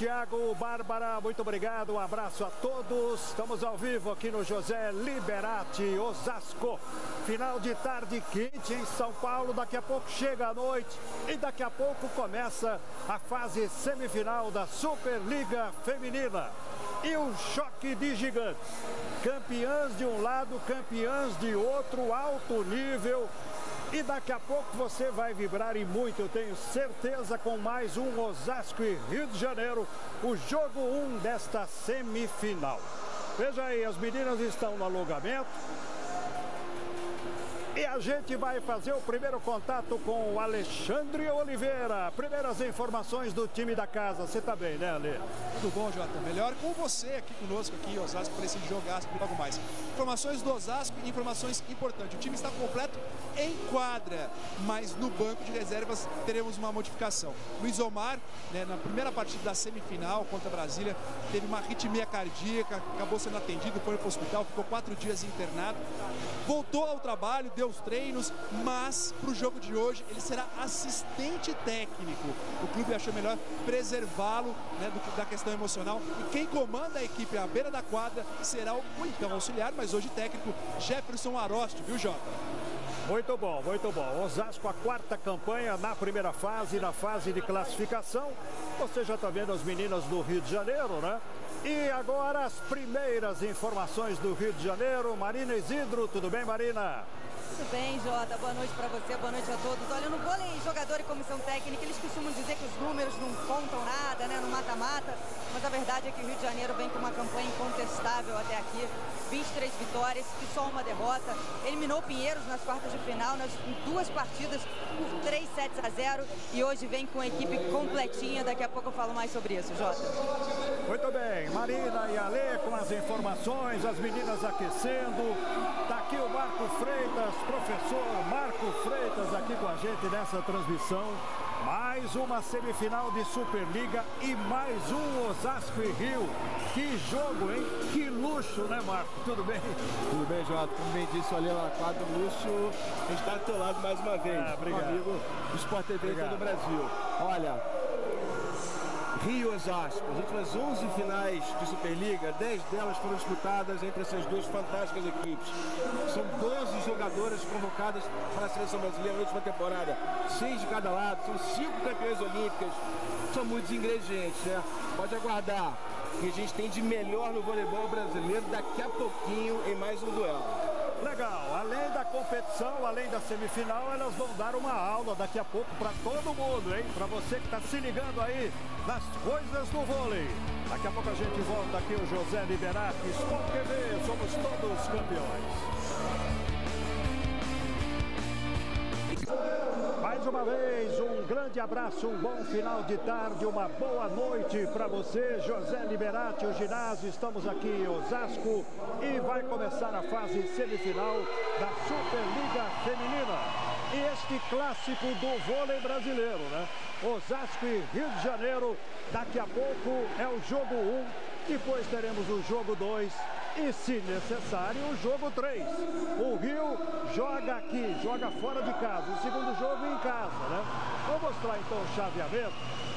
Tiago, Bárbara, muito obrigado. Um abraço a todos. Estamos ao vivo aqui no José Liberati, Osasco. Final de tarde quente em São Paulo. Daqui a pouco chega a noite e daqui a pouco começa a fase semifinal da Superliga Feminina. E um choque de gigantes. Campeãs de um lado, campeãs de outro, alto nível. E daqui a pouco você vai vibrar e muito, eu tenho certeza, com mais um Osasco e Rio de Janeiro, o jogo 1 um desta semifinal. Veja aí, as meninas estão no alongamento. E a gente vai fazer o primeiro contato com o Alexandre Oliveira. Primeiras informações do time da casa. Você tá bem, né, Ale? Tudo bom, Jota? Melhor com você aqui conosco, aqui, Osasco, para esse jogaço logo mais. Informações do Osasco e informações importantes. O time está completo em quadra, mas no banco de reservas teremos uma modificação. Luiz Omar, né, na primeira partida da semifinal contra a Brasília, teve uma arritmia cardíaca, acabou sendo atendido, foi para o hospital, ficou quatro dias internado. Voltou ao trabalho, deu os treinos, mas para o jogo de hoje ele será assistente técnico. O clube achou melhor preservá-lo né, da questão emocional e quem comanda a equipe à beira da quadra será o então auxiliar, mas hoje técnico Jefferson Aroste, viu Jota? Muito bom, muito bom. Osasco a quarta campanha na primeira fase, na fase de classificação. Você já está vendo as meninas do Rio de Janeiro, né? E agora as primeiras informações do Rio de Janeiro. Marina Isidro, tudo bem, Marina? Tudo bem, Jota. Boa noite para você, boa noite a todos. Olha, no vôlei, jogador e comissão técnica, eles costumam dizer que os números não contam nada, né, no mata-mata, mas a verdade é que o Rio de Janeiro vem com uma campanha incontestável até aqui. 23 vitórias e só uma derrota. Eliminou Pinheiros nas quartas de final, nas duas partidas por 3 sets a 0 e hoje vem com a equipe completinha. Daqui a pouco eu falo mais sobre isso, Jota. Muito bem, Marina e Ale com as informações, as meninas aquecendo. Tá aqui o Marco Freitas, professor Marco Freitas aqui com a gente nessa transmissão. Mais uma semifinal de Superliga e mais um Osasco e Rio. Que jogo, hein? Que luxo, né, Marco? Tudo bem? Tudo bem, Jota. Como bem disse ali na quadra, luxo. A gente está do teu lado mais uma vez. É, obrigado. amigo do Sport TV do Brasil. Olha, Rio Osasco. As últimas 11 finais de Superliga, 10 delas foram disputadas entre essas duas fantásticas equipes. São 12 jogadoras convocadas para a seleção brasileira na última temporada. Seis de cada lado, são cinco campeões olímpicas. São muitos ingredientes, né? Pode aguardar que a gente tem de melhor no voleibol brasileiro daqui a pouquinho em mais um duelo. Além da competição, além da semifinal, elas vão dar uma aula daqui a pouco para todo mundo, hein? Para você que está se ligando aí nas coisas do vôlei. Daqui a pouco a gente volta aqui o José Liberato, Sport TV, somos todos campeões. Mais uma vez, um grande abraço, um bom final de tarde, uma boa noite para você, José Liberati, o ginásio. Estamos aqui em Osasco e vai começar a fase semifinal da Superliga Feminina. E este clássico do vôlei brasileiro, né? Osasco e Rio de Janeiro. Daqui a pouco é o jogo 1, depois teremos o jogo 2 e, se necessário, o jogo 3. O Rio joga aqui, joga fora de casa. O segundo jogo em casa, né? Vou mostrar então o chaveamento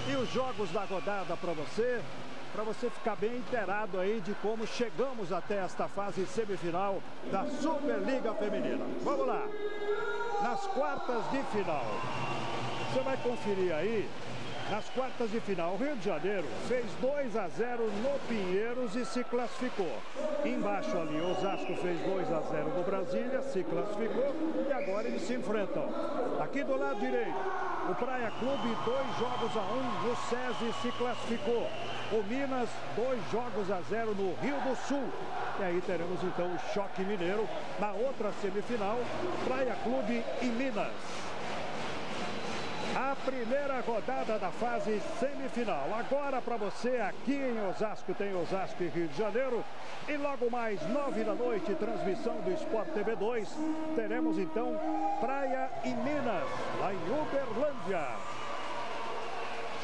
e os jogos da rodada para você, para você ficar bem inteirado aí de como chegamos até esta fase semifinal da Superliga Feminina. Vamos lá. Nas quartas de final. Você vai conferir aí nas quartas de final. Rio de Janeiro fez 2 a 0 no Pinheiros e se classificou. Embaixo ali, Osasco fez 2 a 0 no Brasília, se classificou e agora eles se enfrentam. Aqui do lado direito, o Praia Clube, dois jogos a um no SESI se classificou. O Minas, dois jogos a zero no Rio do Sul. E aí teremos então o choque mineiro na outra semifinal, Praia Clube e Minas. A primeira rodada da fase semifinal. Agora para você aqui em Osasco, tem Osasco e Rio de Janeiro. E logo mais, nove da noite, transmissão do Sport TV 2. Teremos então Praia e Minas, lá em Uberlândia.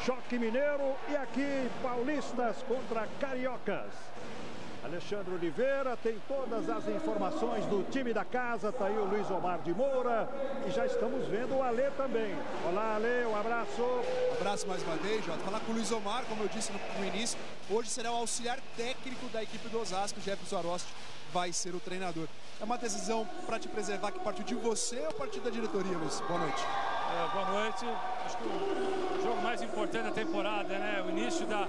Choque mineiro e aqui paulistas contra cariocas. Alexandre Oliveira tem todas as informações do time da casa. Tá aí o Luiz Omar de Moura. E já estamos vendo o Alê também. Olá, Alê, um abraço. Abraço mais uma vez, Jota. Falar com o Luiz Omar, como eu disse no, início, hoje será o auxiliar técnico da equipe do Osasco, Jefferson Arost vai ser o treinador. É uma decisão para te preservar que partiu de você ou partiu da diretoria, Luiz? Boa noite. É, boa noite. Acho que o jogo mais importante da temporada, né? O início da,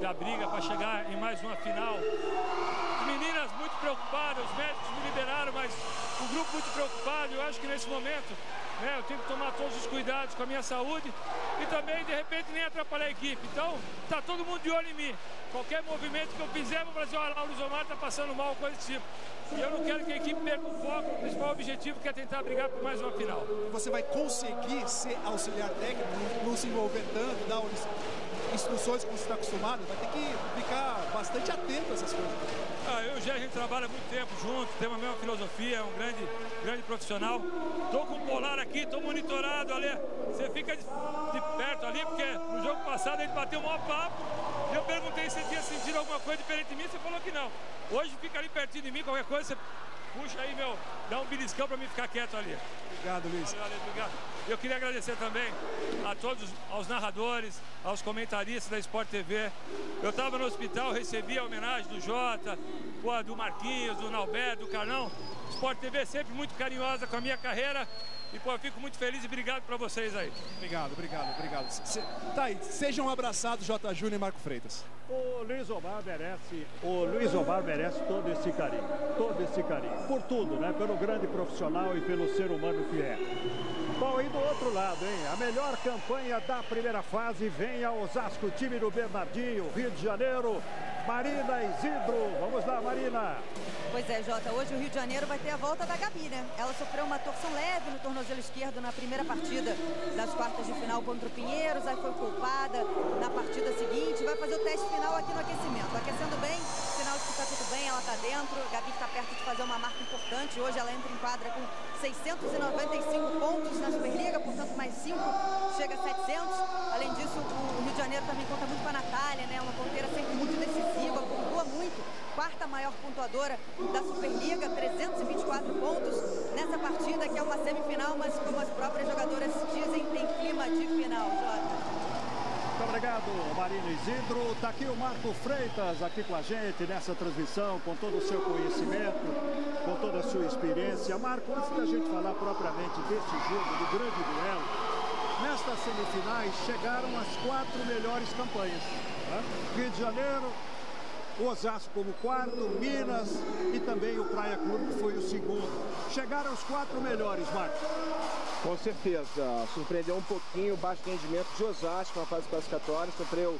da briga para chegar em mais uma final. As meninas muito preocupadas, os médicos me liberaram, mas o grupo muito preocupado. Eu acho que nesse momento né, eu tenho que tomar todos os cuidados com a minha saúde e também, de repente, nem atrapalhar a equipe. Então, tá todo mundo de olho em mim. Qualquer movimento que eu fizer, vou fazer, olha, o Luiz Omar está passando mal, coisa desse tipo. E eu não quero que a equipe perca o foco, o principal objetivo que é tentar brigar por mais uma final. Você vai conseguir ser auxiliar técnico, não se envolver tanto, dar instruções como você está acostumado, vai ter que ficar bastante atento a essas coisas. Ah, eu e o Gé, a gente trabalha muito tempo junto, temos a mesma filosofia, é um grande, grande profissional. Estou com o Polar aqui, estou monitorado ali. Você fica de, de, perto ali, porque no jogo passado ele bateu o maior papo. E eu perguntei se tinha sentido alguma coisa diferente de mim, você falou que não. Hoje fica ali pertinho de mim, qualquer coisa, você puxa aí, meu, dá um beliscão para mim ficar quieto ali. Obrigado, Luiz. Valeu, valeu, obrigado. Eu queria agradecer também a todos, aos narradores, aos comentaristas da Sport TV. Eu estava no hospital, recebi a homenagem do Jota, do Marquinhos, do Nalberto, do Carlão. Sport TV sempre muito carinhosa com a minha carreira e, pô, eu fico muito feliz e obrigado para vocês aí. Obrigado, obrigado, obrigado. Se, tá aí, sejam abraçados, J. Júnior e Marco Freitas. O Luiz Omar merece, o Luiz Omar merece todo esse carinho, todo esse carinho, por tudo, né? Pelo grande profissional e pelo ser humano que é. Bom, e do outro lado, hein? A melhor campanha da primeira fase vem ao Osasco, time do Bernardinho, Rio de Janeiro. Marina Isidro, vamos lá, Marina. Pois é, Jota, hoje o Rio de Janeiro vai ter a volta da Gabi, né? Ela sofreu uma torção leve no tornozelo esquerdo na primeira partida das quartas de final contra o Pinheiros, aí foi poupada na partida seguinte, vai fazer o teste final aqui no aquecimento. Aquecendo bem, sinal de que está tudo bem, ela está dentro, Gabi está perto de fazer uma marca importante, hoje ela entra em quadra com 695 pontos na Superliga, portanto mais 5, chega a 700. Além disso, o Rio de Janeiro também conta muito com a Natália, né? Uma ponteira sempre muito decisiva, pontua muito, quarta maior pontuadora da Superliga, 324 pontos nessa partida, que é uma semifinal, mas como as próprias jogadoras dizem, tem clima de final, Jota. Muito obrigado, Marina Isidro. Está aqui o Marco Freitas, aqui com a gente nessa transmissão, com todo o seu conhecimento, com toda a sua experiência. Marco, antes da gente falar propriamente deste jogo, do grande duelo, nestas semifinais chegaram as quatro melhores campanhas. Né? Rio de Janeiro, Osasco como quarto, Minas e também o Praia Clube, que foi o segundo. Chegaram os quatro melhores, Marcos. Com certeza. Surpreendeu um pouquinho o baixo rendimento de Osasco na fase classificatória. Sofreu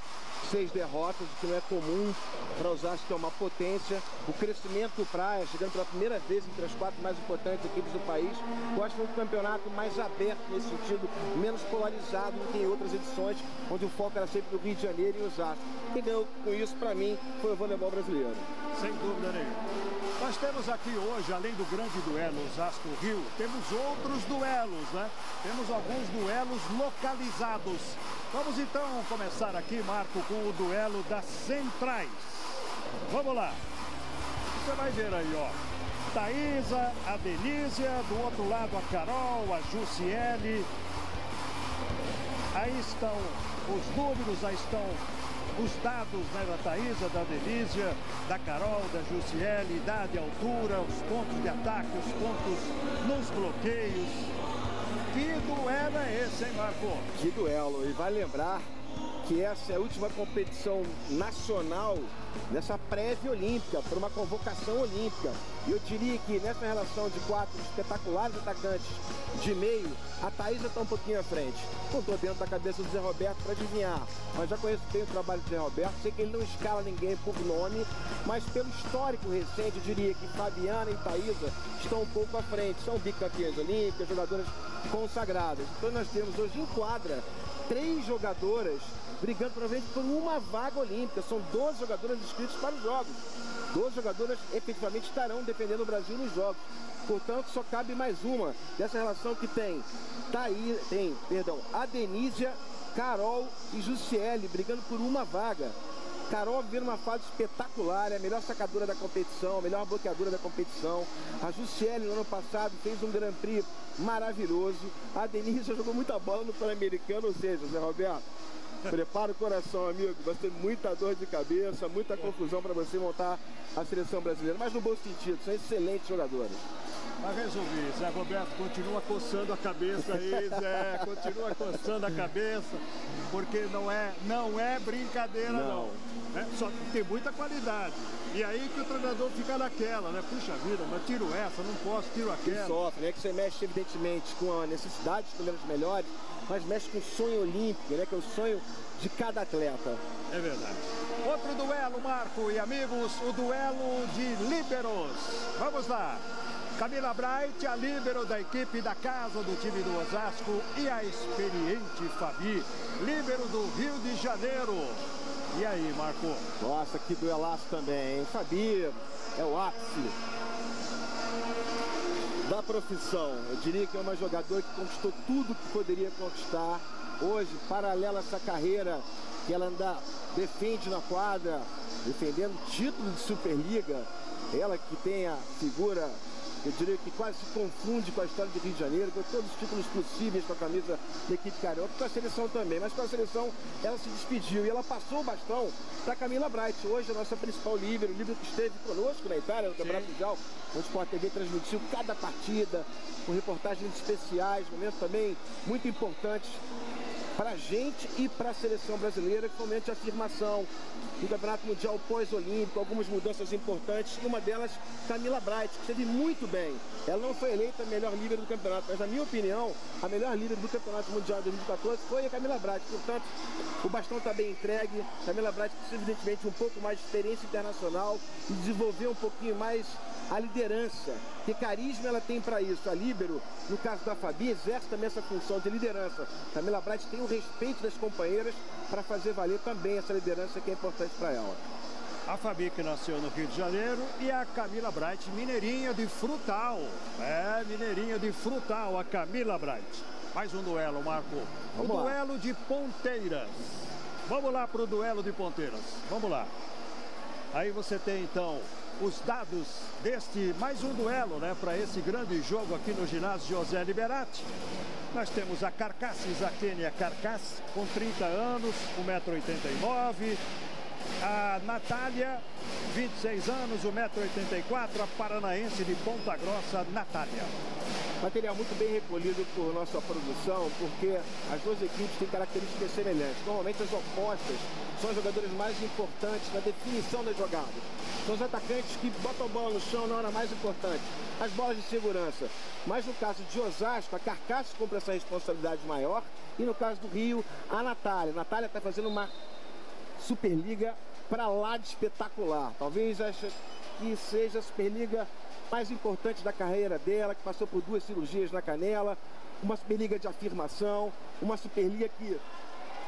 seis derrotas, o que não é comum para Osasco, que é uma potência. O crescimento do Praia, chegando pela primeira vez entre as quatro mais importantes equipes do país. Eu acho que foi um campeonato mais aberto nesse sentido, menos polarizado do que em outras edições, onde o foco era sempre no Rio de Janeiro e Osasco. Quem ganhou com isso, para mim, foi o voleibol brasileiro. Sem dúvida nenhuma. Nós temos aqui hoje, além do grande duelo Osasco-Rio, temos outros duelos, né? Temos alguns duelos localizados. Vamos então começar aqui, Marco, com o duelo das centrais. Vamos lá. Você vai ver aí, ó. Thaisa, a Denísia, do outro lado a Carol, a Jussiele. Aí estão os números, aí estão os dados né, da Thaisa, da Delícia, da Carol, da Jussiele, idade, altura, os pontos de ataque, os pontos nos bloqueios. Que duelo é esse, hein, Marco? Que duelo. E vai lembrar que essa é a última competição nacional nessa prévia olímpica, por uma convocação olímpica. E eu diria que nessa relação de quatro espetaculares atacantes de meio, a Thaís está um pouquinho à frente. Não estou dentro da cabeça do Zé Roberto para adivinhar, mas já conheço bem o trabalho do Zé Roberto. Sei que ele não escala ninguém por nome, mas pelo histórico recente, eu diria que Fabiana e Thaisa estão um pouco à frente. São bicampeãs olímpicas, jogadoras consagradas. Então nós temos hoje em quadra três jogadoras brigando provavelmente por uma vaga olímpica. São 12 jogadoras inscritas para os Jogos. 12 jogadoras efetivamente estarão defendendo o Brasil nos Jogos. Portanto, só cabe mais uma dessa relação que tem, tá aí, tem, perdão, a Denísia, Carol e Jussiele brigando por uma vaga. Carol vira uma fase espetacular, é a melhor sacadora da competição, a melhor bloqueadora da competição. A Jussiele no ano passado fez um Grand Prix maravilhoso. A Denise jogou muita bola no Pan-Americano, ou seja, Zé Roberto, prepara o coração, amigo. Vai ter muita dor de cabeça, muita confusão para você montar a seleção brasileira, mas no bom sentido, são excelentes jogadores. Vai resolver, Zé Roberto continua coçando a cabeça aí, Zé, continua coçando a cabeça, porque não é, não é brincadeira não. não. É, só tem muita qualidade. E aí que o treinador fica naquela, né? Puxa vida, mas tiro essa, não posso, tiro aquela. E sofre, né? Que você mexe evidentemente com a necessidade de escolher os melhores, mas mexe com o sonho olímpico, né? Que é o sonho de cada atleta. É verdade. Outro duelo, Marco e amigos, o duelo de líberos. Vamos lá. Camila Bright, a líbero da equipe da casa do time do Osasco e a experiente Fabi, líbero do Rio de Janeiro. E aí, Marco? Nossa, que duelaço também, hein? Fabi é o ápice da profissão. Eu diria que é uma jogadora que conquistou tudo que poderia conquistar. Hoje, paralela a essa carreira que ela anda, defende na quadra, defendendo título de Superliga. Ela que tem a figura eu diria que quase se confunde com a história de Rio de Janeiro, com todos os títulos possíveis com a camisa da equipe carioca, com a seleção também. Mas com a seleção ela se despediu e ela passou o bastão para Camila Bright, hoje a nossa principal líbero, o líbero que esteve conosco na Itália, no Campeonato Mundial, onde o Sport TV transmitiu cada partida, com reportagens especiais, momentos também muito importantes para a gente e para a seleção brasileira, que fomente a afirmação do Campeonato Mundial pós-olímpico, algumas mudanças importantes, e uma delas, Camila Bright, que esteve muito bem. Ela não foi eleita a melhor líder do campeonato, mas na minha opinião, a melhor líder do Campeonato Mundial de 2014 foi a Camila Bright. Portanto, o bastão está bem entregue. Camila Bright precisa, evidentemente, um pouco mais de experiência internacional e desenvolver um pouquinho mais a liderança. Que carisma ela tem para isso. A Líbero, no caso da Fabi, exerce também essa função de liderança. Camila Bright tem o respeito das companheiras para fazer valer também essa liderança que é importante para ela. A Fabi que nasceu no Rio de Janeiro e a Camila Bright, mineirinha de Frutal. É, mineirinha de Frutal, a Camila Bright. Mais um duelo, Marco. Vamos o lá. duelo de ponteiras. Vamos lá para o duelo de ponteiras. Vamos lá. Aí você tem então os dados deste mais um duelo, né, para esse grande jogo aqui no ginásio José Liberati. Nós temos a Carcass, Isaquênia Carcass, com 30 anos, 1,89m. A Natália, 26 anos, 1,84m. A paranaense de Ponta Grossa, Natália. Material muito bem recolhido por nossa produção, porque as duas equipes têm características semelhantes. Normalmente as opostas são os jogadores mais importantes na definição das jogadas. São os atacantes que botam a bola no chão na hora mais importante. As bolas de segurança. Mas no caso de Osasco, a Carcaça cumpre essa responsabilidade maior. E no caso do Rio, a Natália. A Natália está fazendo uma Superliga para lá de espetacular. Talvez acho que seja a Superliga mais importante da carreira dela, que passou por duas cirurgias na canela, uma Superliga de afirmação, uma Superliga que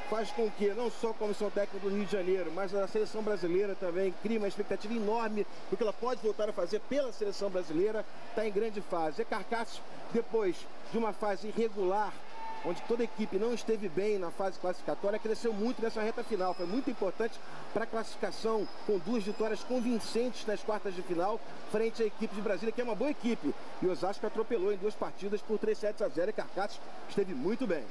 faz com que não só a Comissão Técnica do Rio de Janeiro, mas a seleção brasileira também cria uma expectativa enorme do que ela pode voltar a fazer pela seleção brasileira, está em grande fase. É Carcaço, depois de uma fase irregular onde toda a equipe não esteve bem na fase classificatória, cresceu muito nessa reta final. Foi muito importante para a classificação, com duas vitórias convincentes nas quartas de final, frente à equipe de Brasília, que é uma boa equipe. E o Osasco atropelou em duas partidas por 3 sets a 0 e Carcaço esteve muito bem.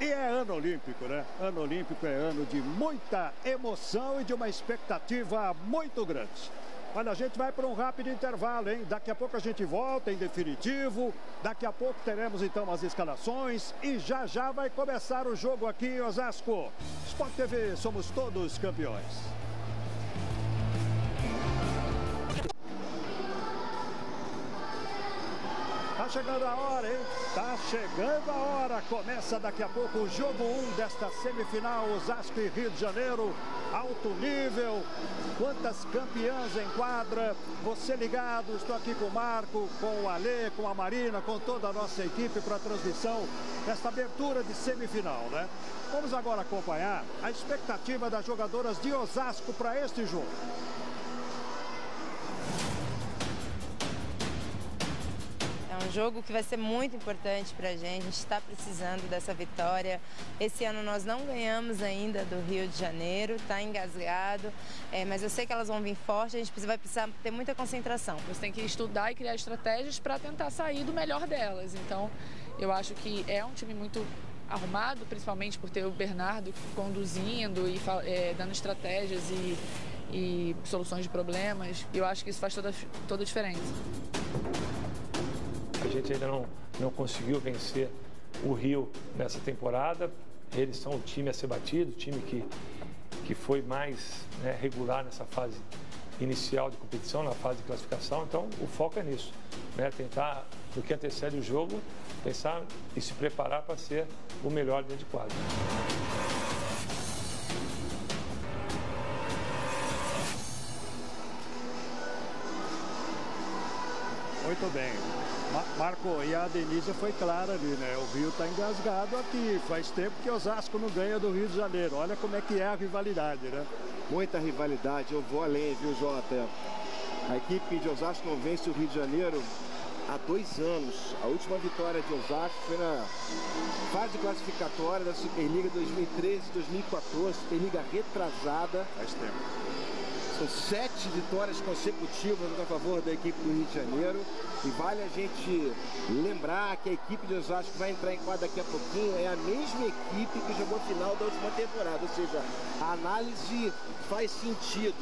E é ano olímpico, né? Ano olímpico é ano de muita emoção e de uma expectativa muito grande. Olha, a gente vai para um rápido intervalo, hein? Daqui a pouco a gente volta em definitivo. Daqui a pouco teremos então as escalações e já já vai começar o jogo aqui em Osasco. Sport TV, somos todos campeões. Tá chegando a hora, hein? Tá chegando a hora. Começa daqui a pouco o jogo 1 desta semifinal Osasco e Rio de Janeiro. Alto nível. Quantas campeãs em quadra. Você ligado, estou aqui com o Marco, com o Alê, com a Marina, com toda a nossa equipe para a transmissão desta abertura de semifinal, né? Vamos agora acompanhar a expectativa das jogadoras de Osasco para este jogo. Um um jogo que vai ser muito importante para a gente. A gente está precisando dessa vitória. Esse ano nós não ganhamos ainda do Rio de Janeiro, está engasgado, é, mas eu sei que elas vão vir forte. A gente vai precisar ter muita concentração. Você tem que estudar e criar estratégias para tentar sair do melhor delas. Então, eu acho que é um time muito arrumado, principalmente por ter o Bernardo conduzindo e é, dando estratégias e, e, soluções de problemas. Eu acho que isso faz toda, toda a diferença. A gente ainda não, não conseguiu vencer o Rio nessa temporada. Eles são o time a ser batido, o time que, que foi mais né, regular nessa fase inicial de competição, na fase de classificação. Então, o foco é nisso, né? tentar, no que antecede o jogo, pensar e se preparar para ser o melhor dentro de quadro. Muito bem. Marco, e a Denise foi clara ali, né? O Rio está engasgado aqui. Faz tempo que Osasco não ganha do Rio de Janeiro. Olha como é que é a rivalidade, né? Muita rivalidade. Eu vou além, viu, Jota? A equipe de Osasco não vence o Rio de Janeiro há dois anos. A última vitória de Osasco foi na fase classificatória da Superliga 2013-2014, Superliga retrasada. Faz tempo. São sete vitórias consecutivas a favor da equipe do Rio de Janeiro. E vale a gente lembrar que a equipe de Osasco vai entrar em quadra daqui a pouquinho. É a mesma equipe que jogou a final da última temporada. Ou seja, a análise faz sentido.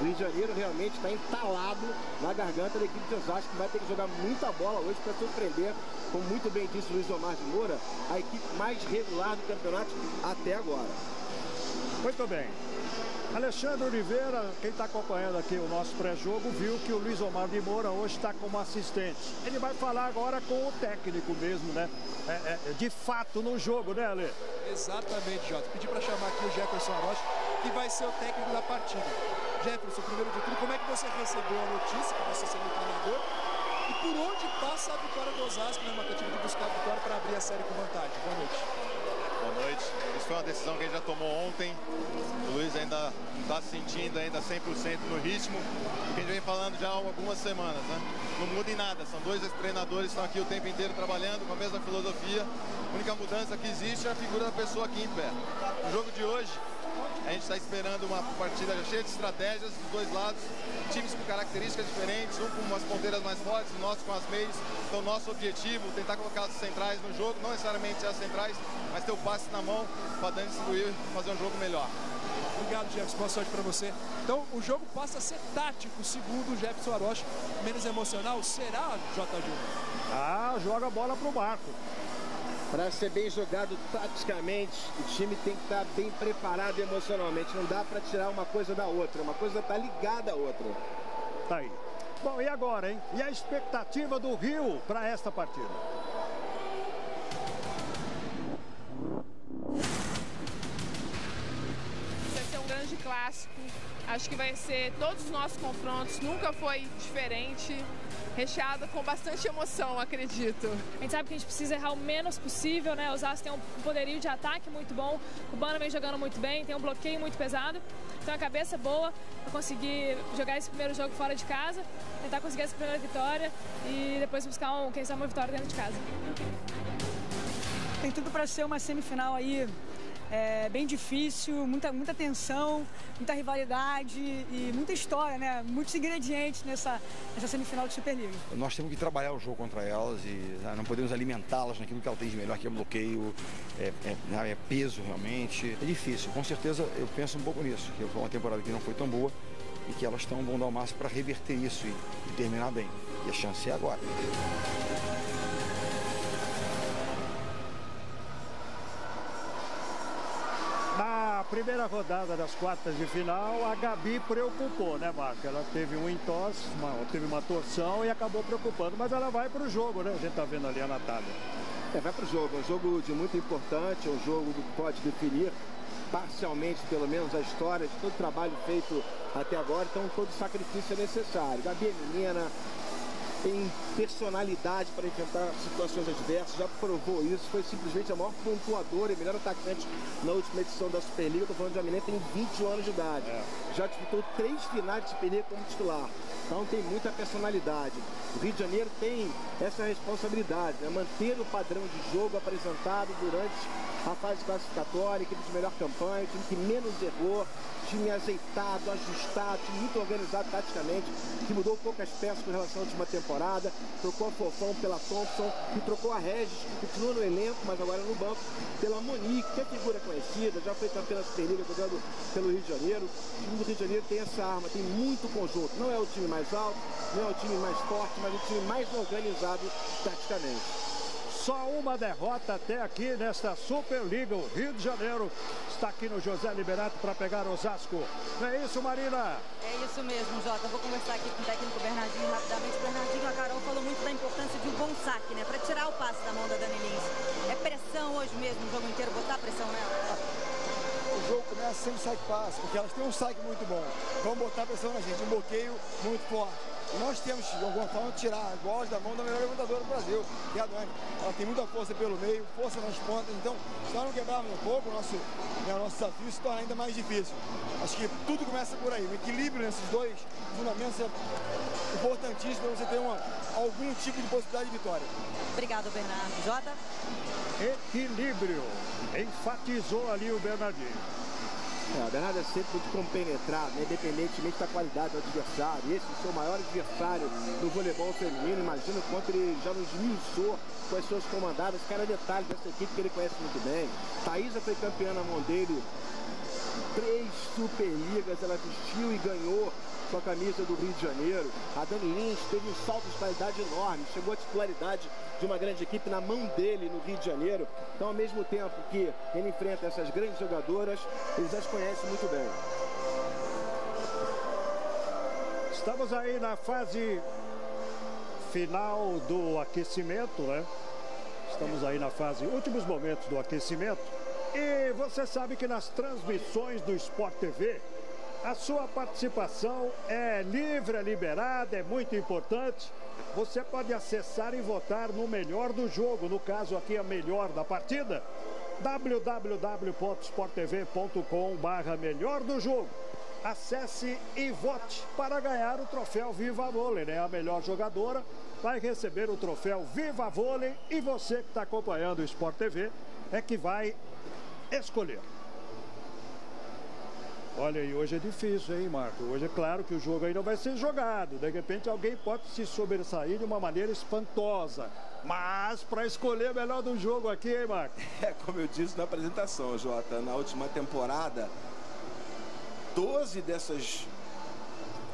O Rio de Janeiro realmente está entalado na garganta da equipe de Osasco, que vai ter que jogar muita bola hoje para surpreender, como muito bem disse o Luiz Omar de Moura, a equipe mais regular do campeonato até agora. Muito bem. Alexandre Oliveira, quem está acompanhando aqui o nosso pré-jogo, viu que o Luiz Omar de Moura hoje está como assistente. Ele vai falar agora com o técnico mesmo, né? É, é, de fato no jogo, né, Ale? Exatamente, Jota. Pedi para chamar aqui o Jefferson Arocha, que vai ser o técnico da partida. Jefferson, primeiro de tudo, como é que você recebeu a notícia que você seria o treinador? E por onde passa a vitória do Osasco na tentativa de buscar a vitória para abrir a série com vantagem? Boa noite boa noite. Isso foi uma decisão que gente já tomou ontem. O Luiz ainda está se sentindo ainda 100% no ritmo, que a gente vem falando já há algumas semanas, né? Não muda em nada, são dois treinadores que estão aqui o tempo inteiro trabalhando com a mesma filosofia. A única mudança que existe é a figura da pessoa aqui em pé. No jogo de hoje, a gente está esperando uma partida cheia de estratégias dos dois lados, times com características diferentes, um com umas ponteiras mais fortes, o nosso com as meias. Então, nosso objetivo é tentar colocar as centrais no jogo, não necessariamente as centrais, mas ter o passe na mão para Dani distribuir e fazer um jogo melhor. Obrigado, Jefferson. Boa sorte para você. Então, o jogo passa a ser tático, segundo o Jefferson Arocha. Menos emocional. Será, J. Júnior? Ah, joga a bola pro Marco. Para ser bem jogado taticamente, o time tem que estar tá bem preparado emocionalmente. Não dá para tirar uma coisa da outra. Uma coisa está ligada à outra. Tá aí. Bom, e agora, hein? E a expectativa do Rio para esta partida? Vai ser um grande clássico. Acho que vai ser todos os nossos confrontos. Nunca foi diferente recheada com bastante emoção, acredito. A gente sabe que a gente precisa errar o menos possível, né? Os Astros têm um poderio de ataque muito bom, o Cubano vem jogando muito bem, tem um bloqueio muito pesado, então a cabeça é boa para conseguir jogar esse primeiro jogo fora de casa, tentar conseguir essa primeira vitória e depois buscar, um, quem sabe, uma vitória dentro de casa. Tem tudo para ser uma semifinal aí é bem difícil, muita, muita tensão, muita rivalidade e muita história, né? Muitos ingredientes nessa, nessa semifinal de Superliga. Nós temos que trabalhar o jogo contra elas e né, não podemos alimentá-las naquilo que ela tem de melhor, que é bloqueio, é, é, né, é, peso realmente. É difícil, com certeza eu penso um pouco nisso, que foi uma temporada que não foi tão boa e que elas estão vão dar o máximo para reverter isso e, e terminar bem. E a chance é agora. Primeira rodada das quartas de final, a Gabi preocupou, né, Marco? Ela teve um entorse, uma, teve uma torção e acabou preocupando, mas ela vai para o jogo, né? A gente tá vendo ali a Natália. É, vai para o jogo, é um jogo de muito importante, é um jogo que pode definir parcialmente, pelo menos, a história de todo o trabalho feito até agora, então todo sacrifício é necessário. Gabi é menina, tem personalidade para enfrentar situações adversas, já provou isso, foi simplesmente a maior pontuadora e melhor atacante na última edição da Superliga. Estou falando de Aminé, tem 21 anos de idade. É. Já disputou três finais de Superliga como titular. Então tem muita personalidade. O Rio de Janeiro tem essa responsabilidade, né? manter o padrão de jogo apresentado durante a fase classificatória, equipe de melhor campanha, time que menos errou, time azeitado, ajustado, time muito organizado taticamente, que mudou poucas peças com relação à última temporada, trocou a Fofão pela Thompson, e trocou a Regis, que continua no elenco, mas agora no banco, pela Monique, que é figura conhecida, já foi campeã da Superliga jogando pelo Rio de Janeiro. O time do Rio de Janeiro tem essa arma, tem muito conjunto. Não é o time mais alto, não é o time mais forte, mas o time mais organizado taticamente. Só uma derrota até aqui nesta Superliga. O Rio de Janeiro está aqui no José Liberato para pegar Osasco. Não é isso, Marina? É isso mesmo, Jota. Vou conversar aqui com o técnico Bernardinho rapidamente. Bernardinho, a Carol falou muito da importância de um bom saque, né? Para tirar o passe da mão da Dani Lins. É pressão hoje mesmo, o jogo inteiro, botar pressão nela? O jogo começa sempre saque-passe, porque elas têm um saque muito bom. Vão botar pressão na gente, um bloqueio muito forte nós temos, de alguma forma, tirar a voz da mão da melhor levantadora do Brasil, que é a Dani. Ela tem muita força pelo meio, força nas pontas, então, se nós não quebrarmos um pouco, o nosso, né, o nosso desafio se torna ainda mais difícil. Acho que tudo começa por aí. O equilíbrio nesses dois fundamentos é importantíssimo para você ter uma, algum tipo de possibilidade de vitória. Obrigado, Bernardo. Jota? Equilíbrio. Enfatizou ali o Bernardinho. É, a Bernardo é sempre muito compenetrado, né? independentemente da qualidade do adversário. Esse é o seu maior adversário no voleibol feminino. Imagina o quanto ele já nos esmiuçou com as suas comandadas. Cada detalhe dessa equipe que ele conhece muito bem. Thaisa foi campeã na mão dele. Três Superligas ela vestiu e ganhou com a camisa do Rio de Janeiro. A Dani Lins teve um salto de qualidade enorme, chegou à titularidade de uma grande equipe na mão dele no Rio de Janeiro. Então, ao mesmo tempo que ele enfrenta essas grandes jogadoras, ele as conhece muito bem. Estamos aí na fase final do aquecimento, né? Estamos aí na fase, últimos momentos do aquecimento. E você sabe que nas transmissões do Sport TV, a sua participação é livre, é liberada, é muito importante. Você pode acessar e votar no melhor do jogo, no caso aqui a melhor da partida, www.sporttv.com barra melhor do jogo. Acesse e vote para ganhar o troféu Viva Vôlei, né? A melhor jogadora vai receber o troféu Viva Vôlei e você que está acompanhando o Sport TV é que vai escolher. Olha aí, hoje é difícil, hein, Marco? Hoje é claro que o jogo ainda vai ser jogado. De repente alguém pode se sobressair de uma maneira espantosa. Mas para escolher o melhor do jogo aqui, hein, Marco? É, como eu disse na apresentação, Jota, na última temporada, 12 dessas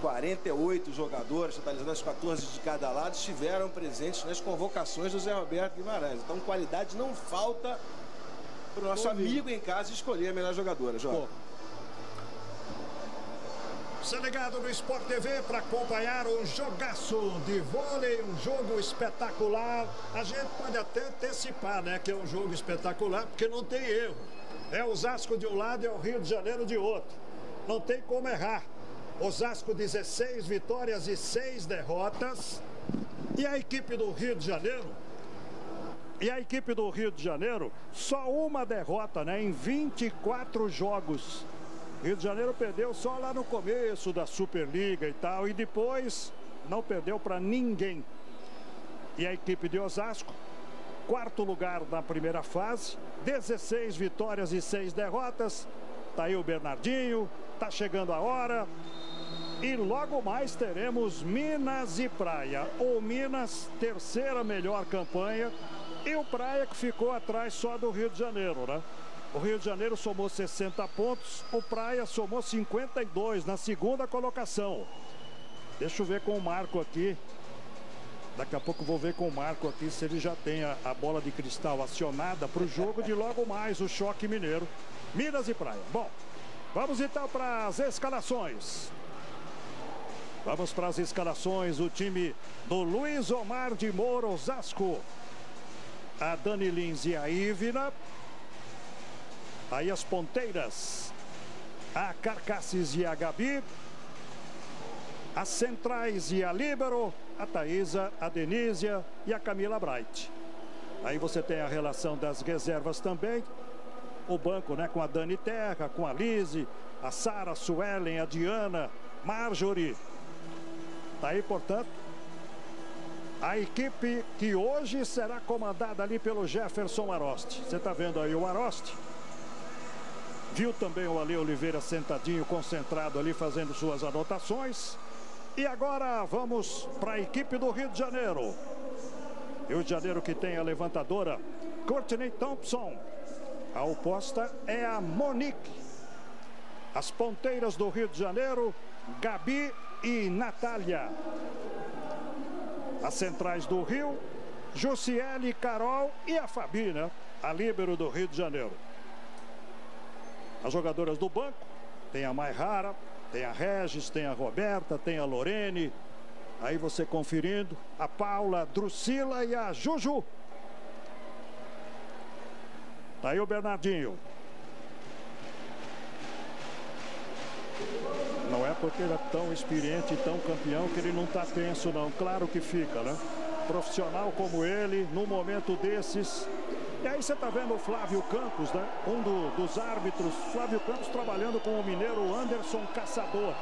48 jogadores, totalizando as 14 de cada lado, estiveram presentes nas convocações do Zé Roberto Guimarães. Então, qualidade não falta para o nosso amigo em casa escolher a melhor jogadora, Jota. Pô. Você ligado no Sport TV para acompanhar um jogaço de vôlei, um jogo espetacular. A gente pode até antecipar, né, que é um jogo espetacular, porque não tem erro. É Osasco de um lado e é o Rio de Janeiro de outro. Não tem como errar. Osasco 16 vitórias e 6 derrotas. E a equipe do Rio de Janeiro e a equipe do Rio de Janeiro, só uma derrota, né? Em 24 jogos. Rio de Janeiro perdeu só lá no começo da Superliga e tal, e depois não perdeu para ninguém. E a equipe de Osasco, quarto lugar na primeira fase, 16 vitórias e 6 derrotas. Tá aí o Bernardinho, tá chegando a hora. E logo mais teremos Minas e Praia. O Minas, terceira melhor campanha. E o Praia que ficou atrás só do Rio de Janeiro, né? O Rio de Janeiro somou 60 pontos, o Praia somou 52 na segunda colocação. Deixa eu ver com o Marco aqui. Daqui a pouco vou ver com o Marco aqui se ele já tem a, a bola de cristal acionada para o jogo de logo mais o choque mineiro. Minas e Praia. Bom, vamos então para as escalações. Vamos para as escalações. O time do Luiz Omar de Moura Osasco. A Dani Lins e a Ivna. Aí as ponteiras. A Carcasses e a Gabi. As centrais e a Líbero, a Thaisa, a Denísia e a Camila Bright. Aí você tem a relação das reservas também. O banco, né, com a Dani Terra, com a Lise, a Sara, a Suelen, a Diana, Marjorie. Tá aí, portanto, a equipe que hoje será comandada ali pelo Jefferson Aroste. Você está vendo aí o Aroste? Viu também o Ale Oliveira sentadinho, concentrado ali, fazendo suas anotações. E agora vamos para a equipe do Rio de Janeiro. Rio de Janeiro que tem a levantadora Courtney Thompson. A oposta é a Monique. As ponteiras do Rio de Janeiro, Gabi e Natália. As centrais do Rio, Jussiele, Carol e a Fabi, né? A líbero do Rio de Janeiro. As jogadoras do banco, tem a Maihara, tem a Regis, tem a Roberta, tem a Lorene. Aí você conferindo, a Paula, a Drusila e a Juju. Tá aí o Bernardinho. Não é porque ele é tão experiente tão campeão que ele não está tenso, não. Claro que fica, né? Profissional como ele, num momento desses. E aí você está vendo o Flávio Campos, né? Um do, dos árbitros. Flávio Campos trabalhando com o mineiro Anderson Caçador.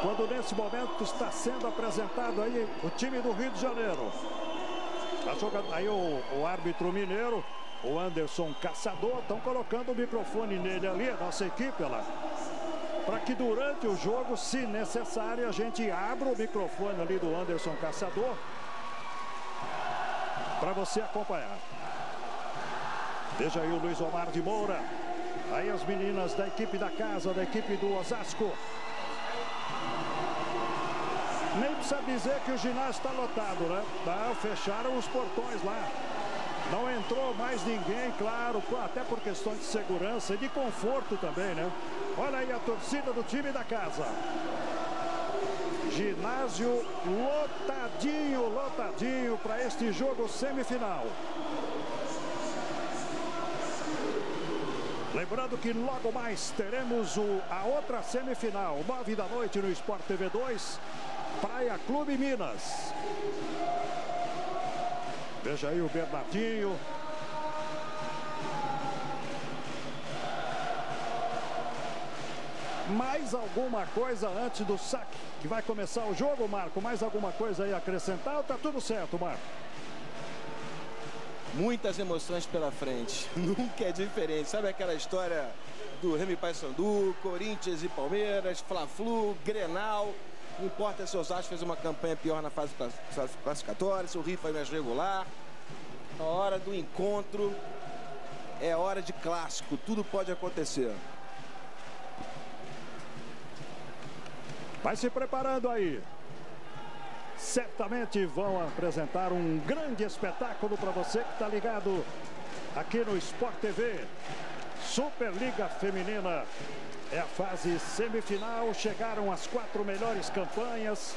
Quando nesse momento está sendo apresentado aí o time do Rio de Janeiro. Tá aí o, o árbitro mineiro o Anderson Caçador. Estão colocando o microfone nele ali, a nossa equipe lá. Para que durante o jogo, se necessário, a gente abra o microfone ali do Anderson Caçador. Para você acompanhar. Veja aí o Luiz Omar de Moura. Aí as meninas da equipe da casa, da equipe do Osasco. Nem precisa dizer que o ginásio está lotado, né? Tá, fecharam os portões lá. Não entrou mais ninguém, claro, até por questões de segurança e de conforto também, né? Olha aí a torcida do time da casa. Ginásio lotadinho, lotadinho para este jogo semifinal. Lembrando que logo mais teremos o, a outra semifinal, nove da noite no Sport TV 2, Praia Clube Minas. Veja aí o Bernardinho. Mais alguma coisa antes do saque que vai começar o jogo, Marco? Mais alguma coisa aí a acrescentar tá tudo certo, Marco? Muitas emoções pela frente. Nunca é diferente. Sabe aquela história do Remy Paysandu, Corinthians e Palmeiras, Fla-Flu, Grenal. Não importa se o Osasco fez uma campanha pior na fase classificatória, se o Rio foi mais regular. A hora do encontro é hora de clássico, tudo pode acontecer. Vai se preparando aí. Certamente vão apresentar um grande espetáculo para você que está ligado aqui no Sport TV. Superliga Feminina é a fase semifinal. Chegaram as quatro melhores campanhas.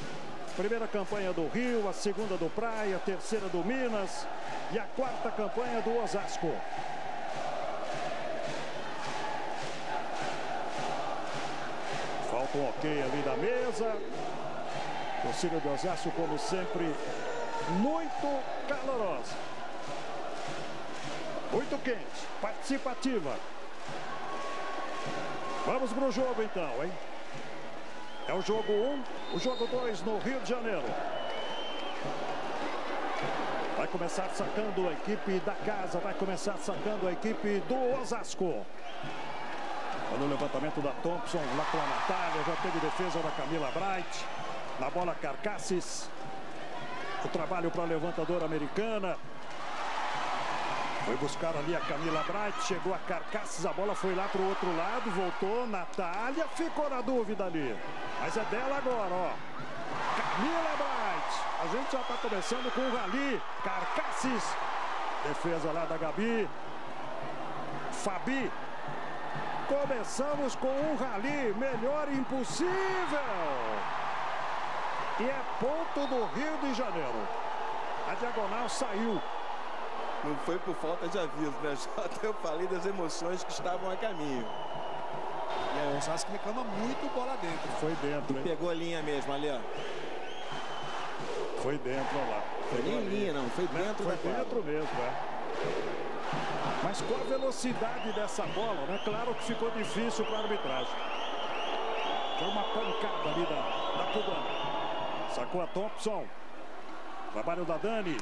Primeira campanha do Rio, a segunda do Praia, a terceira do Minas e a quarta campanha do Osasco. Falta um ok ali da mesa. Torcida do Osasco, como sempre, muito calorosa. Muito quente, participativa. Vamos para o jogo então, hein? É o jogo 1, um, o jogo 2 no Rio de Janeiro. Vai começar sacando a equipe da casa, vai começar sacando a equipe do Osasco. Olha o levantamento da Thompson, lá com a Natália, já teve defesa da Camila Bright. Na bola Carcasses. O trabalho para a levantadora americana. Foi buscar ali a Camila Bright, chegou a Carcasses, a bola foi lá para o outro lado, voltou, Natália ficou na dúvida ali. Mas é dela agora, ó. Camila Bright. A gente já está começando com o Rali, Carcasses. Defesa lá da Gabi. Fabi. Começamos com um rally, melhor impossível. E é ponto do Rio de Janeiro. A diagonal saiu. Não foi por falta de aviso, né, Jota? Eu falei das emoções que estavam a caminho. É Osasco reclama muito bola dentro. Foi dentro, hein? Pegou a linha mesmo ali, ó. Foi dentro, olha lá. Foi nem linha, não. Foi dentro Foi da quadra. dentro mesmo, é. Mas com a velocidade dessa bola, né? Claro que ficou difícil para a arbitragem. Foi uma pancada ali da, da cubana. Sacou a Thompson. Trabalho da Dani.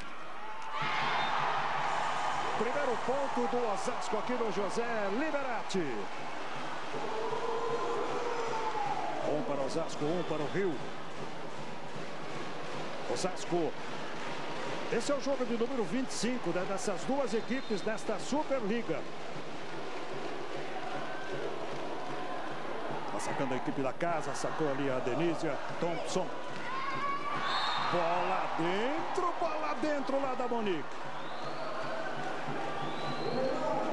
Primeiro ponto do Osasco aqui no José Liberati. Um para Osasco, um para o Rio. Osasco. Esse é o jogo de número 25 né, dessas duas equipes desta Superliga. Tá sacando a equipe da casa, sacou ali a Denísia Thompson. Bola dentro, bola dentro lá da Monique.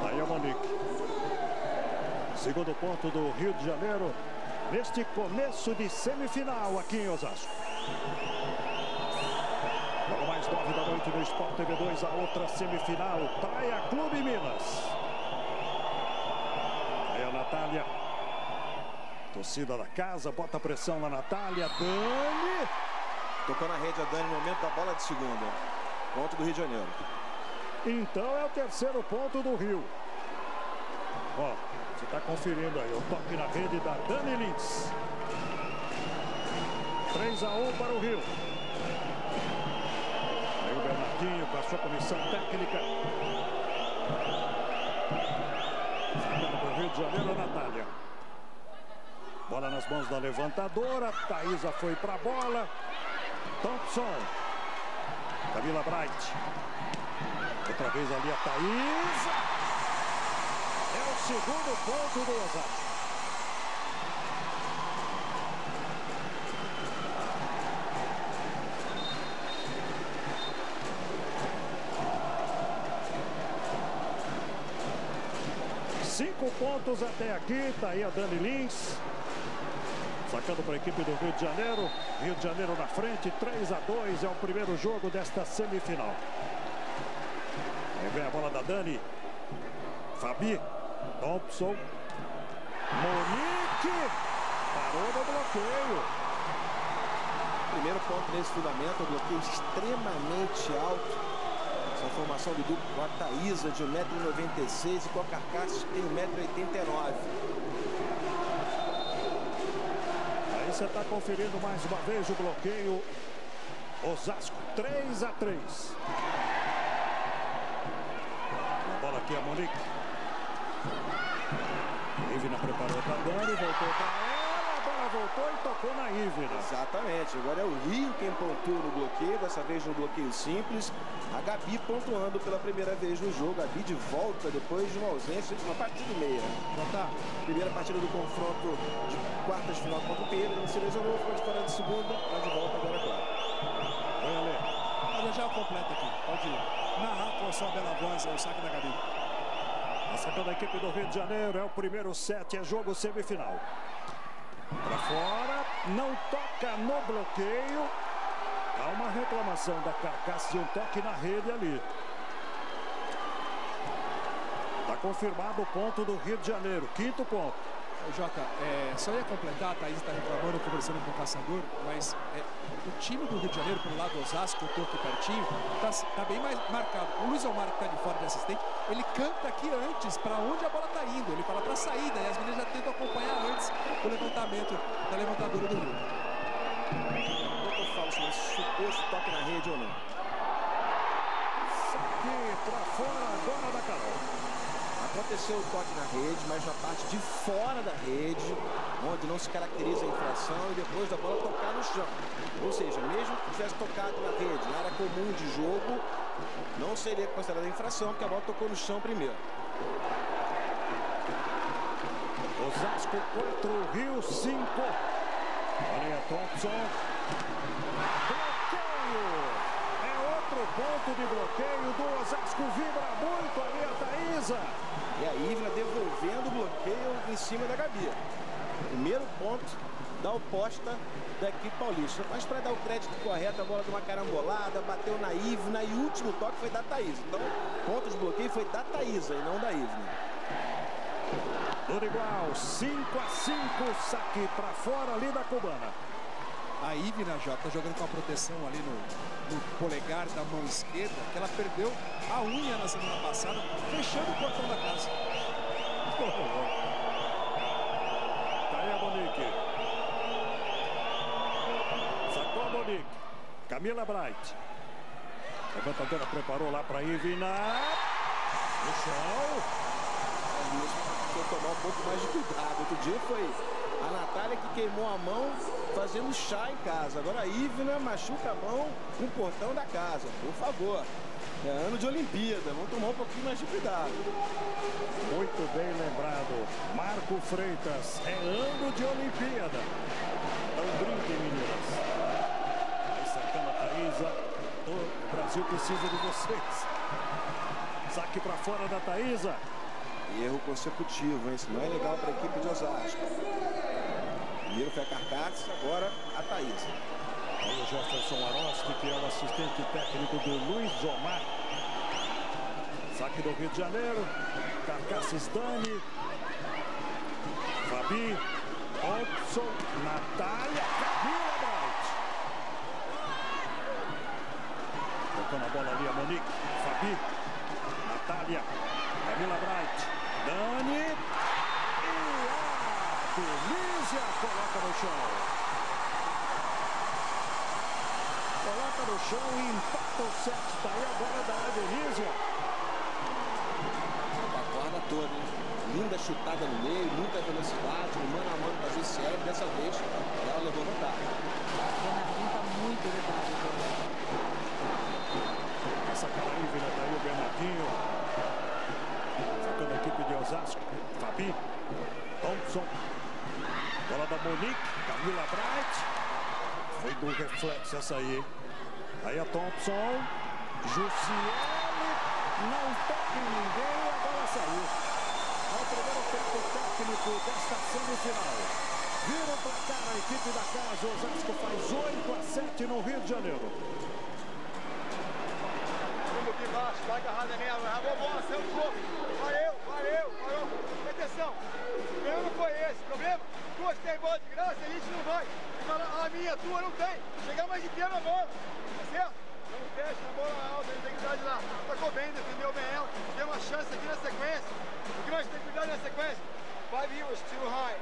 Aí a Monique. Segundo ponto do Rio de Janeiro. Neste começo de semifinal aqui em Osasco. Mais nove da noite no Sport TV 2, a outra semifinal. Praia Clube Minas. Aí a Natália. Torcida da casa, bota pressão na Natália. Dani. Tocou na rede a Dani no momento da bola de segunda. Ponto do Rio de Janeiro. Então é o terceiro ponto do Rio. Ó, você está conferindo aí o toque na rede da Dani Lins. 3 a 1 para o Rio. O Bernardinho com a sua comissão técnica. Para o Rio de Janeiro, a Natália. Bola nas mãos da levantadora. Thaísa foi para a bola. Thompson. Camila Bright. Outra vez ali a Thaís. É o segundo ponto do Osasco. Cinco pontos até aqui, tá aí a Dani Lins. Sacando para a equipe do Rio de Janeiro. Rio de Janeiro na frente, 3 a 2 é o primeiro jogo desta semifinal. Aí vem a bola da Dani. Fabi. Thompson. Monique. Parou no bloqueio. Primeiro ponto nesse fundamento, um bloqueio extremamente alto. Essa formação do duplo com a Thaísa de 1,96m e com a Carcaças que tem 1,89m. Aí você está conferindo mais uma vez o bloqueio. Osasco 3 a 3. A bola aqui a Monique. Ivna preparou para Dani, voltou para ela, a voltou e tocou na Ivna. Exatamente, agora é o Rio quem pontua no bloqueio, dessa vez no bloqueio simples. A Gabi pontuando pela primeira vez no jogo. Gabi de volta depois de uma ausência de uma partida e meia. Tá. Primeira partida do confronto de quartas de final contra o Pedro. Ele se lesionou, ficou de fora de segunda, tá de volta agora, claro. Vai, Ale. Olha já completa aqui, pode ir. Narrar com a sua bela voz o saque da Gabi. A sacando a equipe do Rio de Janeiro é o primeiro set, é jogo semifinal. Para fora, não toca no bloqueio. Há uma reclamação da carcaça de um toque na rede ali. Está confirmado o ponto do Rio de Janeiro, quinto ponto. Jota, é, só ia completar, a Thaís está reclamando, conversando com o caçador, mas é, o time do Rio de Janeiro, pelo lado do Osasco, eu estou aqui pertinho, está bem mais marcado. O Luiz Omar, que está de fora de assistente, ele canta aqui antes para onde a bola está indo. Ele fala para a saída e as meninas já tentam acompanhar antes o levantamento da levantadora do Rio. Pouco eu falo esse suposto toque na rede ou não. Saque para fora agora da Carol. Aconteceu o toque na rede, mas na parte de fora da rede, onde não se caracteriza a infração e depois da bola tocar no chão. Ou seja, mesmo que tivesse tocado na rede, na área comum de jogo, não seria considerada infração, porque a bola tocou no chão primeiro. Osasco 4, Rio 5. Olha Thompson. Bloqueio. É outro ponto de bloqueio do Osasco. Vibra muito ali a Thaísa. E a Ivna devolvendo o bloqueio em cima da Gabi. Primeiro ponto da oposta da equipe paulista. Mas para dar o crédito correto, a bola de uma carambolada, bateu na Ivna e o último toque foi da Thaís. Então, ponto de bloqueio foi da Thaísa e não da Ivna. Tudo igual, 5 a 5, saque para fora ali da cubana. A Ivna Jota tá jogando com a proteção ali no, no, polegar da mão esquerda, que ela perdeu a unha na semana passada, fechando o portão da casa. Tá aí a Monique. Sacou a Monique. Camila Bright. Levantadora preparou lá para Ivna. No chão tomar um pouco mais de cuidado. Outro dia foi a Natália que queimou a mão fazendo chá em casa. Agora a Ivna machuca a mão no portão da casa. Por favor. É ano de Olimpíada, vamos tomar um pouquinho mais de cuidado. Muito bem lembrado. Marco Freitas, é ano de Olimpíada. Não brinquem, meninas. Aí sacando a Thaísa. O Brasil precisa de vocês. Saque para fora da Erro consecutivo, hein? Isso não é legal para a equipe de Osasco. Primeiro foi a Carcaça, agora a Thaís. Aí o Jefferson Aroski, que é o assistente técnico do Luiz Omar. Saque do Rio de Janeiro. Carcaça Stani. Fabi. Hobson. Natália. Camila Bright. Tocando a bola ali a Monique. Fabi. Natália. Camila Bright. Dani. E a Denise coloca no chão. Coloca no chão e empata o set. Está aí a bola da. A corda toda, hein? Linda chutada no meio, muita velocidade, no mano a mano com a Gisele. Dessa vez, ela levou vantagem. Bernardinho está muito ligado. Essa tá aí o Bernardinho. Osasco. Fabi. Thompson. Bola da Monique. Camila Bright. Foi do reflexo essa aí. Aí a Thompson. Jussiele. Não toca em ninguém. A bola saiu. É o primeiro tempo técnico desta semifinal. Vira o placar a equipe da casa. Osasco faz 8 a 7 no Rio de Janeiro. Aqui embaixo, vai agarrada mesmo. Acabou a bola, saiu do jogo. Valeu, valeu, valeu. Atenção. O não foi esse. Problema, duas tem bola de graça, a gente não vai. A minha, a tua não tem. Chegar mais inteiro na bola. Tá certo? Vamos teste na bola alta, tem que cuidar de lá. Tocou bem, defendeu bem ela. Tem uma chance aqui na sequência. O que mais tem que cuidar na sequência? Five viewers too high.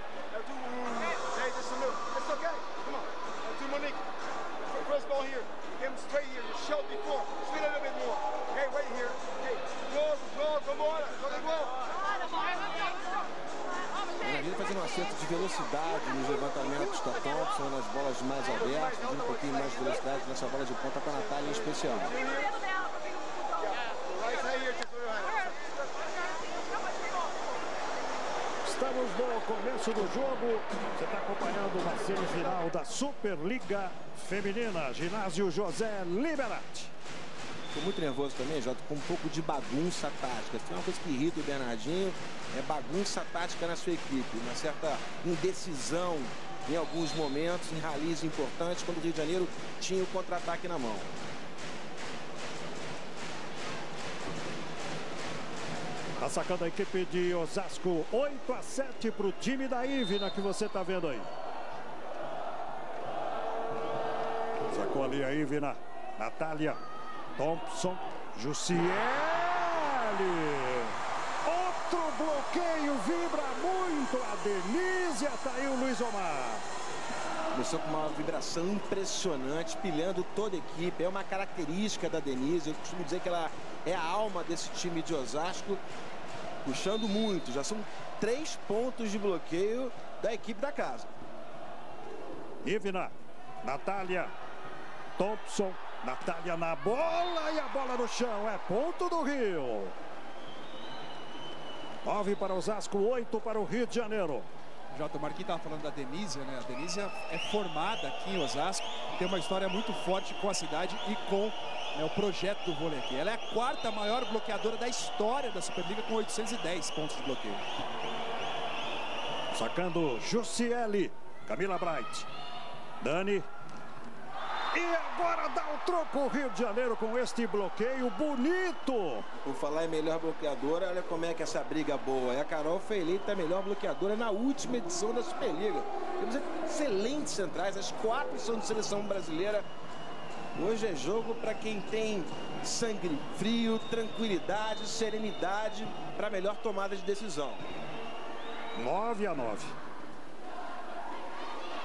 Um acerto de velocidade nos levantamentos da Thompson, nas bolas mais abertas, um pouquinho mais de velocidade nessa bola de ponta com a Natália em especial. Estamos no começo do jogo. Você está acompanhando uma semifinal da Superliga Feminina. Ginásio José Liberati. Estou muito nervoso também, Jota, com um pouco de bagunça tática. Tem uma coisa que irrita o Bernardinho, é bagunça tática na sua equipe. Uma certa indecisão em alguns momentos, em ralis importantes, quando o Rio de Janeiro tinha o contra-ataque na mão. Tá sacando a equipe de Osasco 8 a 7 para o time da Ivna que você tá vendo aí. Sacou ali a Ivna. Natália. Thompson. Jussiele. Outro bloqueio. Vibra muito a Denise. Tá aí o Luiz Omar. Começou com uma vibração impressionante, pilhando toda a equipe. É uma característica da Denise. Eu costumo dizer que ela é a alma desse time de Osasco. Puxando muito. Já são três pontos de bloqueio da equipe da casa. Ivna. Natália. Thompson. Natália na bola e a bola no chão. É ponto do Rio. Nove para Osasco, oito para o Rio de Janeiro. Jota, o Marquinhos estava falando da Denise, né? A Denise é formada aqui em Osasco, tem uma história muito forte com a cidade e com né, o projeto do vôlei aqui. Ela é a quarta maior bloqueadora da história da Superliga com 810 pontos de bloqueio. Sacando Jussiele, Camila Bright, Dani. E agora dá o troco o Rio de Janeiro com este bloqueio bonito. Por falar em melhor bloqueadora, olha como é que essa briga boa. E a Carol foi eleita a melhor bloqueadora na última edição da Superliga. Temos excelentes centrais, as quatro são de seleção brasileira. Hoje é jogo para quem tem sangue frio, tranquilidade, serenidade para melhor tomada de decisão. 9 a 9.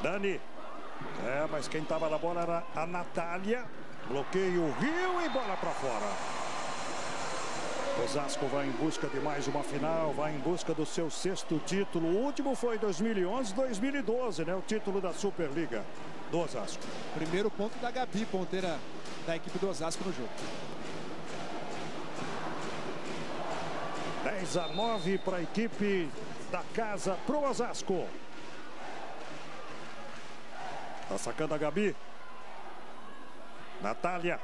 Dani. É, mas quem estava na bola era a Natália. Bloqueio o Rio e bola para fora. Osasco vai em busca de mais uma final, vai em busca do seu sexto título. O último foi 2011, 2012, né? O título da Superliga do Osasco. Primeiro ponto da Gabi, ponteira da equipe do Osasco no jogo. 10 a 9 para a equipe da casa pro Osasco. Tá sacando a Gabi. Natália.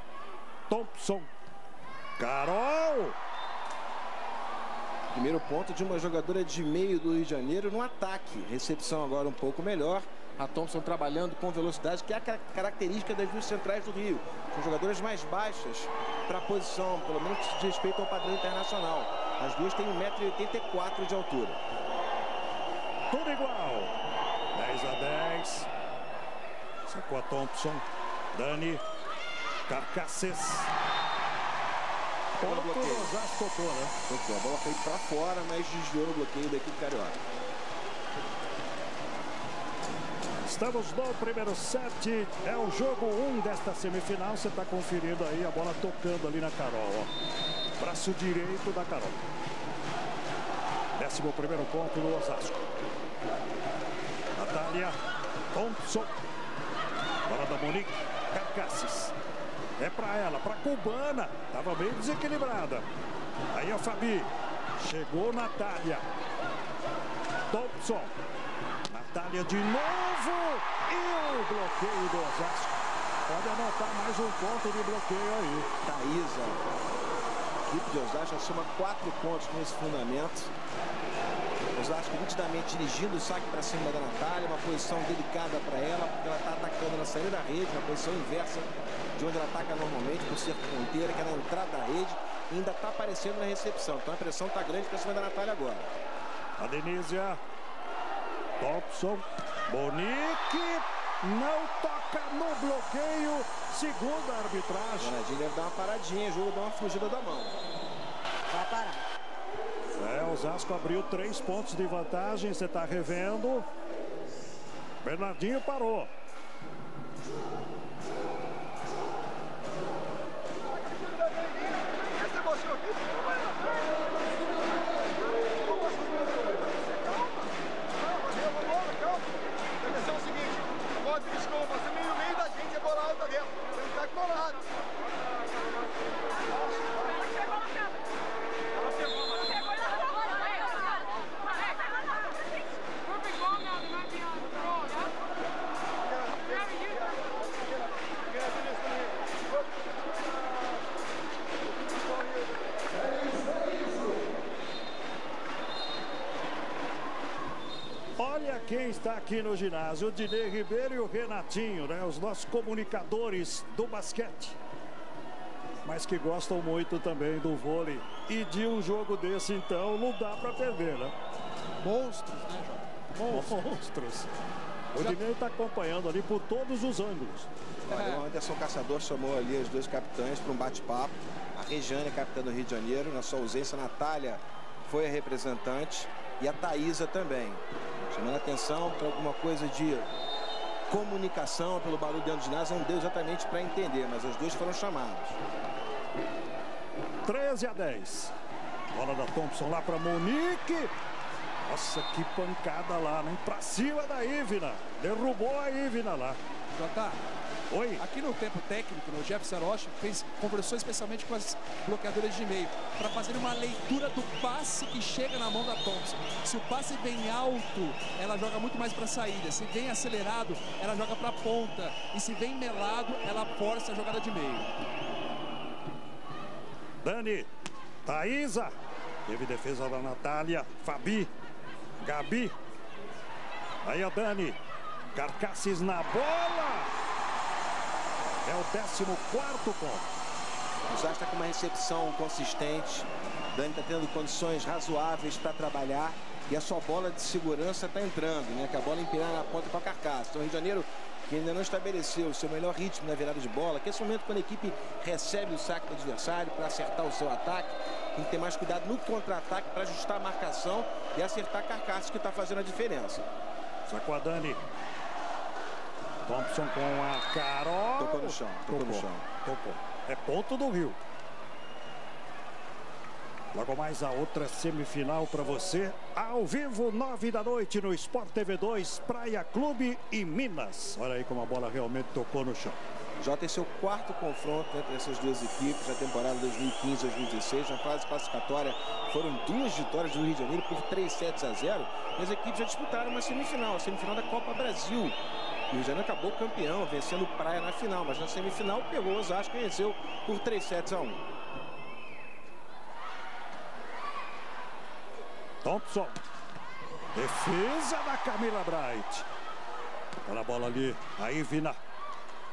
Thompson. Carol. Primeiro ponto de uma jogadora de meio do Rio de Janeiro no ataque. Recepção agora um pouco melhor. A Thompson trabalhando com velocidade, que é a característica das duas centrais do Rio. São jogadoras mais baixas para a posição, pelo menos de respeito ao padrão internacional. As duas têm 1,84m de altura. Tudo igual. 10 a 10. Sacou a Thompson. Dani. Carcasses. Ponto do Osasco tocou, né? Tocou. A bola foi para fora, mas desviou o bloqueio da equipe carioca. Estamos no primeiro set. É o jogo 1 um desta semifinal. Você está conferindo aí a bola tocando ali na Carol. Ó. Braço direito da Carol. Décimo primeiro ponto do Osasco. Natália Thompson. Monique Carcasses. É para ela, para cubana. Tava bem desequilibrada. Aí a Fabi. Chegou Natália. Thompson. Natália de novo. E o bloqueio do Osasco. Pode anotar mais um ponto de bloqueio aí. Thaísa. A equipe de Osasco soma quatro pontos nesse fundamento. Osasco nitidamente dirigindo o saque para cima da Natália, uma posição delicada para ela, porque ela está atacando na saída da rede, na posição inversa de onde ela ataca normalmente, por ser ponteira, que é na entrada da rede, e ainda está aparecendo na recepção. Então a pressão está grande para cima da Natália agora. A Denísia, Thompson, Bonique, não toca no bloqueio, segundo a arbitragem. Bernardinho deve dar uma paradinha, o jogo dá uma fugida da mão. Osasco abriu três pontos de vantagem, você está revendo. Bernardinho parou. Aqui no ginásio, o Dinei Ribeiro e o Renatinho, né? Os nossos comunicadores do basquete. Mas que gostam muito também do vôlei. E de um jogo desse, então, não dá para perder, né? Monstros, né, João? Monstros. O Dinei está acompanhando ali por todos os ângulos. Olha, o Anderson Caçador chamou ali os dois capitães para um bate-papo. A Regiane, capitã do Rio de Janeiro, na sua ausência, a Natália foi a representante e a Thaísa também. Chamando a atenção para alguma coisa de comunicação pelo barulho dentro do ginásio, não deu exatamente para entender, mas as duas foram chamadas. 13 a 10. Bola da Thompson lá para Monique. Nossa, que pancada lá, né? Pra cima da Ivna. Derrubou a Ivna lá. Jota, Oi. Aqui no tempo técnico, o Jeff Saroche fez, conversou especialmente com as bloqueadoras de meio para fazer uma leitura do passe que chega na mão da Thompson. Se o passe vem alto, ela joga muito mais para saída. Se vem acelerado, ela joga para ponta. E se vem melado, ela força a jogada de meio. Dani, Thaísa. Teve defesa da Natália. Fabi. Gabi. Aí a Dani. Carcasses na bola. É o 14 ponto. O Zaz está com uma recepção consistente. Dani está tendo condições razoáveis para trabalhar. E a sua bola de segurança está entrando, né? Que a bola empinar na ponta com a carcaça. Então o Rio de Janeiro que ainda não estabeleceu o seu melhor ritmo na virada de bola, que é esse momento quando a equipe recebe o saque do adversário para acertar o seu ataque, tem que ter mais cuidado no contra-ataque para ajustar a marcação e acertar a carcaça que está fazendo a diferença. Sacou a Dani. Thompson com a Carol. Tocou no chão, tocou, tocou no chão. Tocou. É ponto do Rio. Logo mais a outra semifinal para você. Ao vivo, nove da noite no Sport TV 2, Praia Clube e Minas. Olha aí como a bola realmente tocou no chão. Já tem seu quarto confronto entre essas duas equipes na temporada 2015-2016. Na fase classificatória foram duas vitórias do Rio de Janeiro por 3 sets a 0. E as equipes já disputaram uma semifinal, a semifinal da Copa Brasil. O Rio acabou campeão, vencendo Praia na final, mas na semifinal pegou o Osasco e venceu por 3 sets a 1. Thompson. Defesa da Camila Bright. Aquela bola ali, aí Vina.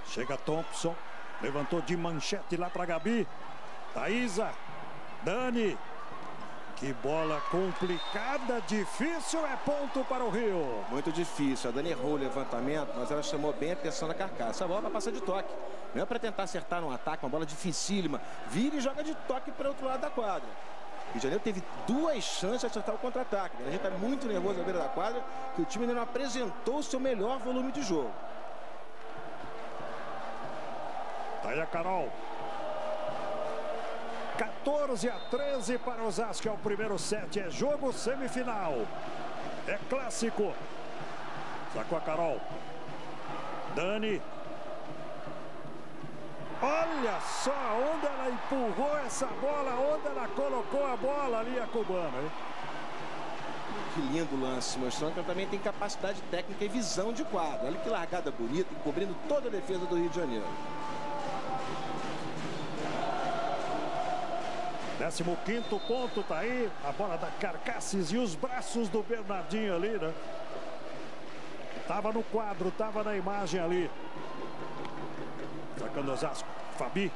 Chega Thompson. Levantou de manchete lá para Gabi. Thaisa. Dani. Que bola complicada, difícil, é ponto para o Rio. Muito difícil. A Dani errou o levantamento, mas ela chamou bem a atenção na carcaça. A bola passa de toque. Não é para tentar acertar no ataque, uma bola dificílima. Vira e joga de toque para o outro lado da quadra. Rio de Janeiro teve duas chances de acertar o contra-ataque. A gente está muito nervoso na beira da quadra, que o time ainda não apresentou o seu melhor volume de jogo. Tá aí a Carol. 14 a 13 para Osasco. É o primeiro set. É jogo semifinal. É clássico. Sacou a Carol. Dani. Olha só onde ela empurrou essa bola, onde ela colocou a bola ali a cubana. Hein? Que lindo lance, mostrando que ela também tem capacidade técnica e visão de quadro. Olha que largada bonita, encobrindo toda a defesa do Rio de Janeiro. 15 ponto tá aí. A bola da Carcasses e os braços do Bernardinho ali, né? Tava no quadro, tava na imagem ali. Sacando Osasco. Fabi.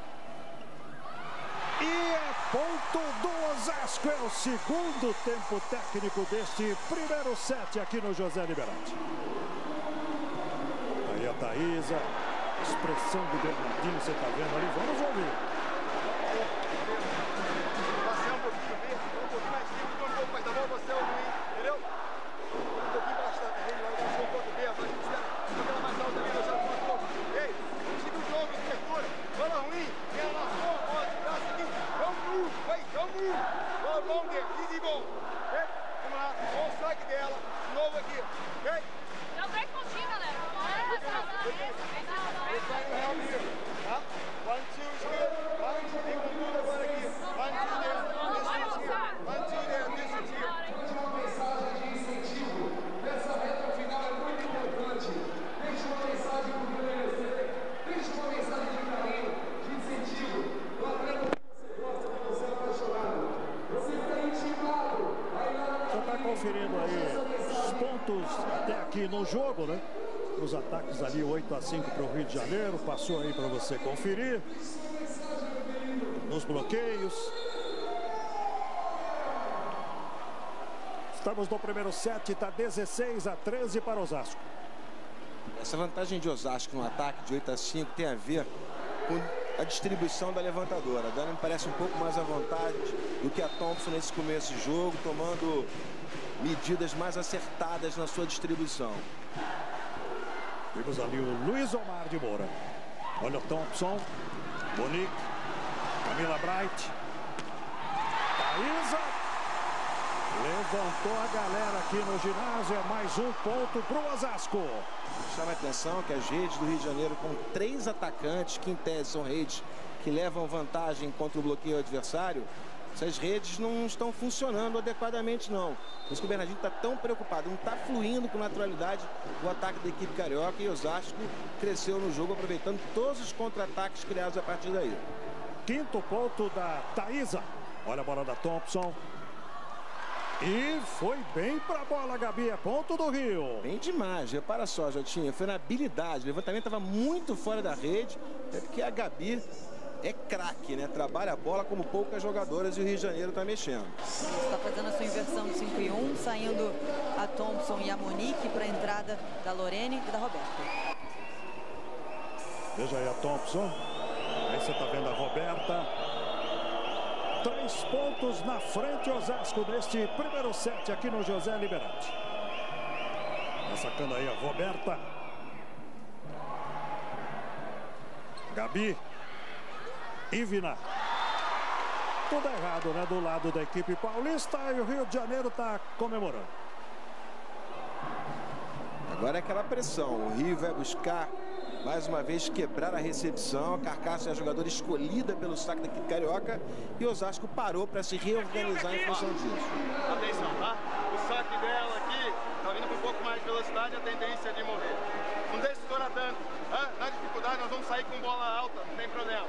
E é ponto do Osasco. É o segundo tempo técnico deste primeiro set aqui no José Liberati. Aí a Thaisa. Expressão do Bernardinho, você tá vendo ali. Vamos ouvir. no jogo, né? Os ataques ali 8 a 5 para o Rio de Janeiro. Passou aí para você conferir. Nos bloqueios. Primeiro set, está 16 a 13 para Osasco. Essa vantagem de Osasco no ataque de 8 a 5 tem a ver com a distribuição da levantadora. A Dani me parece um pouco mais à vontade do que a Thompson nesse começo de jogo, tomando medidas mais acertadas na sua distribuição. Temos ali o Luiz Omar de Moura. Olha o Thompson. Bonic. Camila Bright. Thaisa. Levantou a galera aqui no ginásio. É mais um ponto para o Osasco. Chama a atenção que as redes do Rio de Janeiro com três atacantes, que em tese são redes que levam vantagem contra o bloqueio adversário, essas redes não estão funcionando adequadamente, não. Por isso que o Bernardinho está tão preocupado, não está fluindo com naturalidade o ataque da equipe carioca e Osasco cresceu no jogo aproveitando todos os contra-ataques criados a partir daí. Quinto ponto da Thaisa. Olha a bola da Thompson. E foi bem pra bola, Gabi. É ponto do Rio. Bem demais. Repara só, Jotinha. Foi na habilidade. O levantamento estava muito fora da rede. Até porque a Gabi é craque, né? Trabalha a bola como poucas jogadoras e o Rio de Janeiro está mexendo. Está fazendo a sua inversão do 5 e 1, saindo a Thompson e a Monique para a entrada da Lorene e da Roberta. Veja aí a Thompson. Aí você está vendo a Roberta. Três pontos na frente, Osasco, neste primeiro set aqui no José Liberati. Tá sacando aí a Roberta. Gabi. Ivina. Tudo errado, né? Do lado da equipe paulista e o Rio de Janeiro está comemorando. Agora é aquela pressão. O Rio vai buscar mais uma vez quebrar a recepção. A Carcaça é a jogadora escolhida pelo saque da equipe carioca e Osasco parou para se reorganizar em função disso. Atenção, tá? O saque dela aqui tá vindo com um pouco mais de velocidade a tendência de morrer. Não deixe estourar tanto. Tá? Na dificuldade nós vamos sair com bola alta, não tem problema.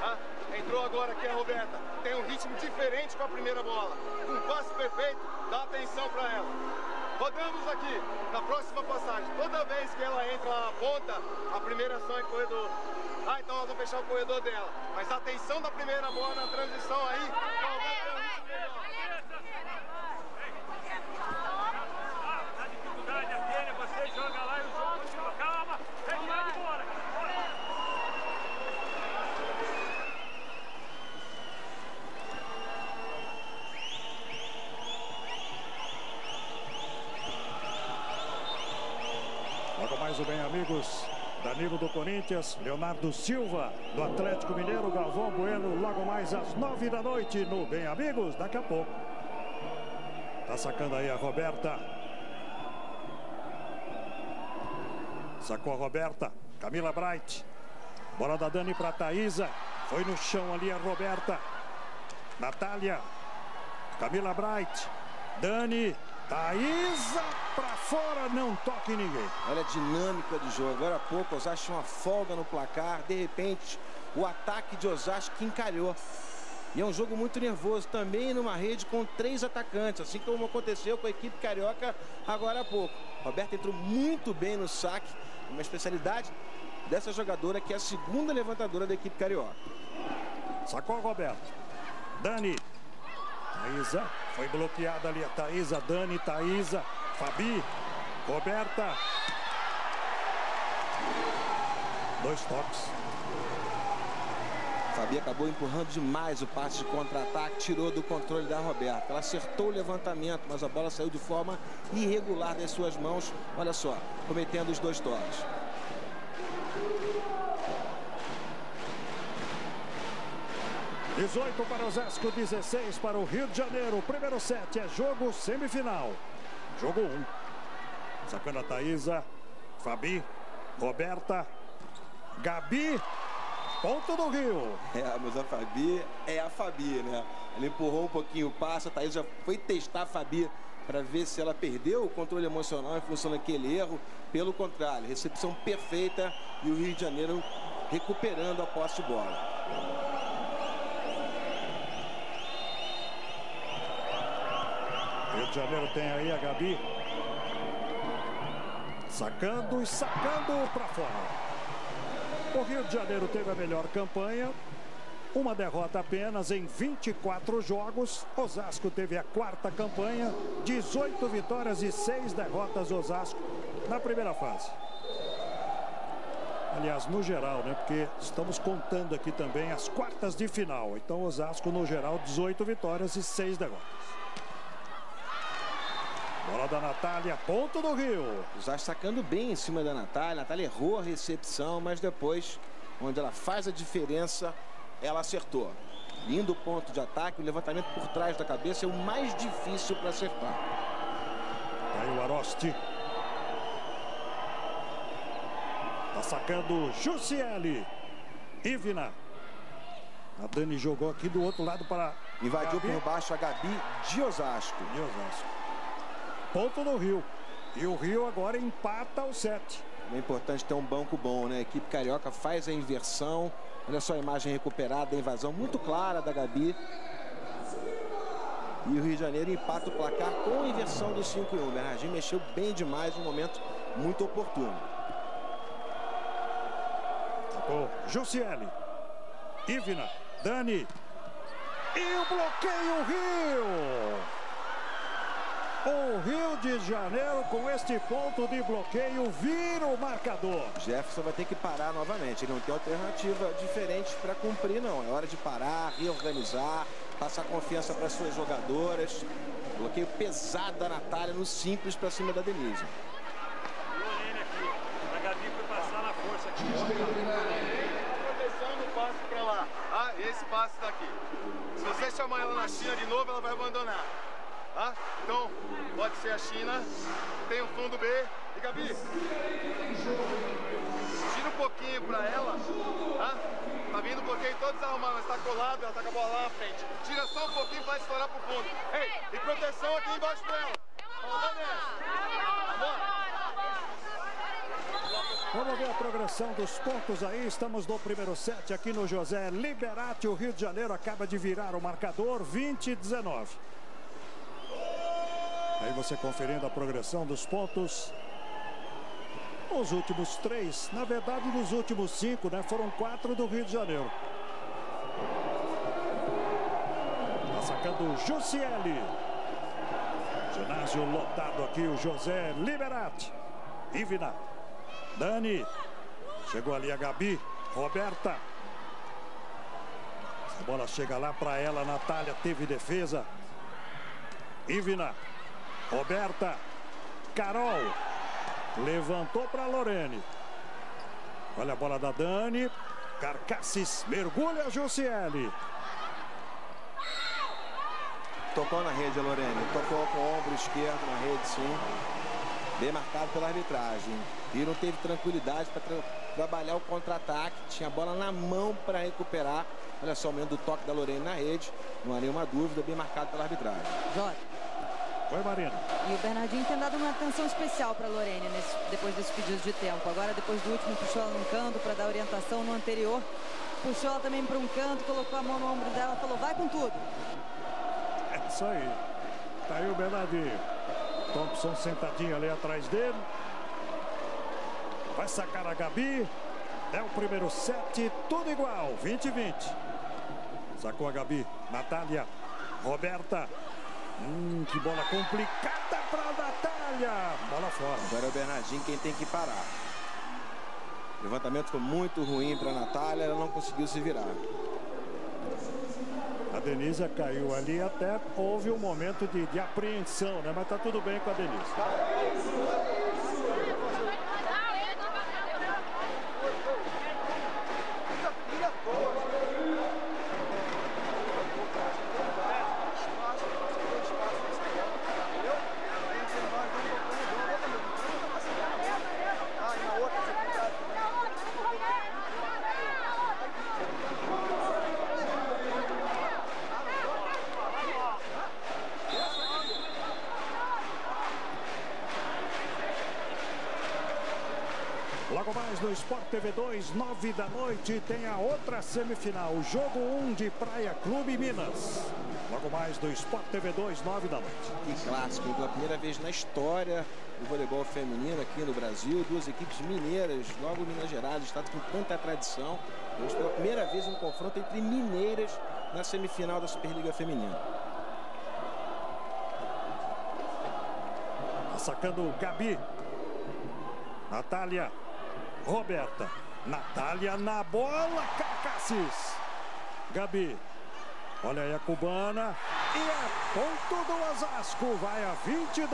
Tá? Entrou agora aqui a Roberta. Tem um ritmo diferente com a primeira bola. Um passe perfeito, dá atenção para ela. Rodamos aqui, na próxima passagem. Toda vez que ela entra lá na ponta, a primeira ação é corredor. Ah, então nós vamos fechar o corredor dela. Mas a atenção da primeira bola na transição aí, talvez um ritmo melhor. Logo mais o bem, amigos. Danilo do Corinthians, Leonardo Silva do Atlético Mineiro, Galvão Bueno, logo mais às nove da noite no Bem Amigos, daqui a pouco. Tá sacando aí a Roberta. Sacou a Roberta. Camila Bright. Bola da Dani para Thaísa. Foi no chão ali a Roberta. Natália. Camila Bright. Dani. Thaísa para fora, não toque ninguém. Olha a dinâmica do jogo. Agora há pouco, Osasco tinha uma folga no placar. De repente, o ataque de Osasco que encalhou. E é um jogo muito nervoso também numa rede com três atacantes, assim como aconteceu com a equipe carioca agora há pouco. Roberta entrou muito bem no saque, uma especialidade dessa jogadora que é a segunda levantadora da equipe carioca. Sacou a Roberta. Dani. Thaísa. Foi bloqueada ali a Thaísa. Dani, Thaísa. Fabi. Roberta. Dois toques. Fabi acabou empurrando demais o passe de contra-ataque, tirou do controle da Roberta. Ela acertou o levantamento, mas a bola saiu de forma irregular das suas mãos. Olha só, cometendo os dois toques. Dezoito para Osasco, 16 para o Rio de Janeiro. O primeiro set é jogo semifinal. Jogo 1. Um. Sacando a Thaísa. Fabi. Roberta. Gabi. Ponto do Rio. É, mas a Fabi é a Fabi, né? Ela empurrou um pouquinho o passo, a Thaís já foi testar a Fabi para ver se ela perdeu o controle emocional em função daquele erro. Pelo contrário, recepção perfeita e o Rio de Janeiro recuperando a posse de bola. Rio de Janeiro tem aí a Gabi. Sacando e sacando para fora. O Rio de Janeiro teve a melhor campanha. Uma derrota apenas em 24 jogos. Osasco teve a quarta campanha. 18 vitórias e 6 derrotas Osasco na primeira fase. Aliás, no geral, né? Porque estamos contando aqui também as quartas de final. Então, Osasco, no geral, 18 vitórias e 6 derrotas. Bola da Natália, ponto do Rio. Já sacando bem em cima da Natália. A Natália errou a recepção, mas depois, onde ela faz a diferença, ela acertou. Lindo ponto de ataque, o levantamento por trás da cabeça é o mais difícil para acertar. Aí o Arosti. Tá sacando Jussiele. Ivna. A Dani jogou aqui do outro lado para. Invadiu Gabi. por baixo a Gabi de Osasco. De Osasco. Ponto no Rio. E o Rio agora empata o set. É importante ter um banco bom, né? A equipe carioca faz a inversão. Olha só a imagem recuperada, a invasão muito clara da Gabi. E o Rio de Janeiro empata o placar com inversão do 5 1. O Bernardinho mexeu bem demais um momento muito oportuno. Jussiele. Ivna. Dani. E o bloqueio Rio. O Rio de Janeiro, com este ponto de bloqueio, vira o marcador. Jefferson vai ter que parar novamente. Ele não tem alternativa diferente para cumprir, não. É hora de parar, reorganizar, passar confiança para suas jogadoras. Bloqueio pesado da Natália no simples para cima da Denise. A Gabi foi passar na força aqui. Proteção no passe para lá. Ah, esse passe daqui. Se você chamar ela na China de novo, ela vai abandonar. Tá? Então, pode ser a China. Tem o fundo B. E Gabi, tira um pouquinho para ela. Tá? Tá vindo o bloqueio todo desarrumado, mas tá colado, ela tá com a bola lá na frente. Tira só um pouquinho para estourar pro fundo. Ei, e proteção aqui embaixo pra ela. Vamos ver a progressão dos pontos aí. Estamos no primeiro set aqui no José Liberati. O Rio de Janeiro acaba de virar o marcador 20-19. Aí você conferindo a progressão dos pontos. Os últimos três, na verdade, nos últimos cinco, né? Foram quatro do Rio de Janeiro. Tá sacando o Jussiele. Ginásio lotado aqui, o José Liberati. Ivina. Dani. Chegou ali a Gabi. Roberta. A bola chega lá para ela. Natália teve defesa. Ivina. Roberta. Carol. Levantou para Lorene. Olha a bola da Dani. Carcasses. Mergulha Jussiele. Tocou na rede a Lorene. Tocou com o ombro esquerdo na rede, sim. Bem marcado pela arbitragem. E não teve tranquilidade para tra trabalhar o contra-ataque. Tinha a bola na mão para recuperar. Olha só o momento do toque da Lorene na rede. Não há nenhuma dúvida. Bem marcado pela arbitragem. Jota. Oi, Marina. E o Bernardinho tem dado uma atenção especial para a Lorene nesse, depois desses pedidos de tempo. Agora, depois do último, puxou ela num canto para dar orientação. No anterior, puxou ela também para um canto, colocou a mão no ombro dela falou, vai com tudo. É isso aí. Tá aí o Bernardinho. Thompson sentadinho ali atrás dele. Vai sacar a Gabi. É o primeiro set, tudo igual, 20-20. Sacou a Gabi. Natália. Roberta. Hum, que bola complicada para Natália. Bola fora. Agora é o Bernardinho quem tem que parar. O levantamento foi muito ruim para a Natália, ela não conseguiu se virar. A Denise caiu ali, até houve um momento de, de apreensão, né? Mas tá tudo bem com a Denise. Logo mais no Sport TV 2, 9 da noite, tem a outra semifinal. Jogo 1 de Praia Clube Minas. Logo mais do Sport TV 2, 9 da noite. Que clássico, pela primeira vez na história do voleibol feminino aqui no Brasil. Duas equipes mineiras, logo Minas Gerais, estado com tanta tradição. Hoje pela primeira vez um confronto entre mineiras na semifinal da Superliga Feminina. Sacando Gabi. Natália. Roberta. Natália na bola. Carcasses. Gabi. Olha aí a cubana. E é ponto do Osasco. Vai a 22.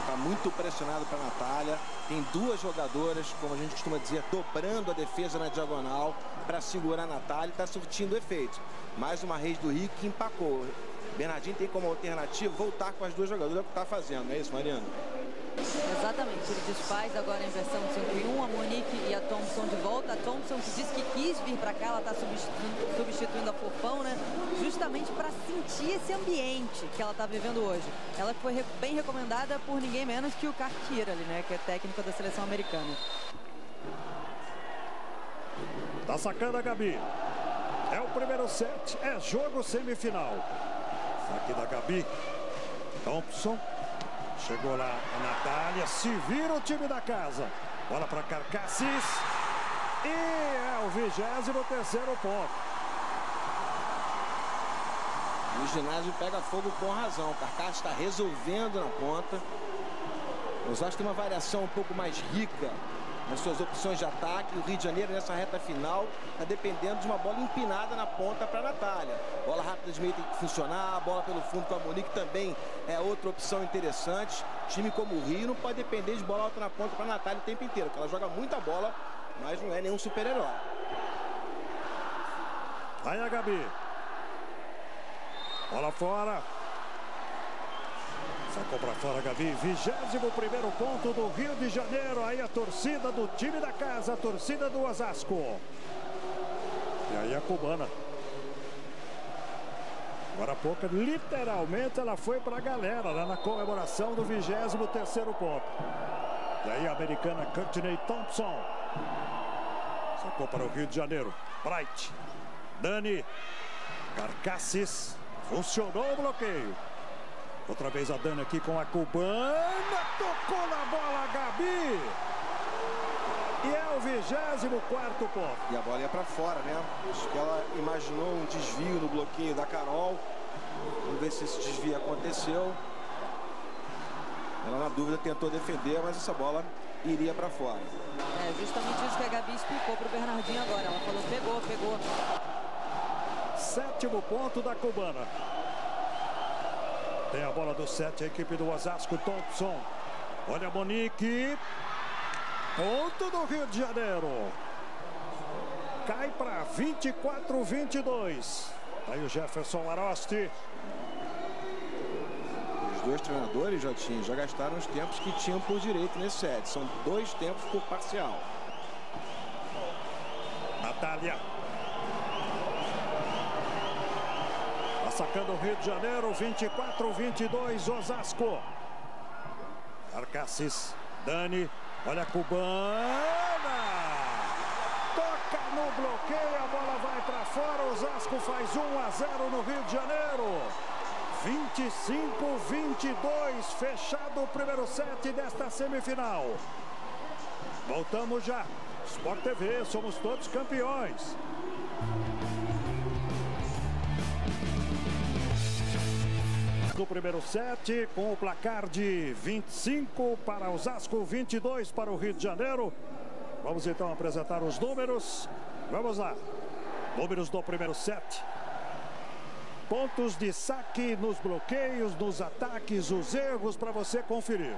Está muito pressionado para a Natália. Tem duas jogadoras, como a gente costuma dizer, dobrando a defesa na diagonal para segurar a Natália. Está surtindo efeito. Mais uma rede do Rio que empacou. Bernardinho tem como alternativa voltar com as duas jogadoras, é que está fazendo, é isso, Mariano? Exatamente, ele desfaz agora a inversão de 5 em 1, a Monique e a Thompson de volta. A Thompson que disse que quis vir para cá, ela está substituindo, substituindo, a Fofão, né? Justamente para sentir esse ambiente que ela está vivendo hoje. Ela foi bem recomendada por ninguém menos que o Cartier ali, né? Que é técnico da seleção americana. Tá sacando a Gabi. É o primeiro set, é jogo semifinal. Aqui da Gabi. Thompson. Chegou lá a Natália. Se vira o time da casa. Bola para Carcassis. E é o 23 ponto. o ginásio pega fogo com razão. Carcassis está resolvendo na ponta. O Osasco tem uma variação um pouco mais rica nas suas opções de ataque. O Rio de Janeiro, nessa reta final, está dependendo de uma bola empinada na ponta para a Natália. Bola rápida de meio tem que funcionar, a bola pelo fundo com a Monique também é outra opção interessante. Time como o Rio não pode depender de bola alta na ponta para a Natália o tempo inteiro, porque ela joga muita bola, mas não é nenhum super-herói. Aí a Gabi. Bola fora. Sacou para fora, Gavi. 21 primeiro ponto do Rio de Janeiro. Aí a torcida do time da casa, a torcida do Osasco. E aí a cubana. Agora há pouco, literalmente, ela foi para a galera lá na comemoração do 23 terceiro ponto. E aí a americana Courtney Thompson. Sacou para o Rio de Janeiro. Bright. Dani. Carcassis. Funcionou o bloqueio. Outra vez a Dani aqui com a cubana. Tocou na bola, Gabi. E é o 24 ponto. E a bola ia para fora, né? Acho que ela imaginou um desvio no bloqueio da Carol. Vamos ver se esse desvio aconteceu. Ela, na dúvida, tentou defender, mas essa bola iria para fora. É justamente isso que a Gabi explicou para o Bernardinho agora. Ela falou, pegou, pegou. Sétimo ponto da cubana. Tem a bola do sete, a equipe do Osasco, Thompson. Olha a Monique. Ponto do Rio de Janeiro. Cai para 24, 22. Aí o Jefferson Arosti. Os dois treinadores já, tinham, já gastaram os tempos que tinham por direito nesse set. São dois tempos por parcial. Natália. Sacando o Rio de Janeiro, 24, 22, Osasco. Arcassis, Dani, olha a cubana. Toca no bloqueio, a bola vai para fora, Osasco faz 1 a 0 no Rio de Janeiro. 25, 22, fechado o primeiro set desta semifinal. Voltamos já. Sport TV, somos todos campeões. Do primeiro set, com o placar de 25 para Osasco, 22 para o Rio de Janeiro. Vamos então apresentar os números. Vamos lá. Números do primeiro set. Pontos de saque nos bloqueios, nos ataques, os erros para você conferir.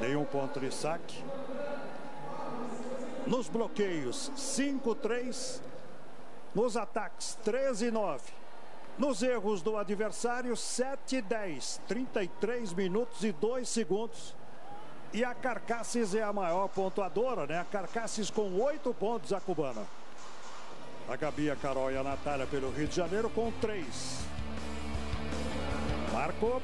Nenhum ponto de saque. Nos bloqueios, 5-3. Nos ataques, 13 e 9. Nos erros do adversário, 7 e 10. 33 minutos e 2 segundos. E a Carcasses é a maior pontuadora, né? A Carcasses com 8 pontos, a cubana. A Gabi, a Carol e a Natália pelo Rio de Janeiro com 3. Marco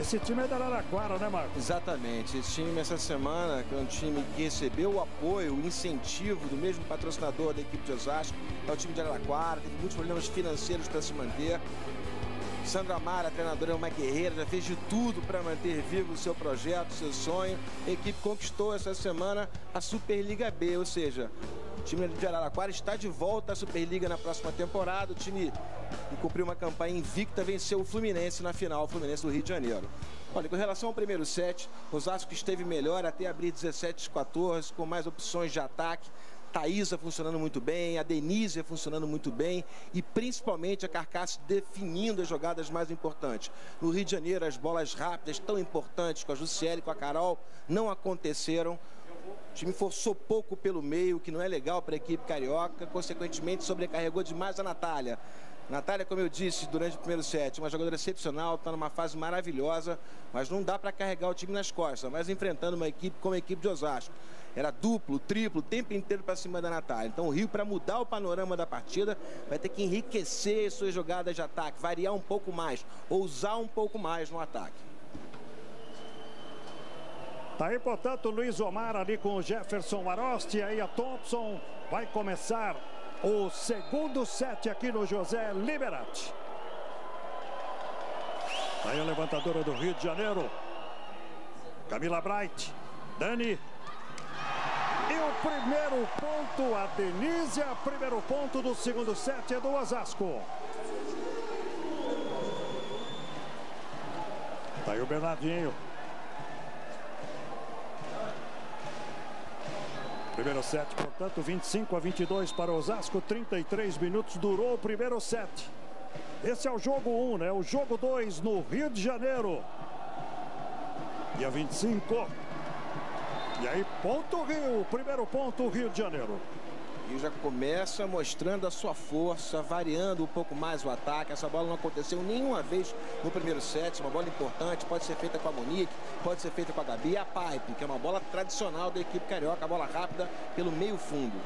esse time é da Araraquara, né, Marcos? Exatamente. Esse time, essa semana, é um time que recebeu o apoio, o incentivo do mesmo patrocinador da equipe de Osasco, é o time de Araraquara, teve muitos problemas financeiros para se manter. Sandra Mara, treinadora, é uma guerreira, já fez de tudo para manter vivo o seu projeto, seu sonho. A equipe conquistou essa semana a Superliga B, ou seja, o time de Araraquara está de volta à Superliga na próxima temporada. O time que cumpriu uma campanha invicta venceu o Fluminense na final, o Fluminense do Rio de Janeiro. Olha, com relação ao primeiro set, Osasco esteve melhor até abrir 17 14, com mais opções de ataque. Thaisa funcionando muito bem, a Denise funcionando muito bem e principalmente a Carcaça definindo as jogadas mais importantes. No Rio de Janeiro, as bolas rápidas tão importantes com a Jussiele, com a Carol, não aconteceram. O time forçou pouco pelo meio, que não é legal para a equipe carioca, consequentemente sobrecarregou demais a Natália. Natália, como eu disse durante o primeiro set, uma jogadora excepcional, está numa fase maravilhosa, mas não dá para carregar o time nas costas, mas enfrentando uma equipe como a equipe de Osasco. Era duplo, triplo, o tempo inteiro para cima da Natália. Então o Rio, para mudar o panorama da partida, vai ter que enriquecer suas jogadas de ataque, variar um pouco mais, ousar um pouco mais no ataque. Tá aí, portanto, Luiz Omar ali com o Jefferson Arosti. Aí a Thompson vai começar o segundo set aqui no José Liberati. Aí a levantadora do Rio de Janeiro. Camila Bright. Dani. E o primeiro ponto, a Denise. O primeiro ponto do segundo set é do Osasco. Tá aí o Bernardinho. Primeiro set, portanto, 25 a 22 para Osasco, 33 minutos durou o primeiro set. Esse é o jogo 1, um, né? O jogo 2 no Rio de Janeiro. Dia 25. E aí, ponto Rio, primeiro ponto Rio de Janeiro. E já começa mostrando a sua força, variando um pouco mais o ataque. Essa bola não aconteceu nenhuma vez no primeiro set. Uma bola importante, pode ser feita com a Monique, pode ser feita com a Gabi. E a Pipe, que é uma bola tradicional da equipe carioca, a bola rápida pelo meio fundo.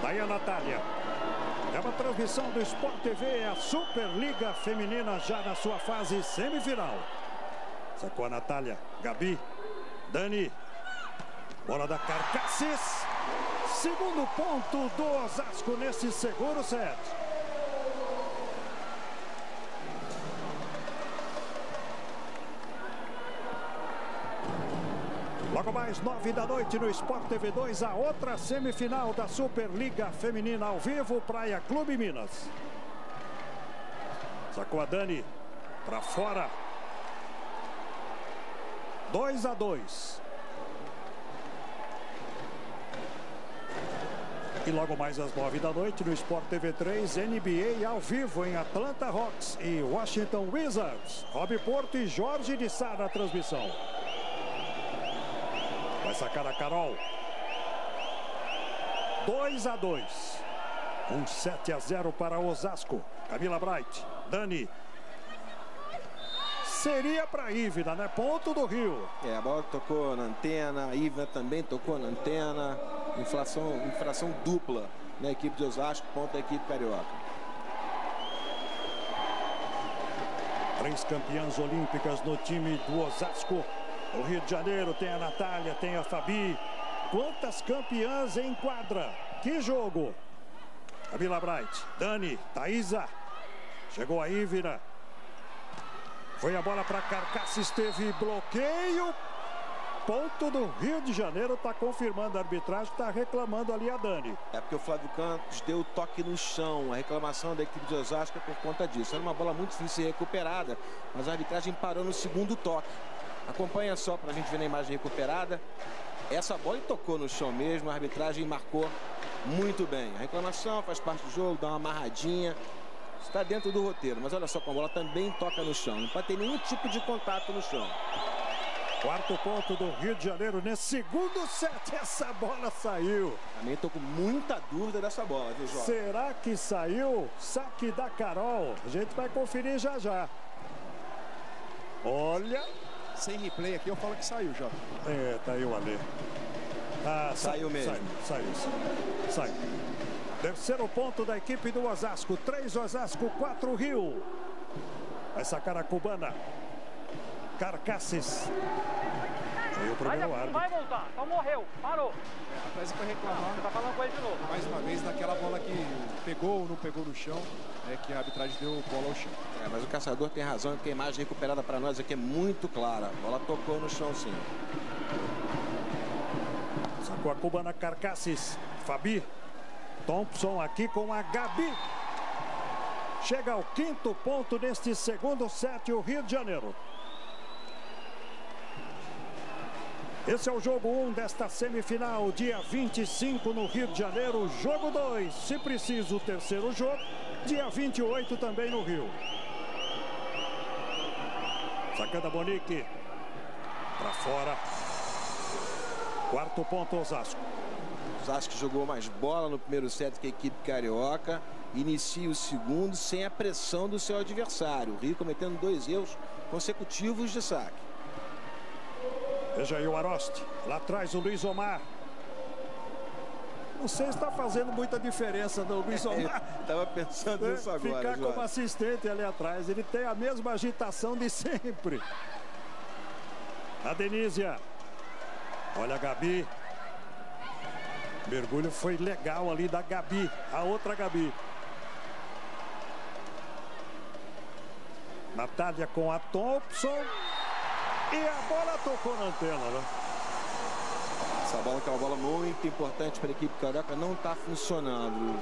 Daí a Natália. É uma transmissão do Sport TV, a Superliga Feminina já na sua fase semifinal. Sacou a Natália, Gabi, Dani, Bola da Carcassis. Segundo ponto do Osasco nesse segundo set. Logo mais, nove da noite no Sport TV 2, a outra semifinal da Superliga Feminina ao vivo, Praia Clube Minas. Sacou a Dani para fora. 2 a 2. E logo mais às nove da noite no Sport TV 3, NBA ao vivo em Atlanta Hawks e Washington Wizards. Rob Porto e Jorge de Sá na transmissão. Vai sacar a Carol. 2 a 2. Um 7 a 0 para Osasco. Camila Bright, Dani. Seria para Ívida, né? Ponto do Rio. É, a bola tocou na antena, a Ívida também tocou na antena. Inflação, infração dupla na equipe de Osasco, ponto da equipe carioca. Três campeãs olímpicas no time do Osasco. O Rio de Janeiro tem a Natália, tem a Fabi. Quantas campeãs em quadra? Que jogo! Camila Bright, Dani, Thaisa. Chegou a Ívira. Foi a bola para Carcaça, teve bloqueio ponto do Rio de Janeiro está confirmando a arbitragem, está reclamando ali a Dani. É porque o Flávio Campos deu o toque no chão. A reclamação da equipe de Osasco é por conta disso. Era uma bola muito difícil ser recuperada, mas a arbitragem parou no segundo toque. Acompanha só para a gente ver na imagem recuperada. Essa bola tocou no chão mesmo, a arbitragem marcou muito bem. A reclamação faz parte do jogo, dá uma amarradinha. Está dentro do roteiro, mas olha só como a bola também toca no chão. Não pode ter nenhum tipo de contato no chão. Quarto ponto do Rio de Janeiro nesse segundo set. Essa bola saiu. Também estou com muita dúvida dessa bola, viu, Jorge? Será que saiu? Saque da Carol. A gente vai conferir já já. Olha. Sem replay aqui, eu falo que saiu, Jorge. É, tá aí o Ale. Ah, saiu, saiu mesmo. Saiu, saiu. Saiu. Terceiro ponto da equipe do Osasco. Três Osasco, quatro Rio. Vai sacar a cubana. Carcasses. Foi o primeiro vai, árbitro. Vai voltar, só morreu, parou. É, parece que foi reclamar. Tá falando com ele de novo. Mais uma vez, naquela bola que pegou ou não pegou no chão, é que a arbitragem deu bola ao chão. É, mas o caçador tem razão, porque a imagem recuperada para nós aqui é muito clara. A bola tocou no chão sim. Sacou a cubana Carcasses. Fabi. Thompson aqui com a Gabi. Chega ao quinto ponto neste segundo set, o Rio de Janeiro. Esse é o jogo 1 um desta semifinal, dia 25 no Rio de Janeiro. Jogo 2, se preciso, o terceiro jogo. Dia 28 também no Rio. Sacando a Bonique. Para fora. Quarto ponto, Osasco. Osasco jogou mais bola no primeiro set que a equipe carioca. Inicia o segundo sem a pressão do seu adversário. O Rio cometendo dois erros consecutivos de saque. Veja aí o Aroste. Lá atrás o Luiz Omar. Não sei se está fazendo muita diferença no Luiz Omar. Estava pensando nisso agora. Ficar Jorge. como assistente ali atrás. Ele tem a mesma agitação de sempre. A Denísia. Olha a Gabi. Mergulho foi legal ali da Gabi, a outra Gabi. Natália com a Thompson. E a bola tocou na antena, né? Essa bola que é uma bola muito importante para a equipe carioca não está funcionando.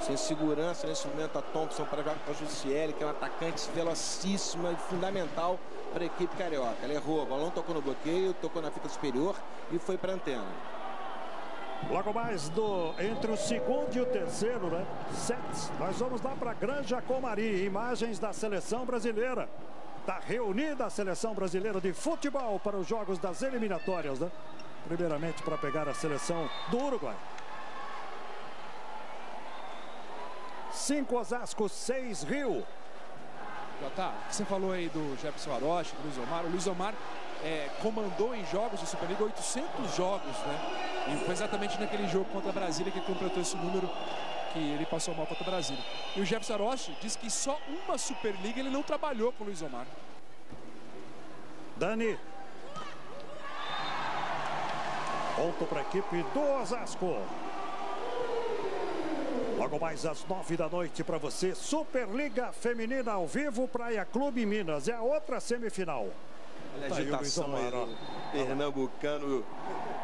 Sem segurança nesse momento a Thompson para jogar com a Jussiele, que é um atacante velocíssima e fundamental para a equipe carioca. Ela errou, o balão tocou no bloqueio, tocou na fita superior e foi para a antena. Logo mais do entre o segundo e o terceiro, né? Sets. Nós vamos lá para Granja Comari, imagens da seleção brasileira. Está reunida a seleção brasileira de futebol para os jogos das eliminatórias, né? Primeiramente para pegar a seleção do Uruguai. 5 Osasco, 6 Rio. Já tá. Você falou aí do Jefferson Aroche, do Luiz Omar. O Luiz Omar é, comandou em jogos da Superliga 800 jogos, né? E foi exatamente naquele jogo contra a Brasília que completou esse número que ele passou mal contra a Brasília. E o Jefferson Aroche disse que só uma Superliga ele não trabalhou com o Luiz Omar. Dani. Ponto para a equipe do Osasco. Logo mais às nove da noite para você, Superliga Feminina ao vivo, Praia Clube Minas. É a outra semifinal. Olha a tá agitação aí, aí pernambucano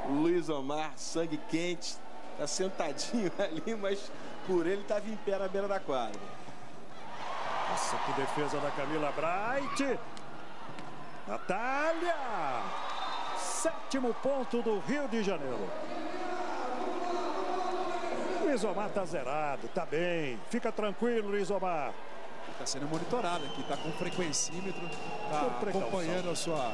Luiz Omar, sangue quente. Tá sentadinho ali, mas por ele estava em pé na beira da quadra. Nossa, que defesa da Camila Bright. Natália. Sétimo ponto do Rio de Janeiro. Luiz Omar tá zerado, tá bem. Fica tranquilo, Luiz Omar. Está sendo monitorado aqui, tá com frequencímetro, tá acompanhando a sua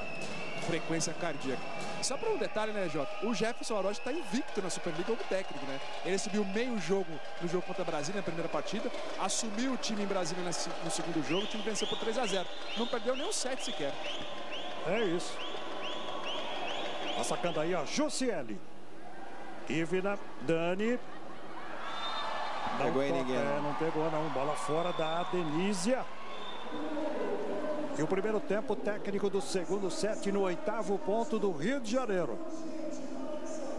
frequência cardíaca. Só para um detalhe, né, Jota? O Jefferson Aroche está invicto na Superliga como técnico, né? Ele subiu meio jogo no jogo contra a Brasília na primeira partida, assumiu o time em Brasília no segundo jogo, o time venceu por 3 a 0 Não perdeu nem um set sequer. É isso. Tá sacando aí a Jussiele. Ivna, Dani, não pegou em ninguém. É, não pegou não. Bola fora da Denísia. E o primeiro tempo técnico do segundo set no oitavo ponto do Rio de Janeiro.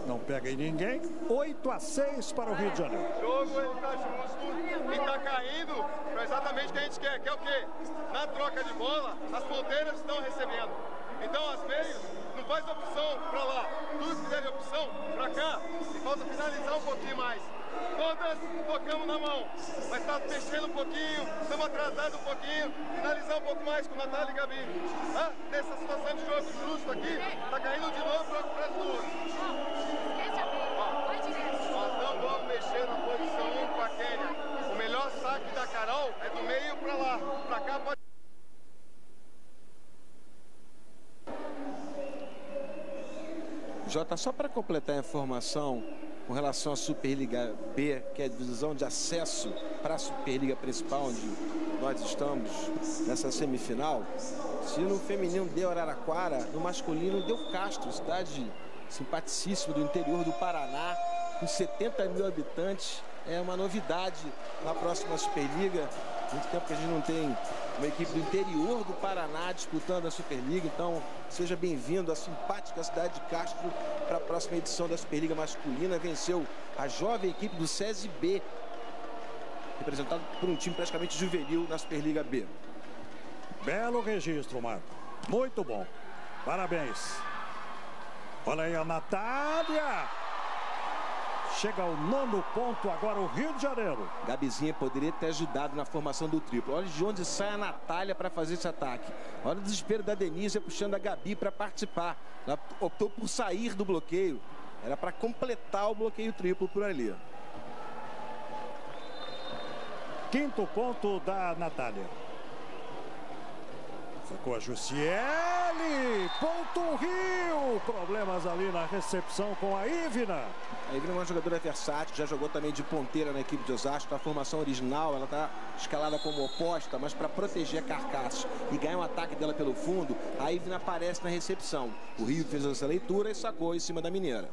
Não pega em ninguém. 8 a 6 para o Rio de Janeiro. O jogo ele tá justo e tá caindo para exatamente o que a gente quer. Que é o quê? Na troca de bola, as ponteiras estão recebendo. Então, às vezes, não faz opção para lá. Tudo que der opção para cá. E falta finalizar um pouquinho mais. Todas tocamos na mão, mas está mexendo um pouquinho, estamos atrasados um pouquinho, finalizar um pouco mais com Natália e Gabi. Ah, nessa situação de jogo justo aqui, está caindo de novo para as duas. Nós não vamos mexer na posição 1 com a Kênia. O melhor saque da Carol é do meio para lá, para cá pode... Jota, só para completar a informação, com relação à Superliga B, que é a divisão de acesso para a Superliga principal, onde nós estamos nessa semifinal. Se no feminino deu Araraquara, no masculino deu Castro, cidade simpaticíssima do interior do Paraná, com 70 mil habitantes. É uma novidade na próxima Superliga. Muito tempo que a gente não tem uma equipe do interior do Paraná disputando a Superliga. Então, seja bem-vindo à simpática cidade de Castro para a próxima edição da Superliga Masculina. Venceu a jovem equipe do SESI B, representado por um time praticamente juvenil na Superliga B. Belo registro, Marco. Muito bom. Parabéns. Olha aí a Natália. Chega ao nono ponto agora o Rio de Janeiro. Gabizinha poderia ter ajudado na formação do triplo. Olha de onde sai a Natália para fazer esse ataque. Olha o desespero da Denise puxando a Gabi para participar. Ela optou por sair do bloqueio. Era para completar o bloqueio triplo por ali. Quinto ponto da Natália. Sacou a Jussiele. Ponto Rio. Problemas ali na recepção com a Ivna. A Ivna é uma jogadora versátil, já jogou também de ponteira na equipe de Osasco. A formação original, ela está escalada como oposta, mas para proteger a carcaça e ganhar um ataque dela pelo fundo, a Ivna aparece na recepção. O Rio fez essa leitura e sacou em cima da Mineira.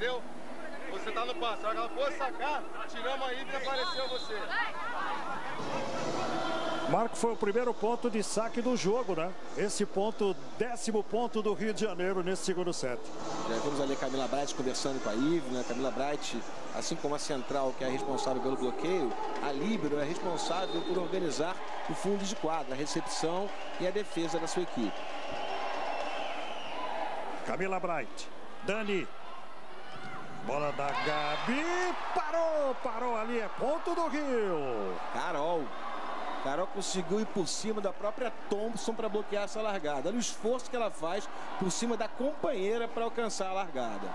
entendeu? Você tá no passe. A hora que ela for sacar, tiramos a Ivy e apareceu você. Marco foi o primeiro ponto de saque do jogo, né? Esse ponto, décimo ponto do Rio de Janeiro nesse segundo set. Já vimos ali a Camila Bright conversando com a Ive, né? Camila Bright, assim como a central, que é responsável pelo bloqueio, a Líbero é responsável por organizar o fundo de quadra, a recepção e a defesa da sua equipe. Camila Bright, Dani. Bola da Gabi, parou, parou ali, é ponto do Rio. Carol. Carol conseguiu ir por cima da própria Thompson para bloquear essa largada. Olha o esforço que ela faz por cima da companheira para alcançar a largada.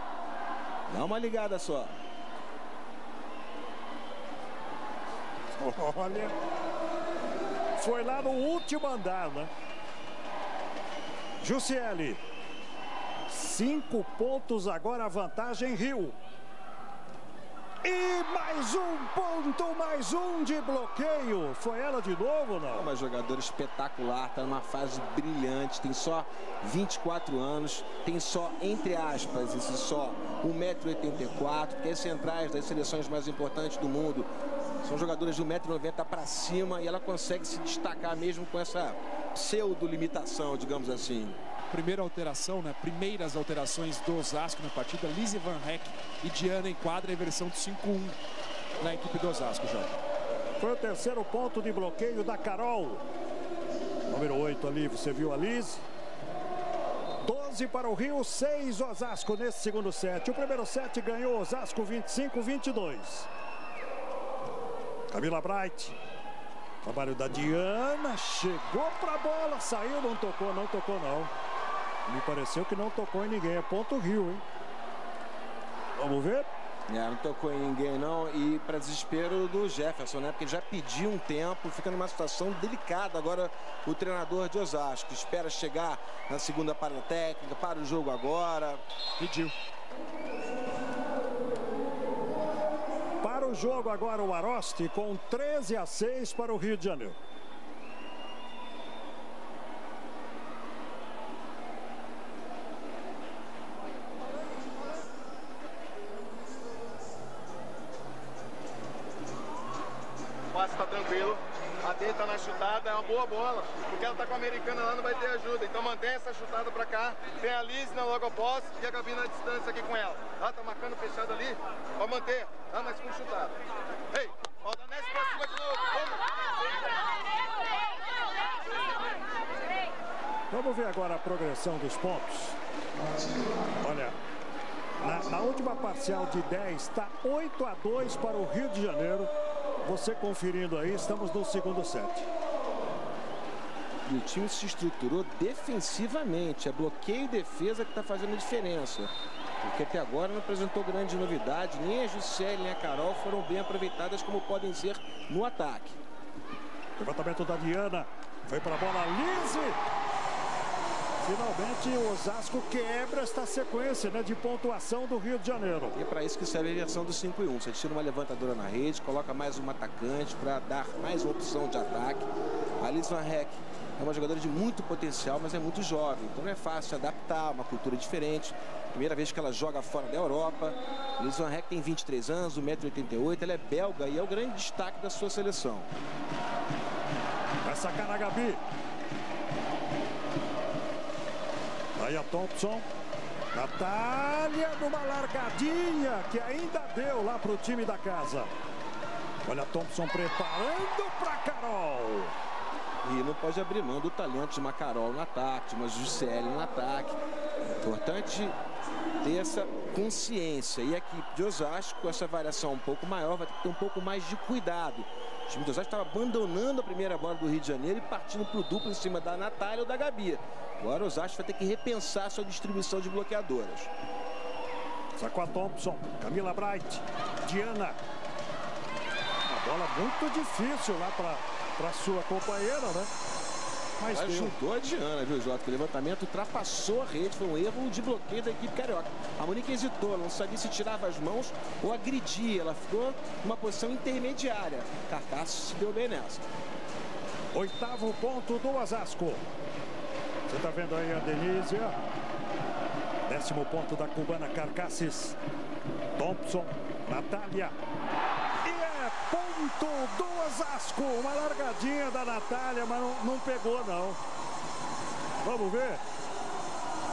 Dá uma ligada só. Olha, foi lá no último andar, né? Jussiele, cinco pontos agora a vantagem Rio. E mais um ponto, mais um de bloqueio. Foi ela de novo, não? É uma jogadora espetacular, está numa fase brilhante, tem só 24 anos, tem só, entre aspas, esse só 1,84m, porque as centrais das seleções mais importantes do mundo são jogadoras de 1,90m para cima e ela consegue se destacar mesmo com essa pseudo-limitação, digamos assim primeira alteração, né? Primeiras alterações do Osasco na partida. Lise Van Heck e Diana em quadra em versão de 5-1 na equipe do Osasco. Foi o terceiro ponto de bloqueio da Carol. Número 8 ali, você viu a Liz. 12 para o Rio, 6 Osasco nesse segundo set. O primeiro set ganhou Osasco 25-22. Camila Bright. Trabalho da Diana. Chegou para a bola, saiu, não tocou, não tocou não. Me pareceu que não tocou em ninguém. É ponto Rio, hein? Vamos ver? É, não tocou em ninguém não e para desespero do Jefferson, né? Porque ele já pediu um tempo, fica numa situação delicada agora o treinador de Osasco. Espera chegar na segunda parada técnica, para o jogo agora. Pediu. Para o jogo agora o Aroste com 13 a 6 para o Rio de Janeiro. Chutada, é uma boa bola. Porque ela tá com a americana lá, não vai ter ajuda. Então mantém essa chutada pra cá. Tem a Liz na logo após e a Gabi na distância aqui com ela. Ela tá marcando fechado ali. Pode manter. Tá, mas com chutada. Ei, roda nessa pra cima de novo. Vamos. Vamos ver agora a progressão dos pontos. Olha, na, na, última parcial de 10, está 8 a 2 para o Rio de Janeiro. Você conferindo aí, estamos no segundo set. E o time se estruturou defensivamente. É bloqueio e defesa que está fazendo a diferença. Porque até agora não apresentou grande novidade. Nem a Juscelia nem a Carol foram bem aproveitadas como podem ser no ataque. Levantamento da Diana. Foi para a bola Lise. Finalmente o Osasco quebra esta sequência né, de pontuação do Rio de Janeiro. E é para isso que serve a versão do 5 e 1. Você tira uma levantadora na rede, coloca mais um atacante para dar mais uma opção de ataque. A Liz Van Heck é uma jogadora de muito potencial, mas é muito jovem. Então não é fácil se adaptar, uma cultura diferente. Primeira vez que ela joga fora da Europa. Liz Van Heck tem 23 anos, 1,88m, ela é belga e é o grande destaque da sua seleção. Vai sacar a Gabi. Aí a Thompson. Natália numa largadinha que ainda deu lá para o time da casa. Olha a Thompson preparando para Carol. E não pode abrir mão do talento de uma Carol no ataque, de uma Juscelia no ataque. Importante ter essa consciência. E aqui de Osasco, com essa variação um pouco maior, vai ter um pouco mais de cuidado. O time do Osasco estava abandonando a primeira bola do Rio de Janeiro e partindo para o duplo em cima da Natália ou da Gabi. Agora o Osasco vai ter que repensar sua distribuição de bloqueadoras. Sacou a Thompson, Camila Bright, Diana. Uma bola muito difícil lá para sua companheira, né? Mas ajudou a Diana, viu, Jota? Que o levantamento ultrapassou a rede, foi um erro de bloqueio da equipe carioca. A Monique hesitou, não sabia se tirava as mãos ou agredia. Ela ficou numa posição intermediária. Carcaço se deu bem nessa. Oitavo ponto do Osasco. Você está vendo aí a Denise. Décimo ponto da cubana Carcasses. Thompson, Natália. Ponto do Osasco. Uma largadinha da Natália, mas não, não pegou, não. Vamos ver.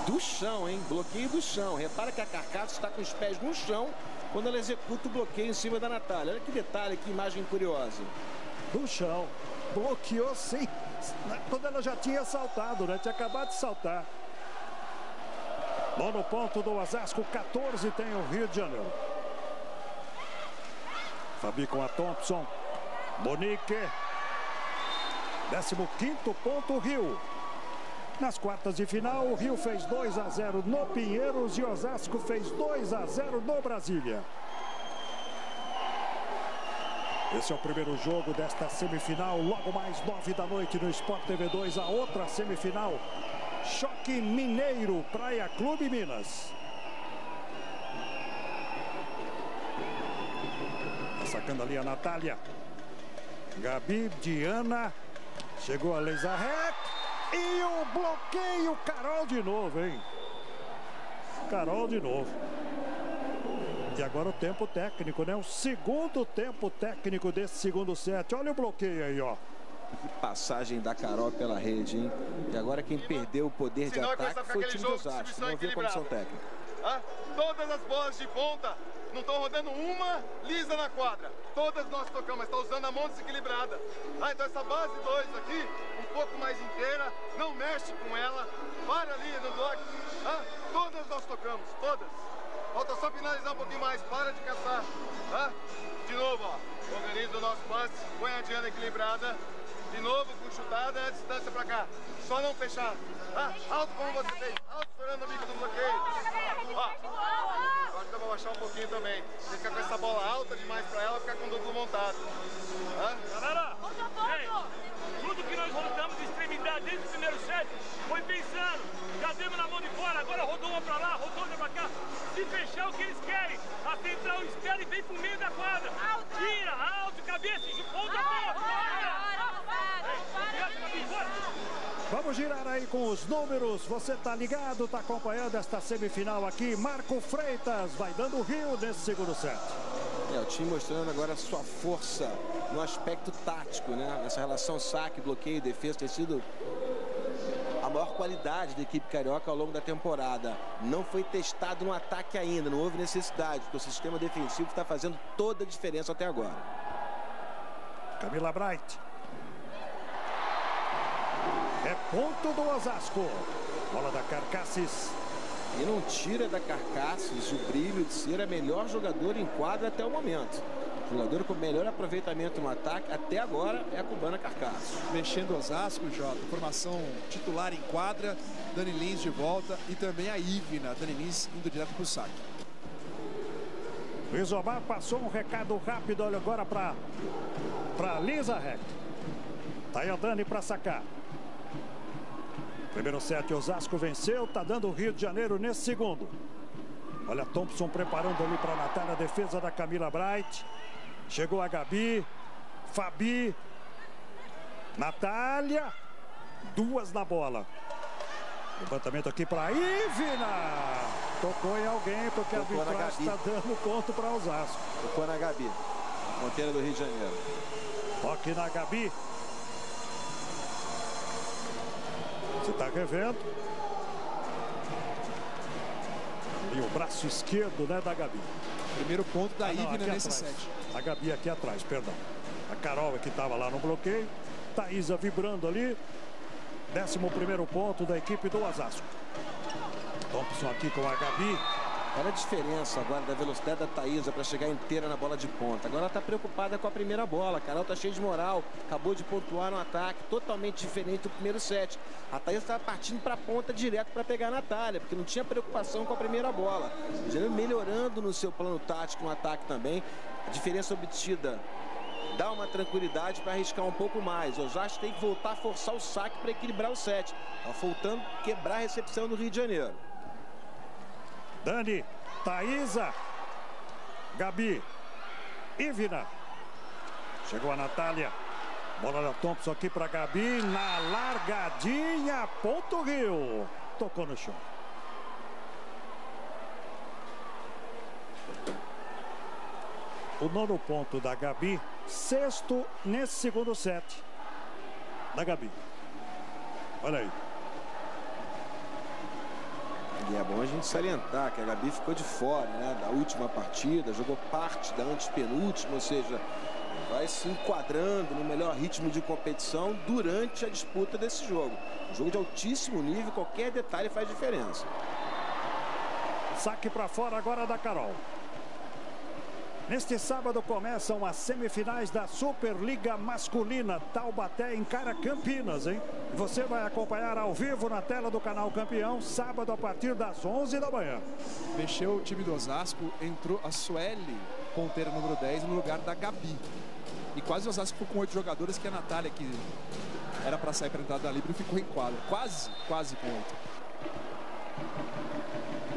Do chão, hein? Bloqueio do chão. Repara que a Carcaça está com os pés no chão quando ela executa o bloqueio em cima da Natália. Olha que detalhe, que imagem curiosa. Do chão. Bloqueou sim. Quando ela já tinha saltado, né? Tinha acabado de saltar. Nono ponto do Osasco, 14 tem o Rio de Janeiro. Fabi com a Thompson. Monique. 15 ponto Rio. Nas quartas de final, o Rio fez 2 a 0 no Pinheiros e Osasco fez 2 a 0 no Brasília. Esse é o primeiro jogo desta semifinal. Logo mais nove da noite no Sport TV 2, a outra semifinal. Choque Mineiro, Praia Clube Minas. Tá sacando ali a Natália. Gabi, Diana. Chegou a Leisa Rec. E o bloqueio, Carol de novo, hein? Carol de novo. E agora o tempo técnico, né? O segundo tempo técnico desse segundo set. Olha o bloqueio aí, ó. Que passagem da Carol pela rede, hein? E agora quem perdeu o poder de ataque foi o time do Osasco. Não viu a condição técnica. Ah, todas as bolas de ponta não estão rodando uma lisa na quadra. Todas nós tocamos, mas está usando a mão desequilibrada. Ah, então essa base 2 aqui, um pouco mais inteira, não mexe com ela, para ali no bloco. Ah, todas nós tocamos, todas. Falta só finalizar um pouquinho mais, para de caçar. Ah, de novo, ó. Organiza o nosso passe, põe a Diana equilibrada. De novo, com chutada, a distância pra cá. Só não fechar. Ah, alto como você fez. Alto estourando o bico do bloqueio. Ó, acho que eu vou baixar um pouquinho também. Você ficar com essa bola alta demais pra ela, ficar com o duplo montado. Ah? Galera, ei, tudo que nós rodamos de extremidade desde o primeiro set foi pensando. Já demos na mão de fora, agora rodou uma pra lá, rodou outra pra cá. Se fechar o que eles querem, a central espera e vem pro meio da quadra. Tira, alto, cabeça, ponta a bola. Vamos girar aí com os números. Você tá ligado, tá acompanhando esta semifinal aqui. Marco Freitas vai dando o Rio nesse segundo set. É, o time mostrando agora sua força no aspecto tático, né? Nessa relação saque, bloqueio, defesa, tem sido a maior qualidade da equipe carioca ao longo da temporada. Não foi testado no ataque ainda, não houve necessidade, porque o sistema defensivo está fazendo toda a diferença até agora. Camila Bright. É ponto do Osasco. Bola da Carcasses. E não tira da Carcasses o brilho de ser a melhor jogadora em quadra até o momento. Jogador com melhor aproveitamento no ataque até agora é a cubana Carcaço. Mexendo Osasco, Jota. Formação titular em quadra. Dani Lins de volta e também a Ivna. Dani Lins indo direto para o saque. Luiz Omar passou um recado rápido. Olha agora para para Lisa Rec. Tá aí a Dani para sacar. Primeiro set, Osasco venceu. Tá dando o Rio de Janeiro nesse segundo. Olha Thompson preparando ali para a Natália. Defesa da Camila Bright. Chegou a Gabi. Fabi. Natália. Duas na bola. Levantamento aqui para Ivina. Tocou em alguém porque Tocou a arbitragem está dando ponto para Osasco. Tocou na Gabi. Ponteira do Rio de Janeiro. Toque na Gabi. Você está revendo. E o braço esquerdo, né, da Gabi. Primeiro ponto da Ah, não, Ivna aqui nesse set. A Gabi aqui atrás, perdão. A Carol que estava lá no bloqueio. Thaísa vibrando ali. Décimo primeiro ponto da equipe do Osasco. Thompson aqui com a Gabi. Olha a diferença agora da velocidade da Thaísa para chegar inteira na bola de ponta. Agora ela está preocupada com a primeira bola. A Carol está cheia de moral. Acabou de pontuar no ataque. Totalmente diferente do primeiro set. A Thaísa estava partindo para a ponta direto para pegar a Natália, porque não tinha preocupação com a primeira bola. Melhorando no seu plano tático no ataque também. A diferença obtida dá uma tranquilidade para arriscar um pouco mais. O Osasco tem que voltar a forçar o saque para equilibrar o set. Está faltando quebrar a recepção do Rio de Janeiro. Dani, Thaísa, Gabi, Ivina. Chegou a Natália. Bola da Thompson aqui para Gabi. Na largadinha, ponto Rio. Tocou no chão. o nono ponto da Gabi, sexto nesse segundo set da Gabi. Olha aí. E é bom a gente salientar que a Gabi ficou de fora né, da última partida, jogou parte da antepenúltima, ou seja, vai se enquadrando no melhor ritmo de competição durante a disputa desse jogo. Um jogo de altíssimo nível, qualquer detalhe faz diferença. Saque para fora agora da Carol. Neste sábado começam as semifinais da Superliga Masculina. Taubaté encara Campinas, hein? Você vai acompanhar ao vivo na tela do canal Campeão, sábado a partir das 11 da manhã. Mexeu o time do Osasco, entrou a Sueli, ponteira número 10, no lugar da Gabi. E quase o Osasco ficou com oito jogadores, que a Natália, que era para sair para a entrada da Libre, ficou em quadra. Quase, quase com oito.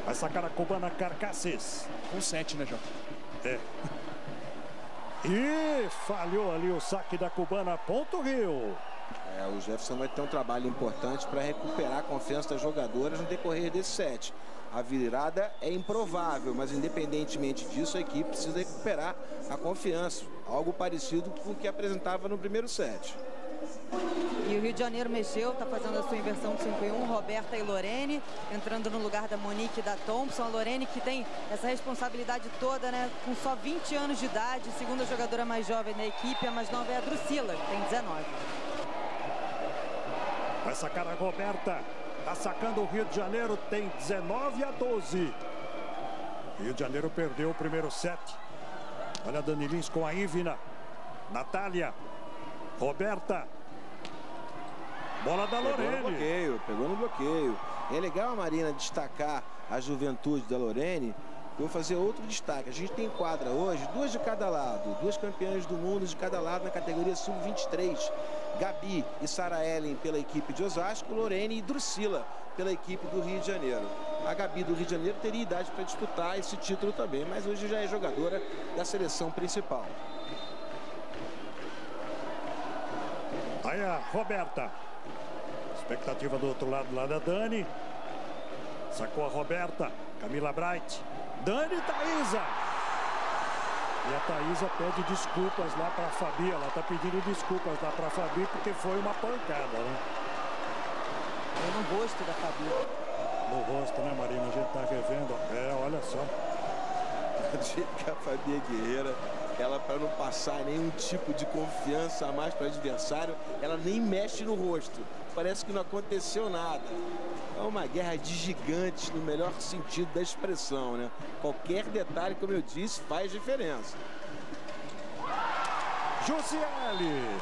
Vai sacar a cubana Carcasses. Com sete, né, Jota? E falhou ali o saque da cubana, ponto Rio. É, o Jefferson vai ter um trabalho importante para recuperar a confiança das jogadoras no decorrer desse set. A virada é improvável, mas independentemente disso, a equipe precisa recuperar a confiança. Algo parecido com o que apresentava no primeiro set. E o Rio de Janeiro mexeu, está fazendo a sua inversão de 5 em 1, Roberta e Lorene, entrando no lugar da Monique e da Thompson. A Lorene que tem essa responsabilidade toda, né? Com só 20 anos de idade, segunda jogadora mais jovem da equipe, a mais nova é a Drusila, que tem 19. Vai sacar a Roberta. Está sacando o Rio de Janeiro, tem 19 a 12. Rio de Janeiro perdeu o primeiro set. Olha a Danilins com a Ivina. Natália. Roberta. Bola da Lorene. Pegou no bloqueio, pegou no bloqueio. É legal a Marina destacar a juventude da Lorene. Vou fazer outro destaque. A gente tem quadra hoje, duas de cada lado, duas campeãs do mundo de cada lado na categoria sub-23. Gabi e Sara Ellen pela equipe de Osasco, Lorene e Drusila pela equipe do Rio de Janeiro. A Gabi do Rio de Janeiro teria idade para disputar esse título também, mas hoje já é jogadora da seleção principal. Aí a Roberta. Expectativa do outro lado lá da Dani. Sacou a Roberta. Camila Bright. Dani Thaísa. E a Thaísa pede desculpas lá para a Fabi. Ela está pedindo desculpas lá para a Fabi porque foi uma pancada, né? É no rosto da Fabi. No rosto, né, Marina? A gente está revendo. É, olha só. Do jeito que a Fabi é guerreira, ela para não passar nenhum tipo de confiança a mais para o adversário, ela nem mexe no rosto. Parece que não aconteceu nada. É uma guerra de gigantes no melhor sentido da expressão, né? Qualquer detalhe, como eu disse, faz diferença. Jussiele.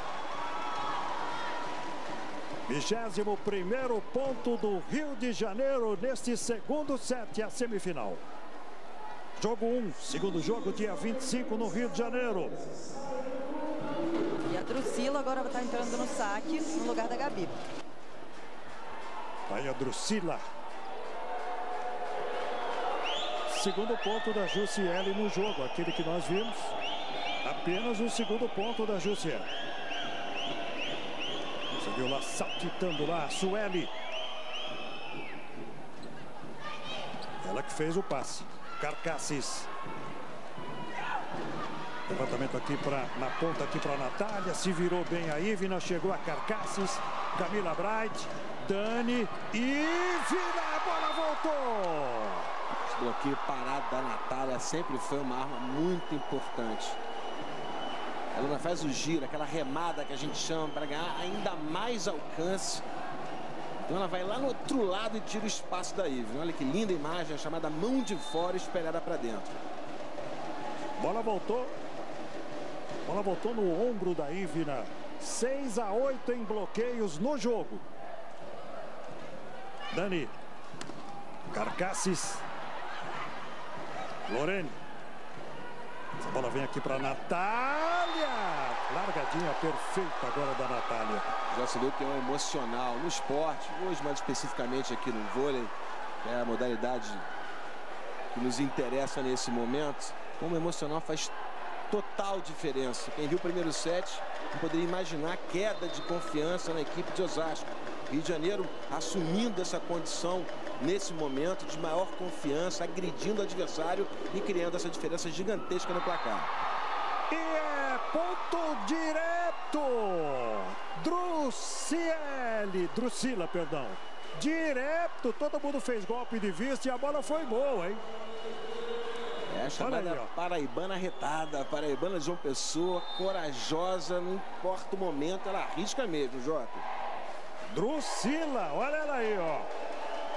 21 primeiro ponto do Rio de Janeiro neste segundo set, a semifinal. Jogo 1, um, segundo jogo, dia 25 no Rio de Janeiro. E a Drusila agora está entrando no saque no lugar da Gabi. Aí a Drusila. Segundo ponto da Jussiele no jogo, aquele que nós vimos. Apenas o segundo ponto da Jussiele. Você viu lá saltitando lá a Sueli. Ela que fez o passe. Carcasses. Levantamento aqui para na ponta aqui para Natália. Se virou bem a Ivna. Chegou a Carcasses. Camila Bright. Dani. Ivna. A bola voltou. Esse bloqueio parado da Natália sempre foi uma arma muito importante. Ela faz o giro, aquela remada que a gente chama para ganhar ainda mais alcance. Então ela vai lá no outro lado e tira o espaço da Ivna. Olha que linda imagem, chamada mão de fora espelhada para dentro. Bola voltou. Bola voltou no ombro da Ivna. 6 a 8 em bloqueios no jogo. Dani. Carcasses. Lorene. Essa bola vem aqui para Natália. Largadinha perfeita agora da Natália. Já se viu que é um emocional no esporte, hoje mais especificamente aqui no vôlei, é a modalidade que nos interessa nesse momento. Como emocional faz total diferença. Quem viu o primeiro set não poderia imaginar a queda de confiança na equipe de Osasco. Rio de Janeiro assumindo essa condição nesse momento de maior confiança, agredindo o adversário e criando essa diferença gigantesca no placar. E é ponto direto. Druciele, Drucila, perdão. Direto, todo mundo fez golpe de vista e a bola foi boa, hein? É a chamada aí, paraibana retada, paraibana de João Pessoa, corajosa, não importa o momento, ela arrisca mesmo, Jota. Drucila, olha ela aí, ó.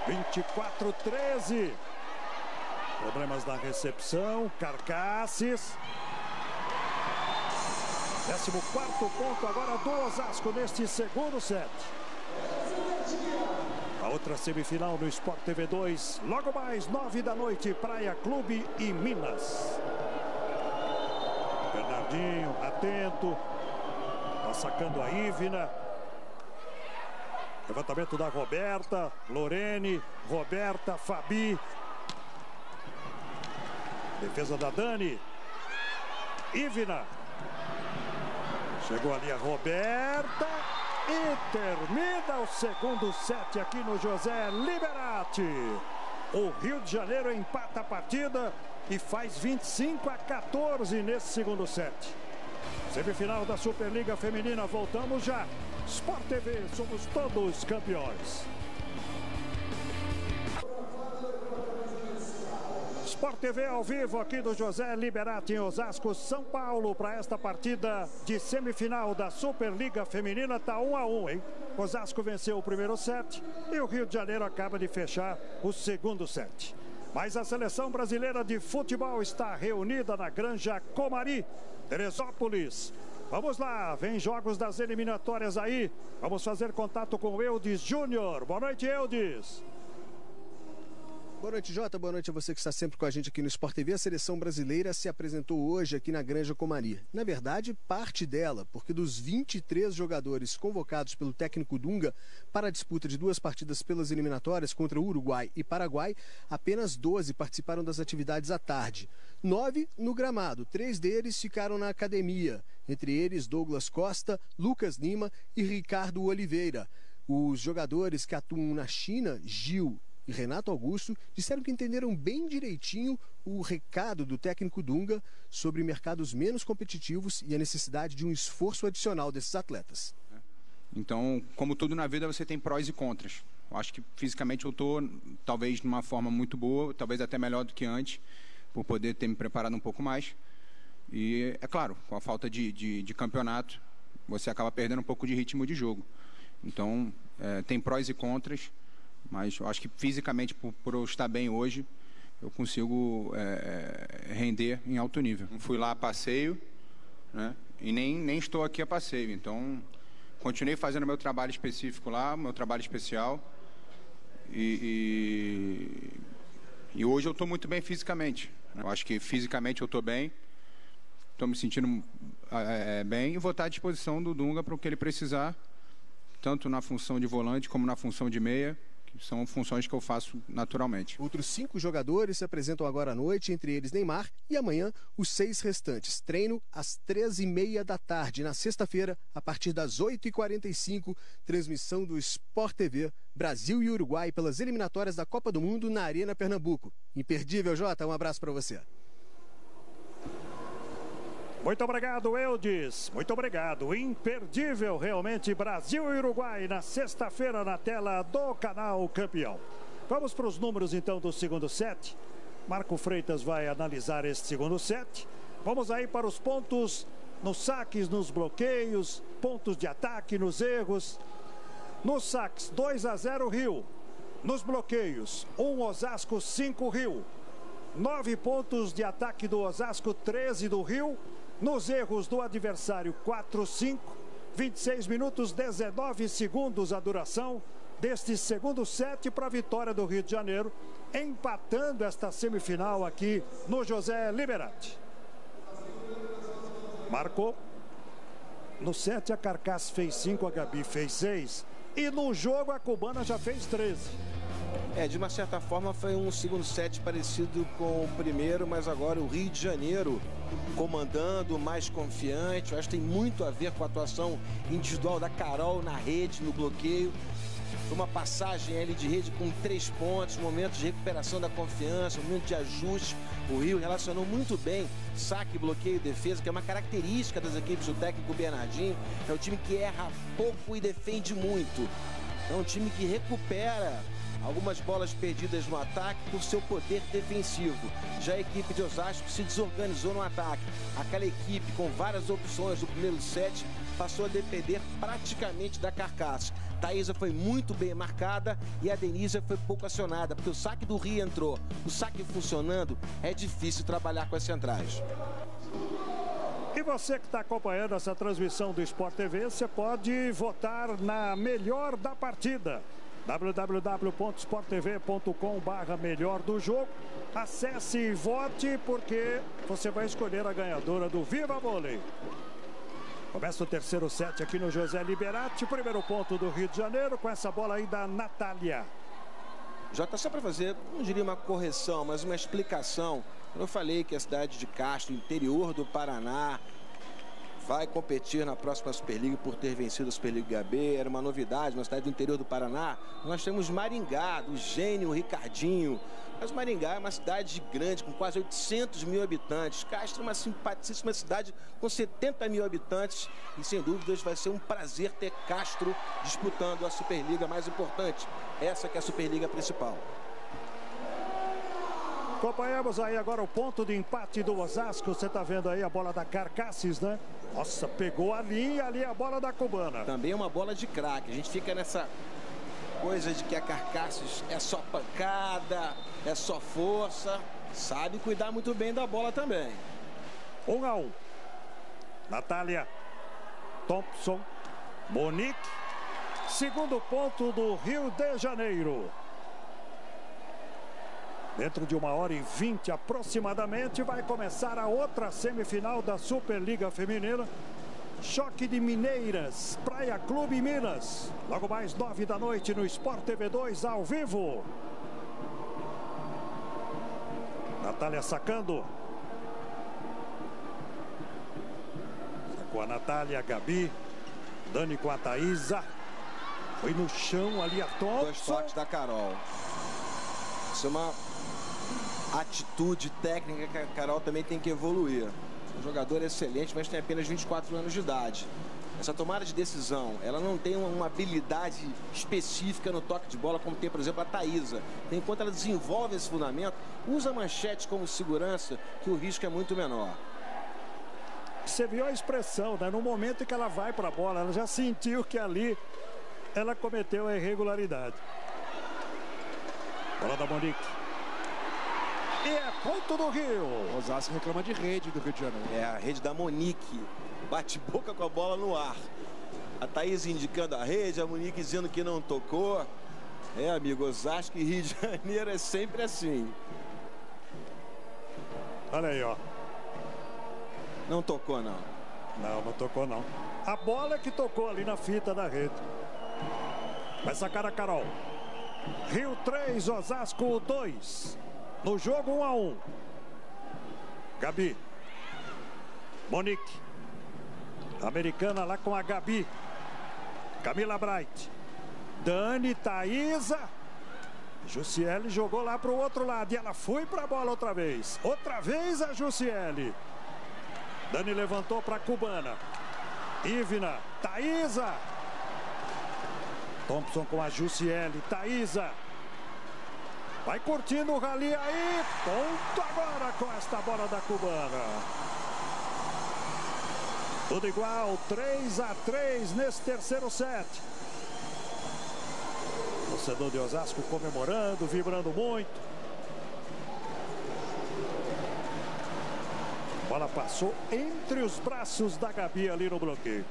24-13. Problemas na recepção, Carcasses. 14 ponto agora do Osasco neste segundo set. A outra semifinal no Sport TV 2, logo mais, 9 da noite, Praia Clube e Minas. Bernardinho, atento. Tá sacando a Ivna. Levantamento da Roberta, Lorene, Roberta, Fabi. Defesa da Dani. Ivna. Chegou ali a Roberta. E termina o segundo set aqui no José Liberati. O Rio de Janeiro empata a partida e faz 25 a 14 nesse segundo set. Semifinal da Superliga Feminina, voltamos já. Sport TV, somos todos campeões. Sport TV ao vivo aqui do José Liberati em Osasco, São Paulo, para esta partida de semifinal da Superliga Feminina. Tá 1 a 1, hein? Osasco venceu o primeiro set e o Rio de Janeiro acaba de fechar o segundo set. Mas a seleção brasileira de futebol está reunida na Granja Comari, Teresópolis. Vamos lá, vem jogos das eliminatórias aí. Vamos fazer contato com o Eudes Júnior. Boa noite, Eudes. Boa noite, Jota. Boa noite a você que está sempre com a gente aqui no Sport TV. A seleção brasileira se apresentou hoje aqui na Granja Comari. Na verdade, parte dela, porque dos 23 jogadores convocados pelo técnico Dunga para a disputa de duas partidas pelas eliminatórias contra Uruguai e Paraguai, apenas 12 participaram das atividades à tarde. Nove no gramado, três deles ficaram na academia, entre eles Douglas Costa, Lucas Lima e Ricardo Oliveira. Os jogadores que atuam na China, Gil e Renato Augusto disseram que entenderam bem direitinho o recado do técnico Dunga sobre mercados menos competitivos e a necessidade de um esforço adicional desses atletas. Então, como tudo na vida, você tem prós e contras. Eu acho que fisicamente eu estou, talvez, de uma forma muito boa, talvez até melhor do que antes, por poder ter me preparado um pouco mais. E, é claro, com a falta de, de, de campeonato, você acaba perdendo um pouco de ritmo de jogo. Então, é, tem prós e contras. Mas eu acho que fisicamente, por, por eu estar bem hoje, eu consigo é, render em alto nível. Fui lá a passeio, né? E nem, nem estou aqui a passeio. Então, continuei fazendo meu trabalho específico lá, meu trabalho especial. E, e, e hoje eu estou muito bem fisicamente. né? Eu acho que fisicamente eu estou bem. Estou me sentindo é, bem e vou estar à disposição do Dunga para o que ele precisar, tanto na função de volante como na função de meia são funções que eu faço naturalmente. Outros cinco jogadores se apresentam agora à noite, entre eles Neymar, e amanhã os seis restantes. Treino às três e meia da tarde, na sexta-feira, a partir das 8h45, transmissão do Sport TV, Brasil e Uruguai pelas eliminatórias da Copa do Mundo na Arena Pernambuco. Imperdível, Jota, um abraço para você. Muito obrigado, Eudes. Muito obrigado. Imperdível, realmente, Brasil e Uruguai na sexta-feira na tela do canal Campeão. Vamos para os números então do segundo set. Marco Freitas vai analisar este segundo set. Vamos aí para os pontos nos saques, nos bloqueios, pontos de ataque, nos erros. Nos saques, 2 a 0 Rio. Nos bloqueios, 1 um Osasco, 5 Rio. 9 pontos de ataque do Osasco, 13 do Rio. Nos erros do adversário, 4-5. 26 minutos, 19 segundos a duração deste segundo set para a vitória do Rio de Janeiro, empatando esta semifinal aqui no José Liberati. Marcou. No set a Carcass fez 5, a Gabi fez 6. E no jogo a Cubana já fez 13. É, de uma certa forma foi um segundo set parecido com o primeiro, mas agora o Rio de Janeiro comandando, mais confiante. Eu acho que tem muito a ver com a atuação individual da Carol na rede, no bloqueio. uma passagem ali de rede com três pontos, momento de recuperação da confiança, momento de ajuste. O Rio relacionou muito bem saque, bloqueio e defesa, que é uma característica das equipes do técnico Bernardinho. É um time que erra pouco e defende muito. É um time que recupera algumas bolas perdidas no ataque por seu poder defensivo. Já a equipe de Osasco se desorganizou no ataque. Aquela equipe com várias opções do primeiro set passou a depender praticamente da carcaça. Thaisa foi muito bem marcada e a Denise foi pouco acionada, porque o saque do Rio entrou. O saque funcionando, é difícil trabalhar com as centrais. E você que está acompanhando essa transmissão do Sport TV, você pode votar na melhor da partida www.sporttv.com.br melhor do jogo. Acesse e vote porque você vai escolher a ganhadora do Viva Vôlei. Começa o terceiro set aqui no José Liberati, primeiro ponto do Rio de Janeiro com essa bola aí da Natália. Jota, só para fazer, não diria uma correção, mas uma explicação. Eu falei que a cidade de Castro, interior do Paraná, vai competir na próxima Superliga por ter vencido a Superliga HB. Era uma novidade na cidade do interior do Paraná. Nós temos Maringá, do gênio Ricardinho. Mas Maringá é uma cidade grande, com quase 800 mil habitantes. Castro é uma simpaticíssima cidade com 70 mil habitantes. E sem dúvidas vai ser um prazer ter Castro disputando a Superliga mais importante. Essa que é a Superliga principal. Acompanhamos aí agora o ponto de empate do Osasco. Você está vendo aí a bola da Carcasses, né? Nossa, pegou ali e ali a bola da Cubana. Também é uma bola de craque. A gente fica nessa coisa de que a Carcasses é só pancada, é só força. Sabe cuidar muito bem da bola também. Um a um. Natália, Thompson, Monique. Segundo ponto do Rio de Janeiro. Dentro de uma hora e vinte aproximadamente vai começar a outra semifinal da Superliga Feminina. Choque de Mineiras, Praia Clube Minas. Logo mais nove da noite no Sport TV 2 ao vivo. Natália sacando. Sacou a Natália, a Gabi. Dani com a Thaísa. Foi no chão ali a Thompson. Dois toques da Carol. Isso é uma atitude técnica que a Carol também tem que evoluir. Um jogador excelente, mas tem apenas 24 anos de idade. Essa tomada de decisão, ela não tem uma habilidade específica no toque de bola, como tem, por exemplo, a Thaísa. Enquanto ela desenvolve esse fundamento, usa manchete como segurança, que o risco é muito menor. Você viu a expressão, né? No momento em que ela vai para a bola, ela já sentiu que ali ela cometeu a irregularidade. Bola da Monique. E é ponto do Rio. Osasco reclama de rede do Rio de Janeiro. É a rede da Monique. Bate boca com a bola no ar. A Thaís indicando a rede, a Monique dizendo que não tocou. É, amigo, Osasco e Rio de Janeiro é sempre assim. Olha aí, ó. Não tocou, não. Não, não tocou, não. A bola que tocou ali na fita da rede. Vai sacar a Carol. Rio 3, Osasco 2. No jogo 1 um a 1. Um. Gabi. Monique. Americana lá com a Gabi. Camila Bright. Dani, Thaísa. Jussiele jogou lá para o outro lado e ela foi para a bola outra vez. Outra vez a Jussiele. Dani levantou para a Cubana. Ivna, Thaísa. Thompson com a Jussiele, Thaísa. Vai curtindo o rally aí. Ponto agora com esta bola da Cubana. Tudo igual, 3 a 3 nesse terceiro set. Torcedor de Osasco comemorando, vibrando muito. A bola passou entre os braços da Gabi ali no bloqueio.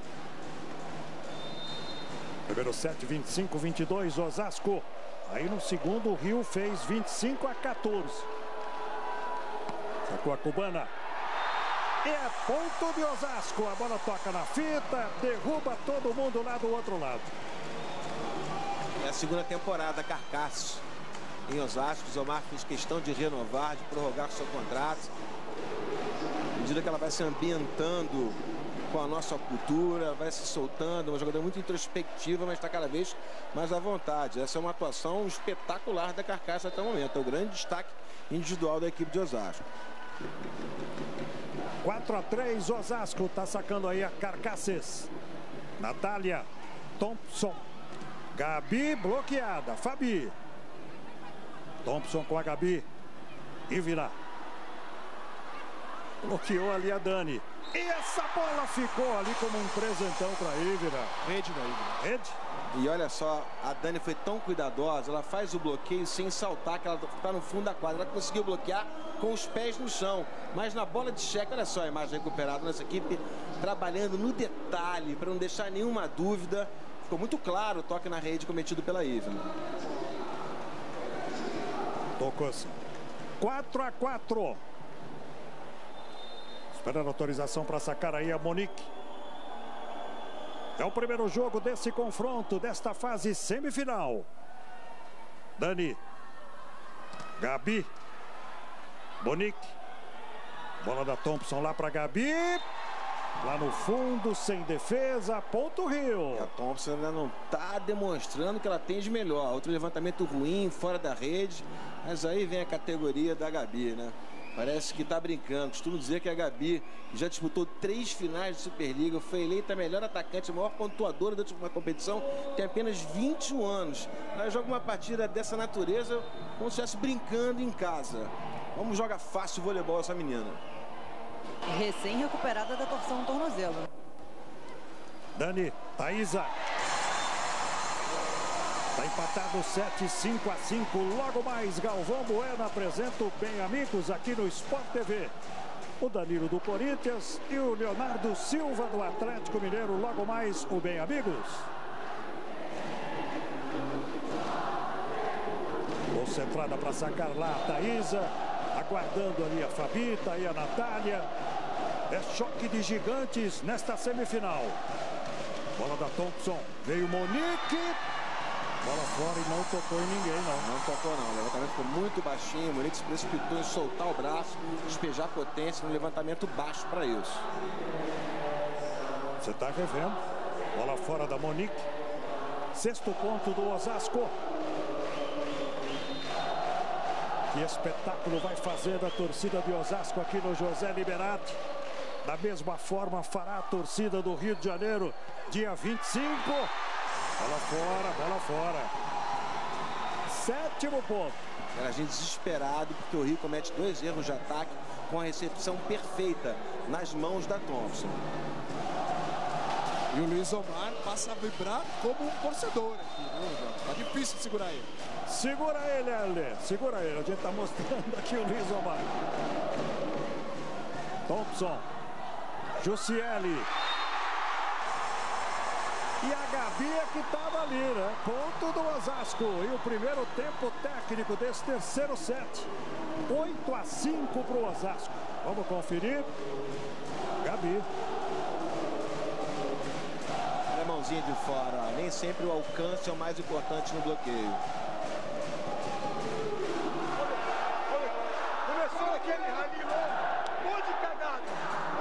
Primeiro set, 25, 22, Osasco. Aí no segundo, o Rio fez 25 a 14. Sacou a cubana. E é ponto de Osasco. A bola toca na fita, derruba todo mundo lá do outro lado. É a segunda temporada, Carcaço. Em Osasco, Zomar fez questão de renovar, de prorrogar seu contrato. À medida que ela vai se ambientando com a nossa cultura, vai se soltando, uma jogadora muito introspectiva, mas está cada vez mais à vontade. Essa é uma atuação espetacular da Carcaça até o momento. É o grande destaque individual da equipe de Osasco. 4 a 3, Osasco está sacando aí a Carcaças. Natália Thompson. Gabi bloqueada. Fabi. Thompson com a Gabi. E virar. Bloqueou ali a Dani. E essa bola ficou ali como um presentão para a Ivira. Rede da Ivira. Rede. E olha só, a Dani foi tão cuidadosa, ela faz o bloqueio sem saltar, que ela está no fundo da quadra. Ela conseguiu bloquear com os pés no chão. Mas na bola de cheque, olha só a imagem recuperada. Nossa equipe trabalhando no detalhe, para não deixar nenhuma dúvida. Ficou muito claro o toque na rede cometido pela Ivna. Tocou-se. 4 a 4. Esperando autorização para sacar aí a Monique. É o primeiro jogo desse confronto, desta fase semifinal. Dani. Gabi. Monique. Bola da Thompson lá para Gabi. Lá no fundo, sem defesa, ponto Rio. E a Thompson ainda não está demonstrando que ela tem de melhor. Outro levantamento ruim, fora da rede. Mas aí vem a categoria da Gabi, né? Parece que está brincando. Costumo dizer que a Gabi já disputou três finais de Superliga, foi eleita a melhor atacante, a maior pontuadora da última competição, tem apenas 21 anos. Ela joga uma partida dessa natureza como se estivesse brincando em casa. Vamos jogar fácil voleibol essa menina. Recém-recuperada da torção no tornozelo. Dani, Thaisa. Está empatado 7, 5 a 5. Logo mais, Galvão Bueno apresenta o Bem Amigos aqui no Sport TV. O Danilo do Corinthians e o Leonardo Silva do Atlético Mineiro. Logo mais, o Bem Amigos. Concentrada para sacar lá a Thaisa. Aguardando ali a Fabi, tá aí a Natália. É choque de gigantes nesta semifinal. Bola da Thompson. Veio Monique. Bola fora e não tocou em ninguém, não. Não tocou, não. O levantamento ficou muito baixinho. O Monique se precipitou em soltar o braço, despejar potência no levantamento baixo para isso. Você está revendo. Bola fora da Monique. Sexto ponto do Osasco. Que espetáculo vai fazer a torcida de Osasco aqui no José Liberati. Da mesma forma fará a torcida do Rio de Janeiro, dia 25. Bola fora, bola fora. Sétimo ponto. Era gente desesperado porque o Rio comete dois erros de ataque com a recepção perfeita nas mãos da Thompson. E o Luiz Omar passa a vibrar como um torcedor aqui, né, Tá difícil de segurar ele. Segura ele, Helder. Segura ele. A gente tá mostrando aqui o Luiz Omar. Thompson. Jussiele. E a Gabi é que estava ali, né? Ponto do Osasco. E o primeiro tempo técnico desse terceiro set. 8 a 5 para o Osasco. Vamos conferir. Gabi. É mãozinha de fora. Nem sempre o alcance é o mais importante no bloqueio. Começou aquele rally longo, um monte de cagada.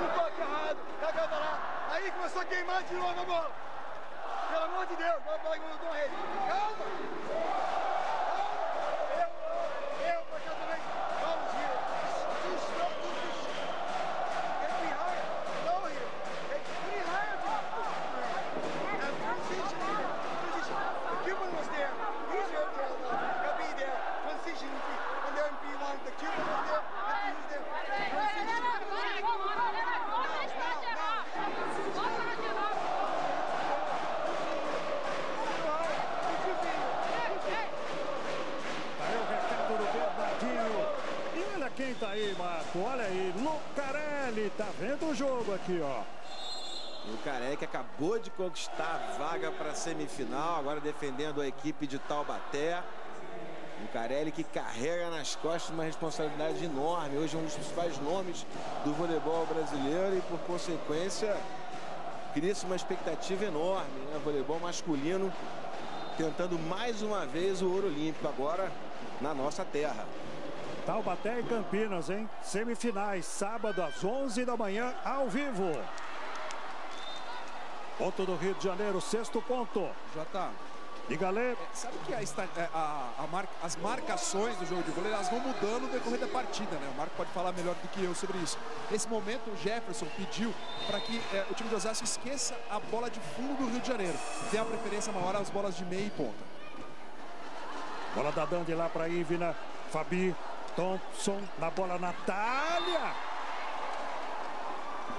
Um toque errado, cagada lá. Aí começou a queimar de novo a bola. Pelo amor de Deus, vai bola mandou a rede. Calma! Conquistar vaga para a semifinal, agora defendendo a equipe de Taubaté. O Carelli que carrega nas costas uma responsabilidade enorme. Hoje é um dos principais nomes do voleibol brasileiro e, por consequência, cria-se uma expectativa enorme. Né? Voleibol masculino tentando mais uma vez o ouro olímpico, agora na nossa terra. Taubaté e Campinas, hein? Semifinais, sábado às 11 da manhã, ao vivo. Ponto do Rio de Janeiro, sexto ponto. Jota. Diga, Lê. É, sabe que a, é, a, a mar, as marcações do jogo de vôlei elas vão mudando no decorrer da partida, né? O Marco pode falar melhor do que eu sobre isso. Nesse momento, o Jefferson pediu para que é, o time de Osasco esqueça a bola de fundo do Rio de Janeiro. Tem a preferência maior às bolas de meia e ponta. Bola da Dandy lá para Ivna. Fabi Thompson na bola Natália.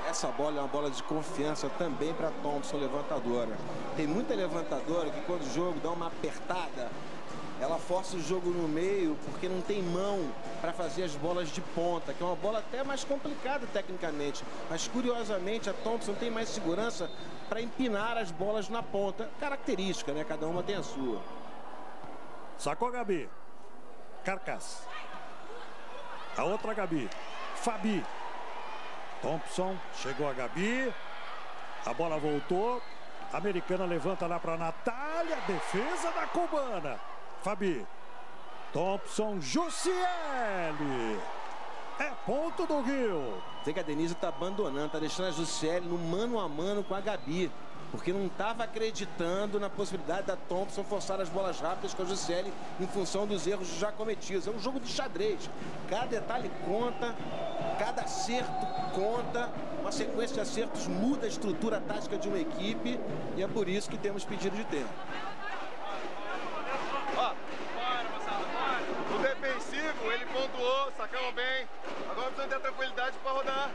Essa bola é uma bola de confiança também para Thompson, levantadora. Tem muita levantadora que quando o jogo dá uma apertada, ela força o jogo no meio porque não tem mão para fazer as bolas de ponta, que é uma bola até mais complicada tecnicamente. Mas curiosamente a Thompson tem mais segurança para empinar as bolas na ponta. Característica, né? Cada uma tem a sua. Sacou Gabi. Carcass. A outra Gabi. Fabi. Thompson. Chegou a Gabi. A bola voltou. A americana levanta lá para Natália. Defesa da cubana. Fabi. Thompson. Jussiele. É ponto do Rio. Sei que a Denise está abandonando, está deixando a Jussiele no mano a mano com a Gabi porque não estava acreditando na possibilidade da Thompson forçar as bolas rápidas com a Gisele em função dos erros já cometidos. É um jogo de xadrez. Cada detalhe conta, cada acerto conta. Uma sequência de acertos muda a estrutura tática de uma equipe e é por isso que temos pedido de tempo. O defensivo, ele pontuou, sacamos bem. Agora precisamos ter tranquilidade para rodar.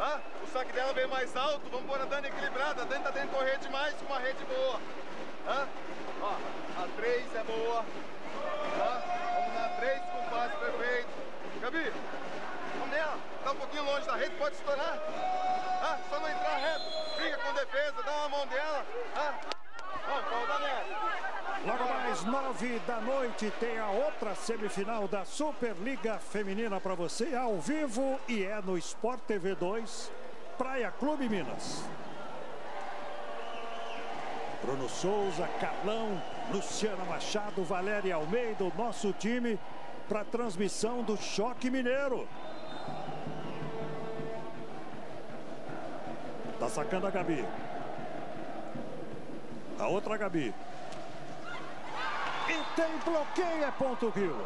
Ah, o saque dela veio mais alto, vamos pôr a Dani equilibrada. A Dani tá tendo correr demais com uma rede boa. Ah, ó, a 3 é boa. Ah, vamos na 3 com passe perfeito. Gabi, vamos nela. Tá um pouquinho longe da rede, pode estourar. Ah, só não entrar reto. Briga com defesa, dá uma mão dela. Ah, vamos, vamos rodar nela. Logo mais nove da noite tem a outra semifinal da Superliga Feminina para você ao vivo e é no Sport TV 2 Praia Clube Minas. Bruno Souza, Carlão, Luciana Machado, Valéria Almeida, o nosso time para transmissão do Choque Mineiro. Tá sacando a Gabi. A outra Gabi. E tem bloqueio, é ponto Rio.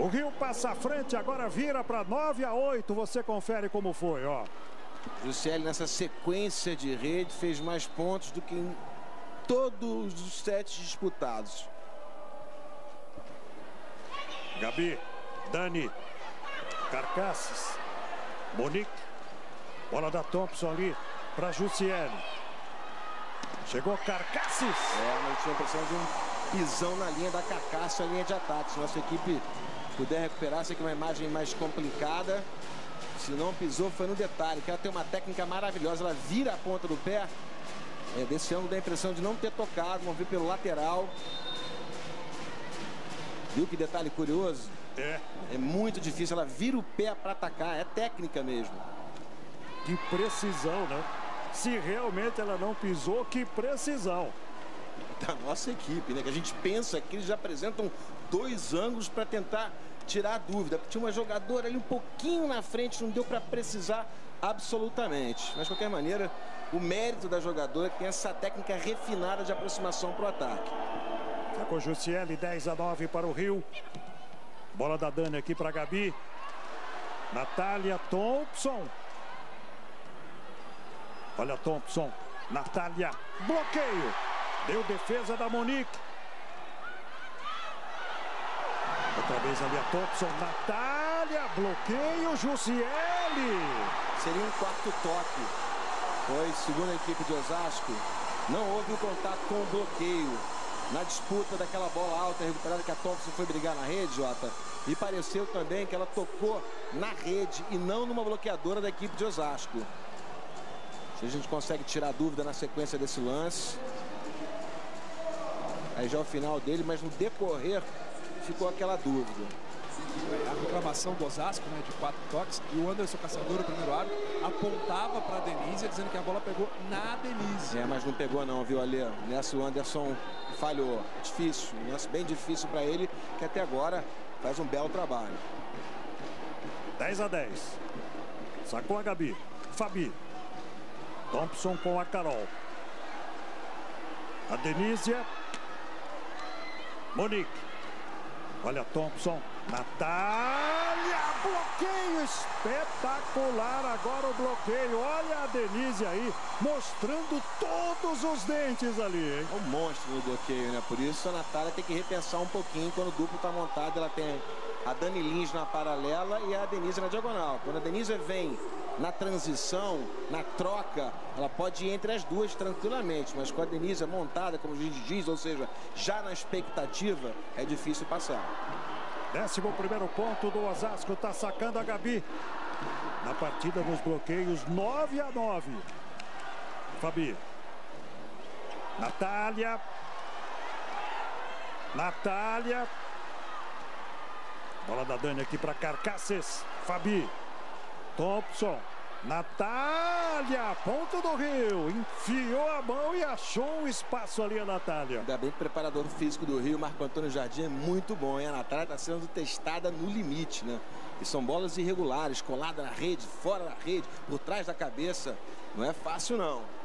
O Rio passa à frente, agora vira para 9 a 8. Você confere como foi, ó. Juscelio nessa sequência de rede fez mais pontos do que em todos os sets disputados. Gabi, Dani, Carcasses, Monique, bola da Thompson ali para Jussiele. Chegou Carcasses. É, mas tinha a impressão de um pisão na linha da Carcaça, a linha de ataque. Nossa equipe puder recuperar, sei que é uma imagem mais complicada. Se não pisou, foi no detalhe, que ela tem uma técnica maravilhosa. Ela vira a ponta do pé. É, desse ângulo dá a impressão de não ter tocado. Vamos ver pelo lateral. Viu que detalhe curioso? É. É muito difícil. Ela vira o pé para atacar. É técnica mesmo. Que precisão, né? se realmente ela não pisou, que precisão. Da nossa equipe, né? Que a gente pensa que eles já apresentam dois ângulos para tentar tirar a dúvida. Tinha uma jogadora ali um pouquinho na frente, não deu para precisar absolutamente. Mas, de qualquer maneira, o mérito da jogadora tem essa técnica refinada de aproximação para o ataque. Tá com Jussiele, 10 a 9 para o Rio. Bola da Dani aqui para Gabi. Natália Thompson. Olha Thompson. Natália. Bloqueio. Deu defesa da Monique. Outra vez ali a Thompson. Natália. Bloqueio. Jussiele. Seria um quarto toque. Pois, segundo a equipe de Osasco, não houve um contato com o bloqueio. Na disputa daquela bola alta recuperada que a Thompson foi brigar na rede, Jota. E pareceu também que ela tocou na rede e não numa bloqueadora da equipe de Osasco. Se a gente consegue tirar dúvida na sequência desse lance. Aí já é o final dele, mas no decorrer ficou aquela dúvida. a reclamação do Osasco, né, de quatro toques, e o Anderson Caçador, o primeiro árbitro, apontava para a Denise, dizendo que a bola pegou na Denise. É, mas não pegou não, viu, Ale? Nessa o Anderson falhou. Difícil, um lance bem difícil para ele, que até agora faz um belo trabalho. 10 a 10. Sacou a Gabi. Fabi. Thompson com a Carol. A Denísia. Monique. Olha Thompson. Natália. Bloqueio espetacular. Agora o bloqueio. Olha a Denise aí. Mostrando todos os dentes ali. Hein? É um monstro no bloqueio, né? Por isso a Natália tem que repensar um pouquinho. Quando o duplo está montado, ela tem a Dani Lins na paralela e a Denise na diagonal. Quando a Denise vem na transição, na troca, ela pode ir entre as duas tranquilamente, mas com a Denise montada, como a gente diz, ou seja, já na expectativa, é difícil passar. Décimo primeiro ponto do Osasco, está sacando a Gabi. Na partida nos bloqueios, 9 a 9. Fabi. Natália. Natália. Bola da Dani aqui para Carcasses. Fabi. Thompson. Natália, ponto do Rio. Enfiou a mão e achou um espaço ali a Natália. Ainda bem que o preparador físico do Rio, Marco Antônio Jardim, é muito bom. E a Natália está sendo testada no limite, né? E são bolas irregulares, colada na rede, fora da rede, por trás da cabeça. Não é fácil, não.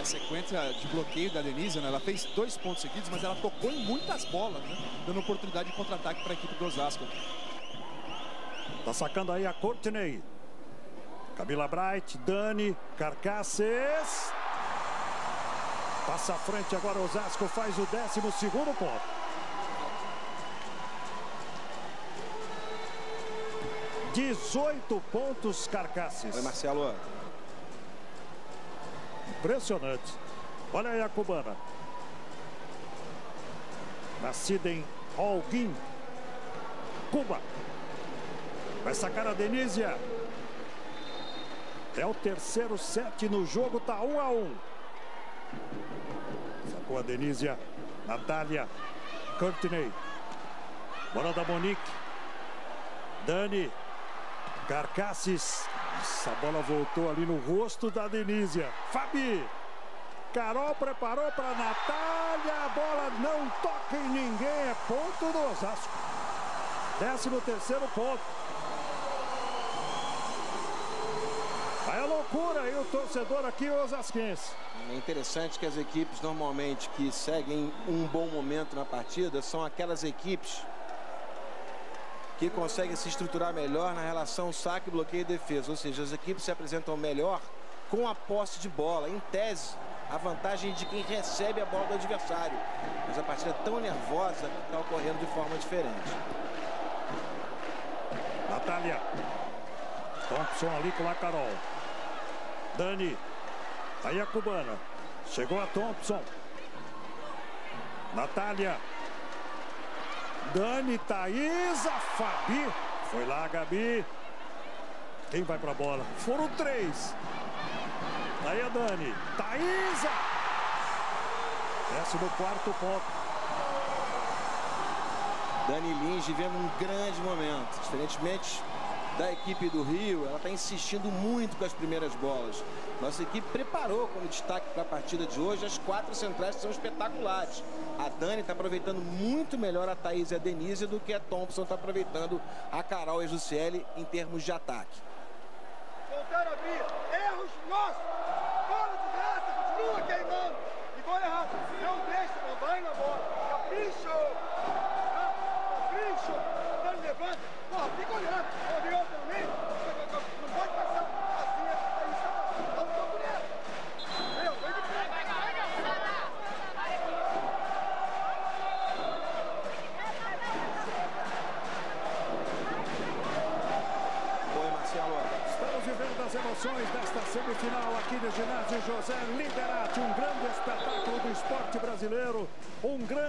A sequência de bloqueio da Denise, né? ela fez dois pontos seguidos, mas ela tocou em muitas bolas, né? dando oportunidade de contra-ataque para a equipe do Osasco. Tá sacando aí a Courtney. Camila Bright, Dani, Carcasses. Passa à frente agora o Osasco, faz o 12 segundo ponto. Dezoito pontos, Carcasses. Oi, Marcelo. Impressionante. Olha aí a cubana. Nascida em Holguim, Cuba. Vai sacar a Denísia. É o terceiro set no jogo, tá um a um. Sacou a Denísia. Natália. Courtney. Bola da Monique. Dani. Carcasses. Essa bola voltou ali no rosto da Denísia. Fabi. Carol preparou para Natália. A bola não toca em ninguém. É ponto do Osasco. Décimo terceiro ponto. Aí a loucura aí o torcedor aqui, o Osasquense. É interessante que as equipes normalmente que seguem um bom momento na partida são aquelas equipes que conseguem se estruturar melhor na relação saque, bloqueio e defesa. Ou seja, as equipes se apresentam melhor com a posse de bola. Em tese, a vantagem de quem recebe a bola do adversário. Mas a partida é tão nervosa está ocorrendo de forma diferente. Natália. Thompson ali com a Carol. Dani. Aí a cubana. Chegou a Thompson. Natália. Dani, Thaisa, Fabi. Foi lá, Gabi. Quem vai pra bola? Foram três. Aí a Dani. Thaisa. Décimo quarto ponto. Dani Lins vivendo um grande momento. Diferentemente da equipe do Rio, ela está insistindo muito com as primeiras bolas. Nossa equipe preparou como destaque para a partida de hoje as quatro centrais que são espetaculares. A Dani está aproveitando muito melhor a Thaís e a Denise do que a Thompson está aproveitando a Carol e a Jussiele em termos de ataque. Voltaram a abrir. Erros nossos. Bola de graça, continua queimando. E bola errada.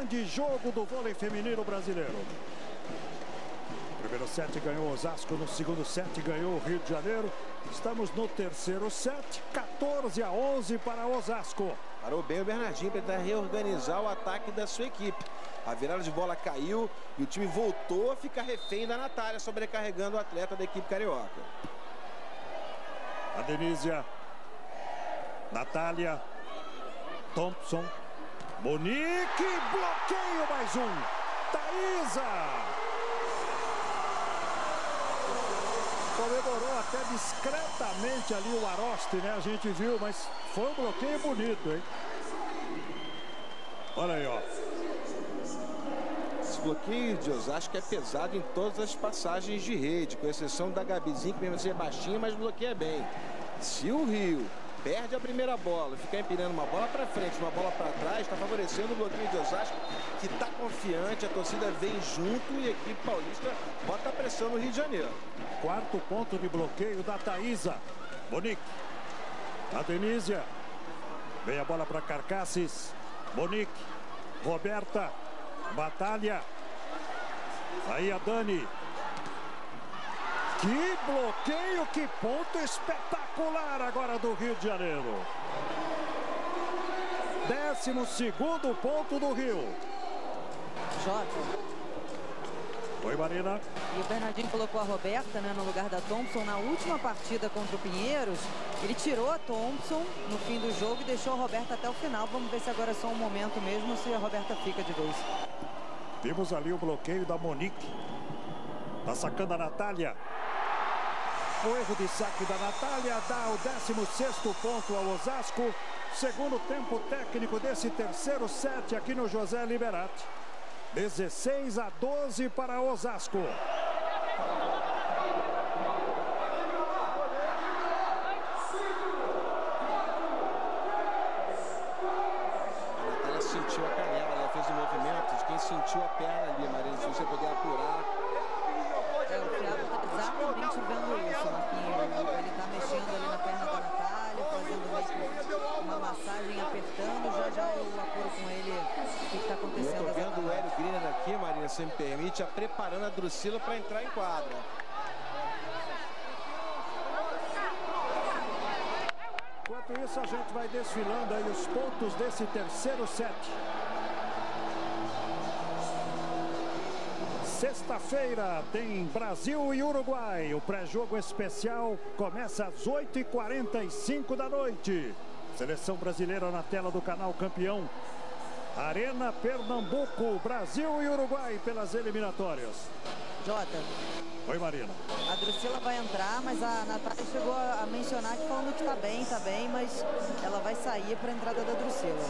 Grande jogo do vôlei feminino brasileiro. Primeiro set ganhou Osasco, no segundo set ganhou o Rio de Janeiro. Estamos no terceiro set, 14 a 11 para Osasco. Parou bem o Bernardinho para tentar reorganizar o ataque da sua equipe. A virada de bola caiu e o time voltou a ficar refém da Natália, sobrecarregando o atleta da equipe carioca. A Denísia. Natália. Thompson. Monique. Bloqueio mais um. Thaísa. Comemorou até discretamente ali o Aroste, né? A gente viu, mas foi um bloqueio bonito, hein? Olha aí, ó. Esse bloqueio de Osasco é pesado em todas as passagens de rede, com exceção da Gabizinho, que mesmo assim é baixinho, mas bloqueia bem. Se o Rio perde a primeira bola, ficar empilhando uma bola para frente, uma bola para trás, está favorecendo o bloqueio de Osasco, que está confiante, a torcida vem junto e a equipe paulista bota a pressão no Rio de Janeiro. Quarto ponto de bloqueio da Thaísa. Monique. A Denísia. Vem a bola para Carcasses. Monique. Roberta. Batalha. Aí a Dani. Que bloqueio, que ponto espetacular agora do Rio de Janeiro. Décimo segundo ponto do Rio. Jota. Oi, Marina. E o Bernardinho colocou a Roberta né, no lugar da Thompson na última partida contra o Pinheiros. Ele tirou a Thompson no fim do jogo e deixou a Roberta até o final. Vamos ver se agora é só um momento mesmo se a Roberta fica de vez. Vimos ali o bloqueio da Monique. Tá sacando a Natália. O erro de saque da Natália dá o 16º ponto ao Osasco. Segundo tempo técnico desse terceiro set aqui no José Liberati. 16 a 12 para Osasco. A Natália sentiu a canela, ela fez o movimento de quem sentiu a perna ali, Marina, se você puder apurar. É, o Thiago está exatamente vendo isso, Marquinhos. Ele está mexendo ali na perna da Natália, fazendo uma massagem, apertando. Já já eu apuro com ele o que está E eu acontecendo. tô vendo o Hélio Griner aqui, Marina, se me permite, já para entrar em quadra. Enquanto isso, a gente vai desfilando aí os pontos desse terceiro set. Sexta-feira tem Brasil e Uruguai. O pré-jogo especial começa às 8h45 da noite. Seleção brasileira na tela do canal Campeão. Arena Pernambuco, Brasil e Uruguai pelas eliminatórias. Jota, Oi, Marina. a Drusila vai entrar, mas a Natália chegou a mencionar que falando que tá bem, tá bem, mas ela vai sair para a entrada da Drusila.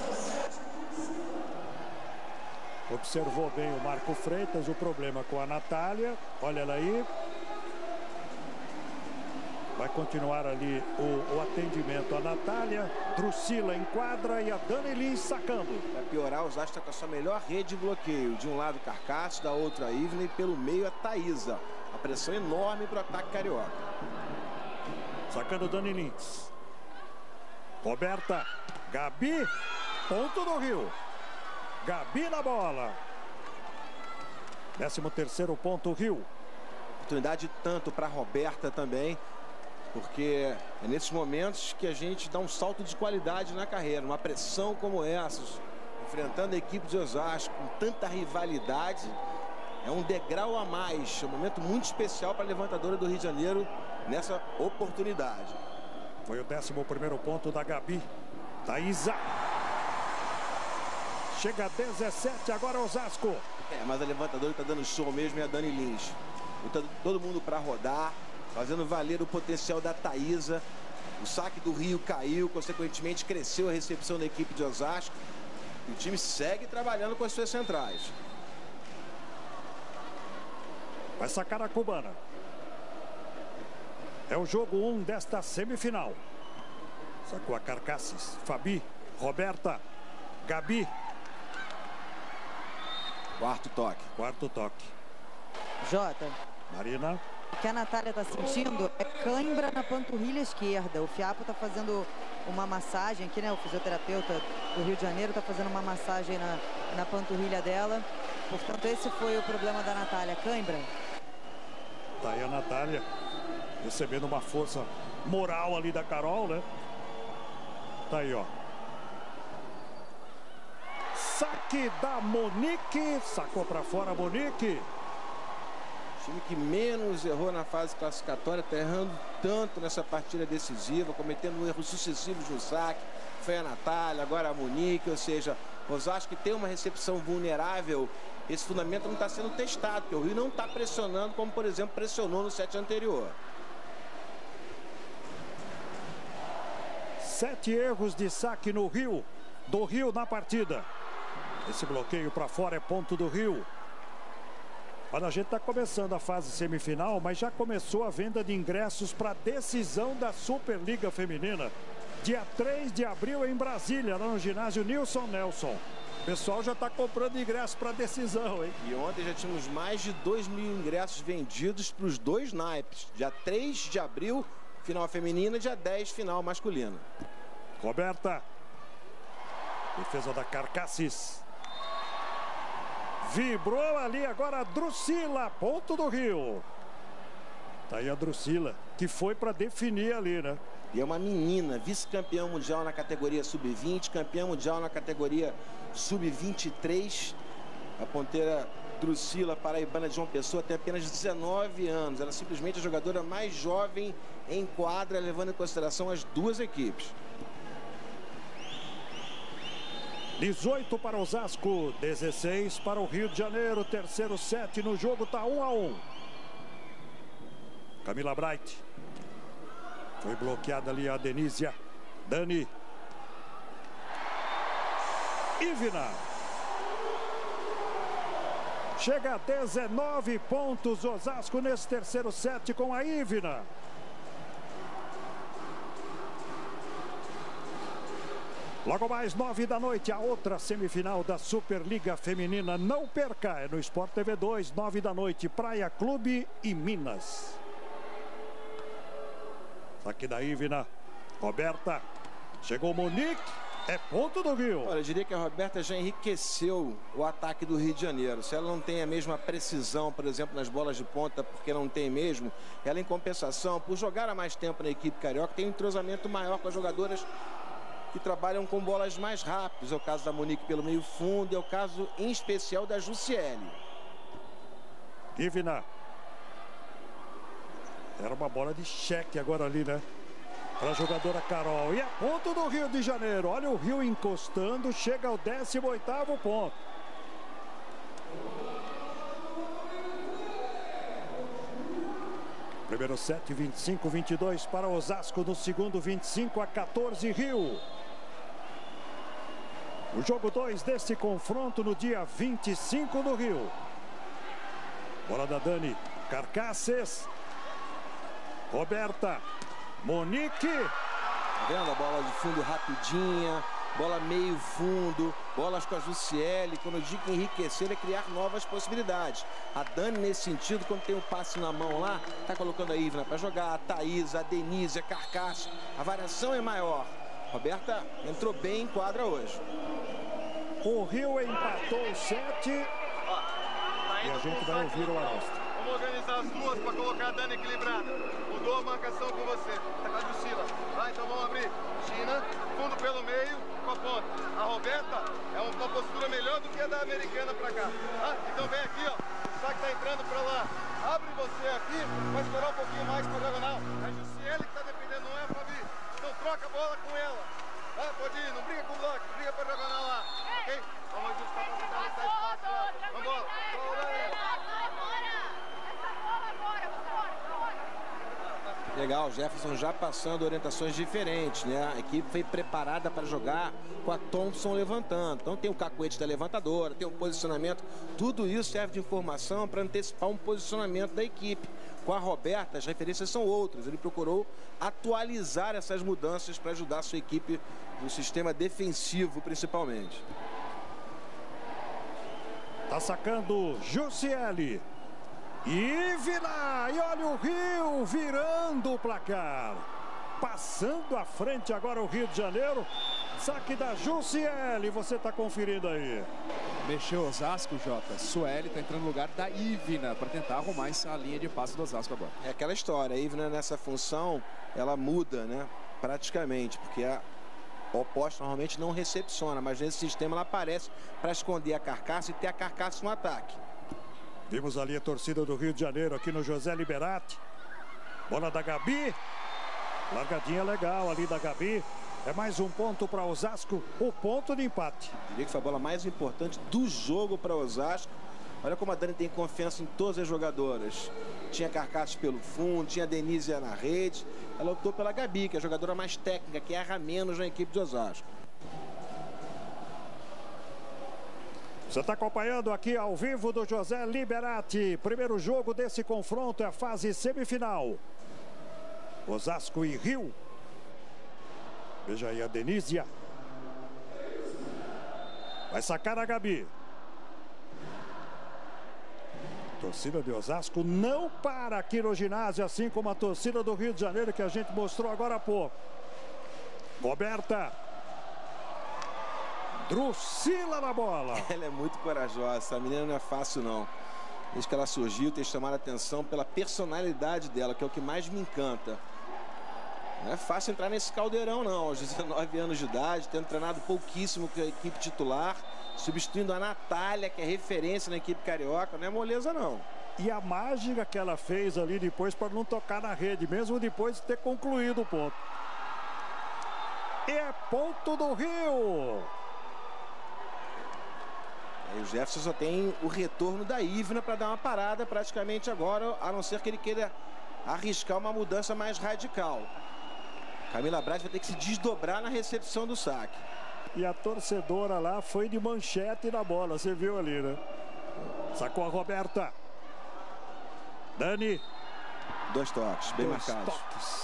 Observou bem o Marco Freitas, o problema com a Natália. Olha ela aí. Vai continuar ali o, o atendimento à Natália. Drusila em quadra e a Dani Lins sacando. Para piorar, o Osasco está com a sua melhor rede de bloqueio. De um lado, Carcaço, da outra, a Ivne, e pelo meio, a Thaísa. A pressão enorme para o ataque carioca. Sacando Dani Lins. Roberta. Gabi. Ponto do Rio. Gabi na bola. 13 terceiro ponto Rio. Oportunidade tanto para Roberta também, porque é nesses momentos que a gente dá um salto de qualidade na carreira. Uma pressão como essa, enfrentando a equipe de Osasco com tanta rivalidade, é um degrau a mais. É um momento muito especial para a levantadora do Rio de Janeiro nessa oportunidade. Foi o 11 primeiro ponto da Gabi. Thaísa. Chega a 17, agora Osasco. É, mas a levantadora está dando show mesmo é a Dani Lins. Todo mundo para rodar, fazendo valer o potencial da Thaísa. O saque do Rio caiu, consequentemente cresceu a recepção da equipe de Osasco. E o time segue trabalhando com as suas centrais. Vai sacar a cubana. É o jogo 1 um desta semifinal. Sacou a Carcasses. Fabi. Roberta. Gabi. Quarto toque. Quarto toque. Jota, Marina. O que a Natália está sentindo é cãibra na panturrilha esquerda. O Fiapo está fazendo uma massagem aqui, né? O fisioterapeuta do Rio de Janeiro está fazendo uma massagem na, na panturrilha dela. Portanto, esse foi o problema da Natália, cãibra. Tá aí a Natália. Recebendo uma força moral ali da Carol, né? Tá aí, ó. Saque da Monique. Sacou para fora a Monique. Time que menos errou na fase classificatória, está errando tanto nessa partida decisiva, cometendo erros sucessivos no saque. Foi a Natália, agora a Monique, ou seja, Osasco tem uma recepção vulnerável. Esse fundamento não está sendo testado, porque o Rio não está pressionando como, por exemplo, pressionou no set anterior. Sete erros de saque no Rio, do Rio na partida. Esse bloqueio para fora é ponto do Rio. Olha, a gente está começando a fase semifinal, mas já começou a venda de ingressos para a decisão da Superliga Feminina. Dia 3 de abril em Brasília, lá no ginásio Nilson Nelson. O pessoal já está comprando ingressos para a decisão, hein? E ontem já tínhamos mais de 2 mil ingressos vendidos para os dois naipes. Dia 3 de abril, final feminina, dia 10, final masculina. Roberta. Defesa da Carcassis. Vibrou ali agora a Drusila, ponto do Rio. Tá aí a Drusila, que foi para definir ali, né? E é uma menina, vice-campeã mundial na categoria sub-20, campeã mundial na categoria sub-23. A ponteira Drusila Paraibana de João Pessoa tem apenas 19 anos. Ela é simplesmente a jogadora mais jovem em quadra, levando em consideração as duas equipes. 18 para Osasco, 16 para o Rio de Janeiro. Terceiro set no jogo está 1 a 1. Camila Bright. Foi bloqueada ali a Denísia. Dani. Ivina. Chega a 19 pontos Osasco nesse terceiro set com a Ivina. Logo mais, nove da noite, a outra semifinal da Superliga Feminina. Não perca, é no Sport TV 2, nove da noite, Praia Clube e Minas. Aqui da Ivina, Roberta, chegou Monique, é ponto do Rio. Olha, eu diria que a Roberta já enriqueceu o ataque do Rio de Janeiro. Se ela não tem a mesma precisão, por exemplo, nas bolas de ponta, porque não tem mesmo, ela em compensação, por jogar há mais tempo na equipe carioca, tem um entrosamento maior com as jogadoras que trabalham com bolas mais rápidas. É o caso da Monique pelo meio fundo, é o caso em especial da Jussiele. Ivina. Era uma bola de cheque agora ali, né? Para a jogadora Carol. E a ponto do Rio de Janeiro. Olha o Rio encostando, chega ao 18º ponto. Primeiro set, 25, 22 para Osasco. No segundo, 25 a 14, Rio. O jogo 2 desse confronto no dia 25 no Rio. Bola da Dani. Carcasses. Roberta. Monique. Tá vendo a bola de fundo rapidinha, bola meio fundo, bolas com a Jussiele. Quando eu digo enriquecer é criar novas possibilidades. A Dani, nesse sentido, quando tem um passe na mão lá, tá colocando a Ivna para jogar, a Thaís, a Denise, a Carcaça. A variação é maior. Roberta entrou bem em quadra hoje. O Rio empatou o set. E a gente vai ouvir o Arausto. Vamos organizar as duas para colocar a Dani equilibrada. Mudou a marcação com você. Tá com a Jussila. Vai, então vamos abrir. China, fundo pelo meio, com a ponta. A Roberta é uma postura melhor do que a da americana para cá. Tá? Então vem aqui, ó. O saque tá entrando para lá. Abre você aqui, vai esperar um pouquinho mais para diagonal. É a Jussiele que tá defendendo, não é a Fabi. Então troca a bola com ela. Vai, pode ir, não briga com o bloco, briga para diagonal lá. Ok? Vamos ajustar para tentar deixar espaço lá. Vamos embora. Legal, Jefferson já passando orientações diferentes, né? A equipe foi preparada para jogar com a Thompson levantando. Então tem o cacuete da levantadora, tem o posicionamento. Tudo isso serve de informação para antecipar um posicionamento da equipe. Com a Roberta, as referências são outras. Ele procurou atualizar essas mudanças para ajudar a sua equipe no sistema defensivo, principalmente. Tá sacando Jussiele. Ivina! E olha o Rio virando o placar. Passando à frente agora o Rio de Janeiro. Saque da Jussiele, você está conferindo aí. Mexeu Osasco, Jota. Sueli está entrando no lugar da Ivina para tentar arrumar essa linha de passe do Osasco agora. É aquela história, a Ivina nessa função, ela muda, né? Praticamente, porque a, oposta normalmente não recepciona, mas nesse sistema ela aparece para esconder a carcaça e ter a carcaça no ataque. Vimos ali a torcida do Rio de Janeiro aqui no José Liberati. Bola da Gabi. Largadinha legal ali da Gabi. É mais um ponto para Osasco, o ponto de empate. Diria que foi a bola mais importante do jogo para Osasco. Olha como a Dani tem confiança em todas as jogadoras. Tinha Carcaço pelo fundo, tinha Denise na rede. Ela optou pela Gabi, que é a jogadora mais técnica, que erra menos na equipe de Osasco. Você está acompanhando aqui ao vivo do José Liberati. Primeiro jogo desse confronto é a fase semifinal. Osasco e Rio. Veja aí a Denísia. Vai sacar a Gabi. torcida de Osasco não para aqui no ginásio, assim como a torcida do Rio de Janeiro que a gente mostrou agora há pouco. Roberta. Drusila na bola. Ela é muito corajosa, a menina não é fácil não. Desde que ela surgiu, tem chamado a atenção pela personalidade dela, que é o que mais me encanta. Não é fácil entrar nesse caldeirão, não. Aos 19 anos de idade, tendo treinado pouquíssimo com a equipe titular, substituindo a Natália, que é referência na equipe carioca. Não é moleza, não. E a mágica que ela fez ali depois para não tocar na rede, mesmo depois de ter concluído o ponto. E é ponto do Rio. E o Jefferson só tem o retorno da Ivna para dar uma parada praticamente agora, a não ser que ele queira arriscar uma mudança mais radical. Camila Braz vai ter que se desdobrar na recepção do saque. E a torcedora lá foi de manchete na bola, você viu ali, né? Sacou a Roberta. Dani. Dois toques, bem dois marcados. Toques.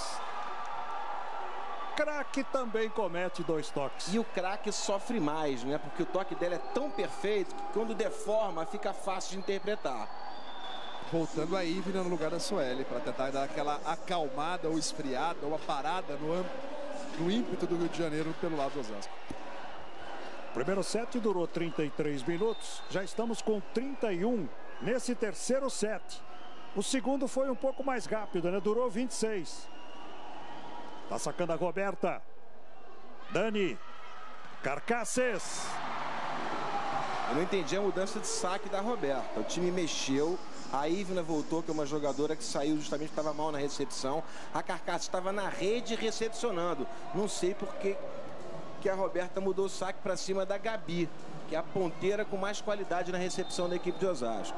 Craque também comete dois toques. E o craque sofre mais, né? Porque o toque dela é tão perfeito que quando deforma fica fácil de interpretar voltando a Ivna no lugar da Sueli para tentar dar aquela acalmada ou esfriada ou a parada no, no ímpeto do Rio de Janeiro pelo lado do Osasco. Primeiro set durou 33 minutos, já estamos com 31 nesse terceiro set. O segundo foi um pouco mais rápido, né? Durou 26. Tá sacando a Roberta. Dani. Carcasses. Eu não entendi a mudança de saque da Roberta. O time mexeu, a Ivna voltou, que é uma jogadora que saiu justamente estava mal na recepção. A Carcaça estava na rede recepcionando. Não sei por que, que a Roberta mudou o saque para cima da Gabi, que é a ponteira com mais qualidade na recepção da equipe de Osasco.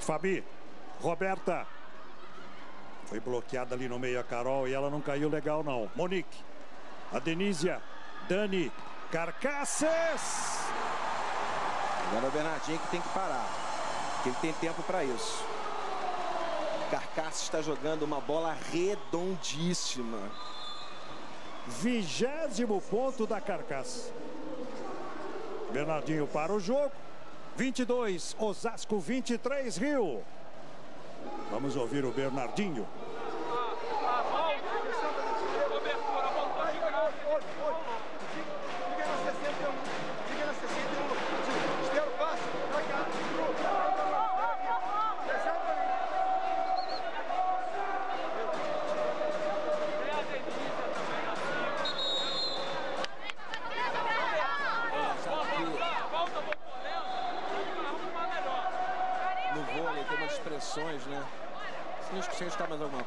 Fabi, Roberta. Foi bloqueada ali no meio a Carol e ela não caiu legal não. Monique, a Denísia, Dani, Carcaças. Agora o Bernardinho que tem que parar. Que ele tem tempo para isso. Carcaça está jogando uma bola redondíssima. Vigésimo ponto da Carcaça. Bernardinho para o jogo. 22, Osasco 23, Rio. Vamos ouvir o Bernardinho.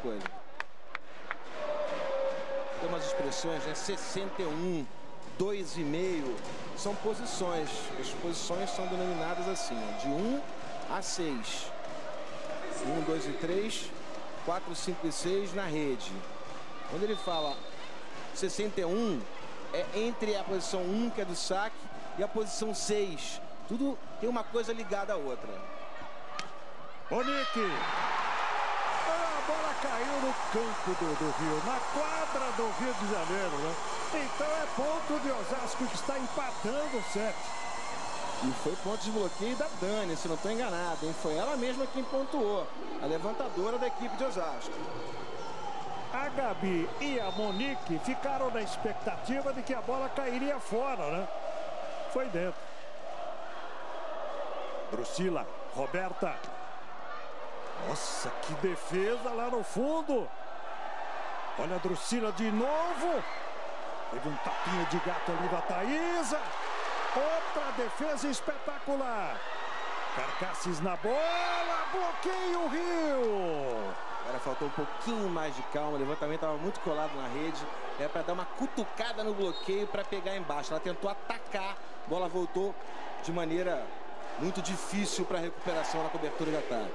Coisa. Tem umas expressões, né? 61, 2,5. São posições. As posições são denominadas assim, de 1 a 6. 1, 2 e 3, 4, 5 e 6 na rede. Quando ele fala 61, é entre a posição 1, que é do saque, e a posição 6. Tudo tem uma coisa ligada à outra. Bonique. A bola caiu no campo do, do, Rio, na quadra do Rio de Janeiro, né? Então é ponto de Osasco que está empatando o set. E foi ponto de bloqueio da Dani, se não estou enganado, hein? Foi ela mesma quem pontuou, a levantadora da equipe de Osasco. A Gabi e a Monique ficaram na expectativa de que a bola cairia fora, né? Foi dentro. Drusila, Roberta, Nossa, que defesa lá no fundo. Olha a Drusila de novo. Teve um tapinha de gato ali da Thaísa. Outra defesa espetacular. Carcasses na bola, bloqueio Rio. Agora faltou um pouquinho mais de calma, o levantamento estava muito colado na rede. É para dar uma cutucada no bloqueio para pegar embaixo. Ela tentou atacar, a bola voltou de maneira muito difícil para recuperação na cobertura de ataque.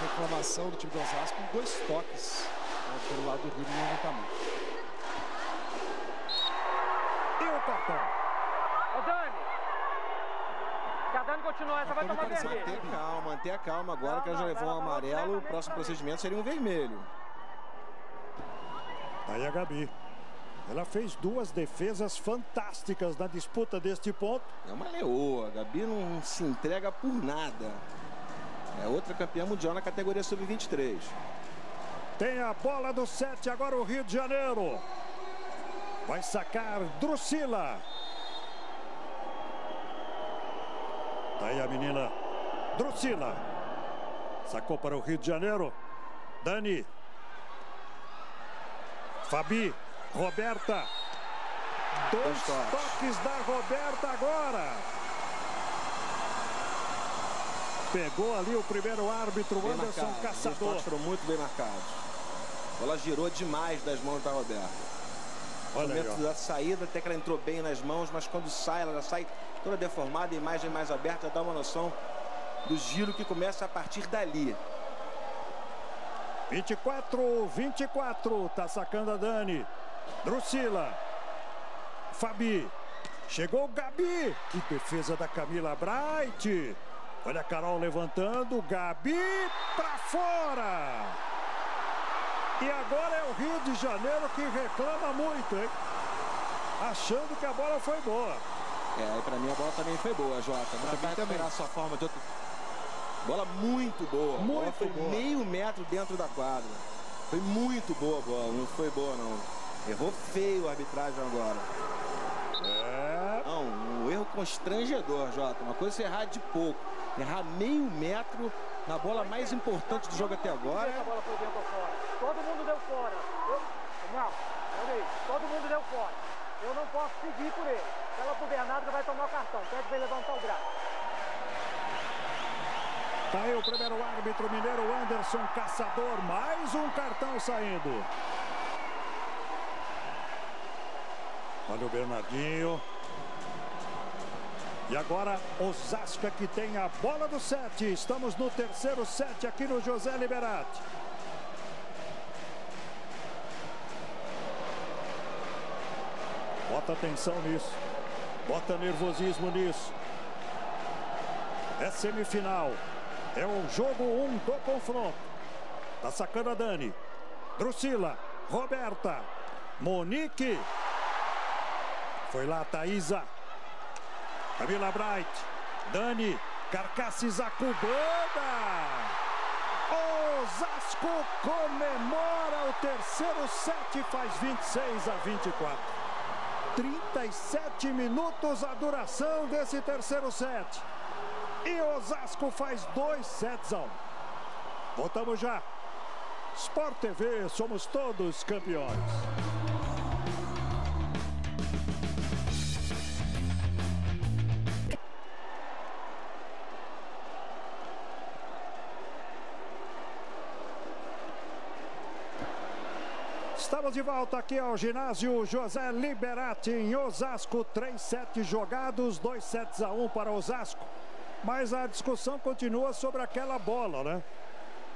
Reclamação do time do Osasco com dois toques né, pelo lado do Rio no levantamento. E o cartão? Ô Dani! Se a Dani continuar, essa vai tomar vermelho. Manter calma, manter a calma agora que ela já levou um amarelo. O próximo procedimento seria um vermelho. Tá aí a Gabi. Ela fez duas defesas fantásticas na disputa deste ponto. É uma leoa. A Gabi não se entrega por nada. É outra campeã mundial na categoria sub-23. Tem a bola do 7, agora o Rio de Janeiro. Vai sacar Drusila. Tá aí a menina Drusila. Sacou para o Rio de Janeiro. Dani. Fabi. Roberta. Dois, Dois toques. toques da Roberta agora. Pegou ali o primeiro árbitro, Bem Anderson marcado. Os Caçador. toques foram muito bem marcados. Ela girou demais das mãos da Roberta. Olha no aí, momento ó. da saída, até que ela entrou bem nas mãos, mas quando sai, ela já sai toda deformada, a imagem mais aberta, dá uma noção do giro que começa a partir dali. 24, 24. Tá sacando a Dani. Drusila. Fabi. Chegou o Gabi. Que defesa da Camila Bright. Olha a Carol levantando. Gabi pra fora. E agora é o Rio de Janeiro que reclama muito, hein? Achando que a bola foi boa. É, e pra mim a bola também foi boa, Jota. Pra vai recuperar sua forma de outro. Bola muito boa. a bola Muito foi boa. meio metro dentro da quadra. Foi muito boa a bola, não foi boa não. Errou feio a arbitragem agora. É. Não, um erro constrangedor, Jota. Uma coisa é errar de pouco. Errar meio metro na bola mais importante do jogo até agora. Todo mundo deu fora. Eu... Não. Todo mundo deu fora. Eu não posso seguir por ele. Pela pro Bernardo que vai tomar o cartão. Pede pra ele levantar o braço. Tá aí o primeiro árbitro mineiro, Anderson Caçador. Mais um cartão saindo. Olha o Bernardinho. E agora Osasco é que tem a bola do sete. Estamos no terceiro set aqui no José Liberati. Bota atenção nisso. Bota nervosismo nisso. É semifinal. É o jogo 1 um do confronto. Tá sacando a Dani. Drusila. Roberta. Monique. Foi lá Thaísa. Camila Bright. Dani. Carcasses Acubanda. Osasco comemora o terceiro set. Faz 26 a 24. 37 minutos a duração desse terceiro set. E Osasco faz dois sets a um. Voltamos já. Sport TV, somos todos campeões. Estamos de volta aqui ao ginásio José Liberati em Osasco. Três sets jogados, dois sets a um para Osasco. Mas a discussão continua sobre aquela bola, né?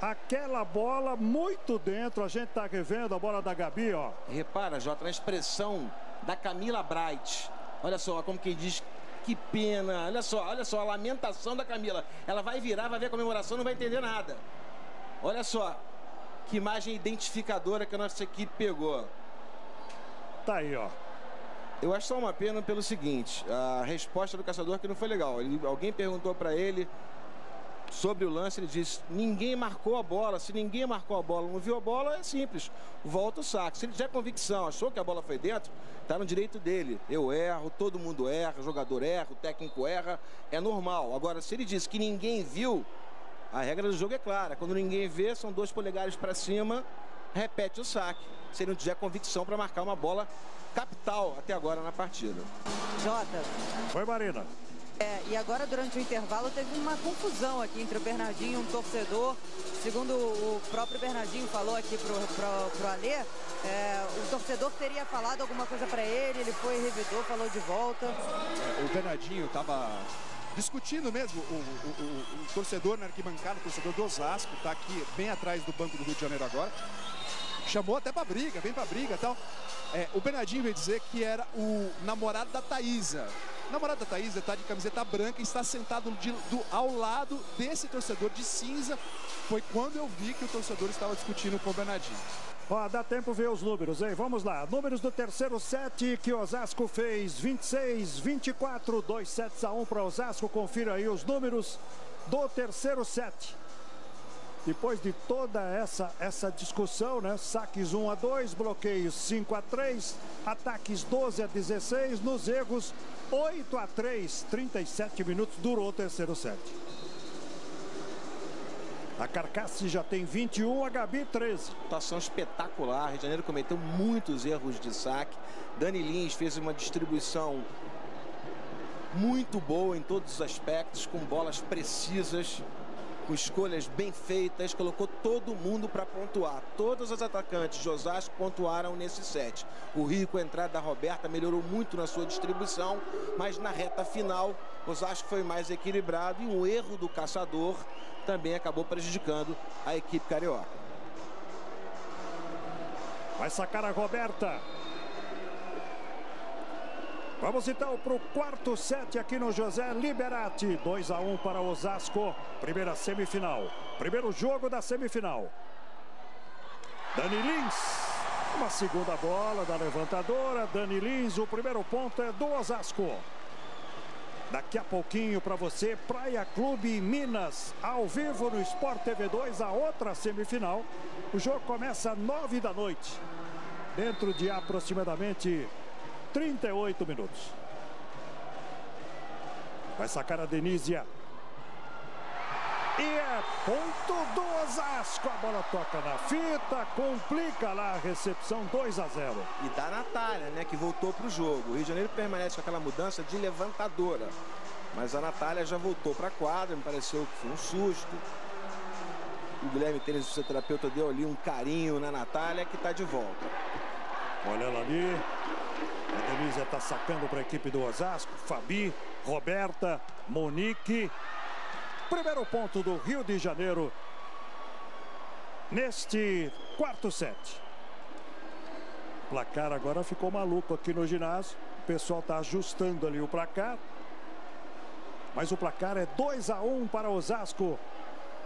Aquela bola muito dentro. A gente está revendo a bola da Gabi, ó. Repara, Jota, na expressão da Camila Bright. Olha só, como quem diz, que pena. Olha só, olha só, a lamentação da Camila. Ela vai virar, vai ver a comemoração, não vai entender nada. Olha só, que imagem identificadora que a nossa equipe pegou. Tá aí, ó. Eu acho só uma pena pelo seguinte, a resposta do caçador que não foi legal. Ele- alguém perguntou para ele sobre o lance, ele disse: ninguém marcou a bola. Se ninguém marcou a bola, não viu a bola, é simples. Volta o saque. Se ele tiver convicção, achou que a bola foi dentro, tá no direito dele. Eu erro, todo mundo erra, o jogador erra, o técnico erra, é normal. Agora, se ele disse que ninguém viu, A regra do jogo é clara. Quando ninguém vê, são dois polegares para cima, repete o saque. Se ele não tiver convicção para marcar uma bola capital até agora na partida. Jota. Foi, Marina. É, e agora, durante o intervalo, teve uma confusão aqui entre o Bernardinho e um torcedor. Segundo o próprio Bernardinho falou aqui pro, pro, pro Alê, é, o torcedor teria falado alguma coisa para ele, ele foi, revidou, falou de volta. É, o Bernardinho estava discutindo mesmo o, o, o, o, torcedor na arquibancada, o torcedor do Osasco, está aqui bem atrás do banco do Rio de Janeiro agora. Chamou até para briga, vem para briga e tal. É, o Bernardinho veio dizer que era o namorado da Thaísa. O namorado da Thaísa está de camiseta branca e está sentado de, do, ao lado desse torcedor de cinza. Foi quando eu vi que o torcedor estava discutindo com o Bernardinho. Ó, dá tempo ver os números, hein? Vamos lá. Números do terceiro set que Osasco fez: 26, 24, 2 sets a 1 para Osasco. Confira aí os números do terceiro set. Depois de toda essa, essa discussão, né? Saques 1 a 2, bloqueios 5 a 3, ataques 12 a 16, nos erros 8 a 3, 37 minutos durou o terceiro set. A Carcasse já tem 21, a Gabi 13. Atuação espetacular. Rio de Janeiro cometeu muitos erros de saque. Dani Lins fez uma distribuição muito boa em todos os aspectos, com bolas precisas, com escolhas bem feitas, colocou todo mundo para pontuar. Todos os atacantes de Osasco pontuaram nesse set. O Rio, com a entrada da Roberta, melhorou muito na sua distribuição, mas na reta final, Osasco foi mais equilibrado e um erro do caçador também acabou prejudicando a equipe carioca. Vai sacar a Roberta. Vamos então para o quarto set aqui no José Liberati. 2 a 1 para Osasco. Primeira semifinal. Primeiro jogo da semifinal. Dani Lins. Uma segunda bola da levantadora. Dani Lins. O primeiro ponto é do Osasco. Daqui a pouquinho para você, Praia Clube Minas, ao vivo no Sport TV 2, a outra semifinal. O jogo começa às 9 da noite, dentro de aproximadamente 38 minutos. Vai sacar a Denísia. E é ponto do Osasco. A bola toca na fita, complica lá a recepção 2 a 0. E da Natália, né, que voltou para o jogo. O Rio de Janeiro permanece com aquela mudança de levantadora. Mas a Natália já voltou para a quadra, me pareceu que foi um susto. O Guilherme Tênis, o fisioterapeuta, deu ali um carinho na Natália, que está de volta. Olha ela ali. A Denise está sacando para a equipe do Osasco. Fabi, Roberta, Monique. Primeiro ponto do Rio de Janeiro neste quarto set. O placar agora ficou maluco aqui no ginásio. O pessoal está ajustando ali o placar. Mas o placar é 2 a 1 para Osasco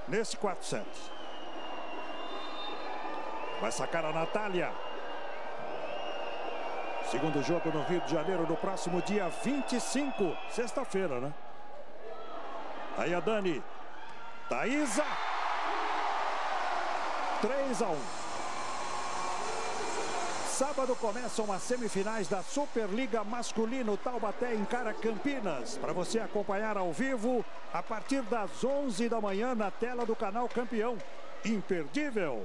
nesse quarto set. Vai sacar a Natália. Segundo jogo no Rio de Janeiro no próximo dia 25, sexta-feira, né? Aí a Dani. Thaísa. 3 a 1. Sábado começam as semifinais da Superliga Masculino Taubaté encara Campinas. Para você acompanhar ao vivo a partir das 11 da manhã na tela do canal Campeão. Imperdível.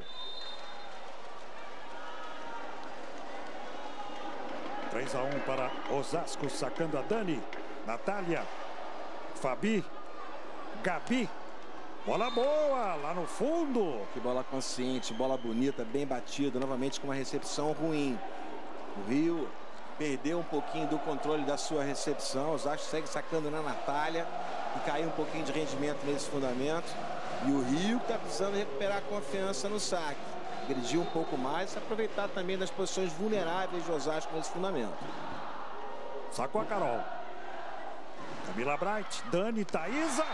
3 a 1 para Osasco, sacando a Dani, Natália, Fabi, Gabi. Bola boa lá no fundo. Que bola consciente, bola bonita, bem batida, novamente com uma recepção ruim. O Rio perdeu um pouquinho do controle da sua recepção. Osasco segue sacando na Natália e caiu um pouquinho de rendimento nesse fundamento. E o Rio está precisando recuperar a confiança no saque. Agredir um pouco mais, aproveitar também das posições vulneráveis de Osasco nesse fundamento. Sacou a Carol. Camila Bright, Dani, Thaísa.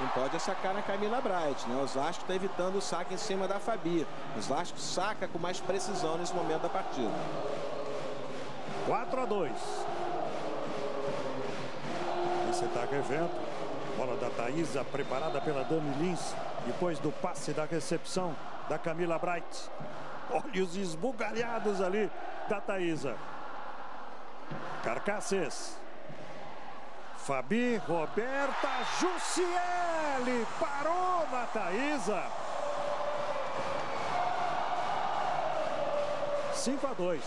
Não pode sacar na Camila Bright, né? Osasco está evitando o saque em cima da Fabi. Osasco saca com mais precisão nesse momento da partida. 4 a 2. Você está revendo. Bola da Thaísa, preparada pela Dani Lins. Depois do passe da recepção da Camila Bright. Olha os esbugalhados ali da Thaísa. Carcasses. Fabi, Roberta, Jussiele, parou na Thaísa. 5 a 2.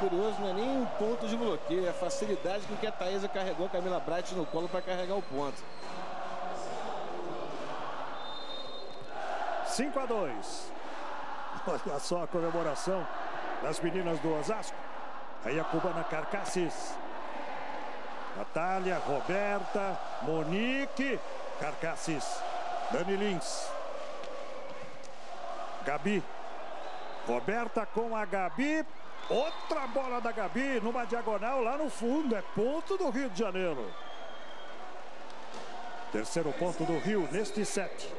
Curioso, não é nem um ponto de bloqueio, é a facilidade com que a Thaísa carregou a Camila Bright no colo para carregar o ponto. 5 a 2. Olha só a comemoração das meninas do Osasco. Aí a cubana Carcassis. Natália, Roberta, Monique, Carcassis, Dani Lins. Gabi. Roberta com a Gabi. Outra bola da Gabi numa diagonal lá no fundo. É ponto do Rio de Janeiro. Terceiro ponto do Rio neste set.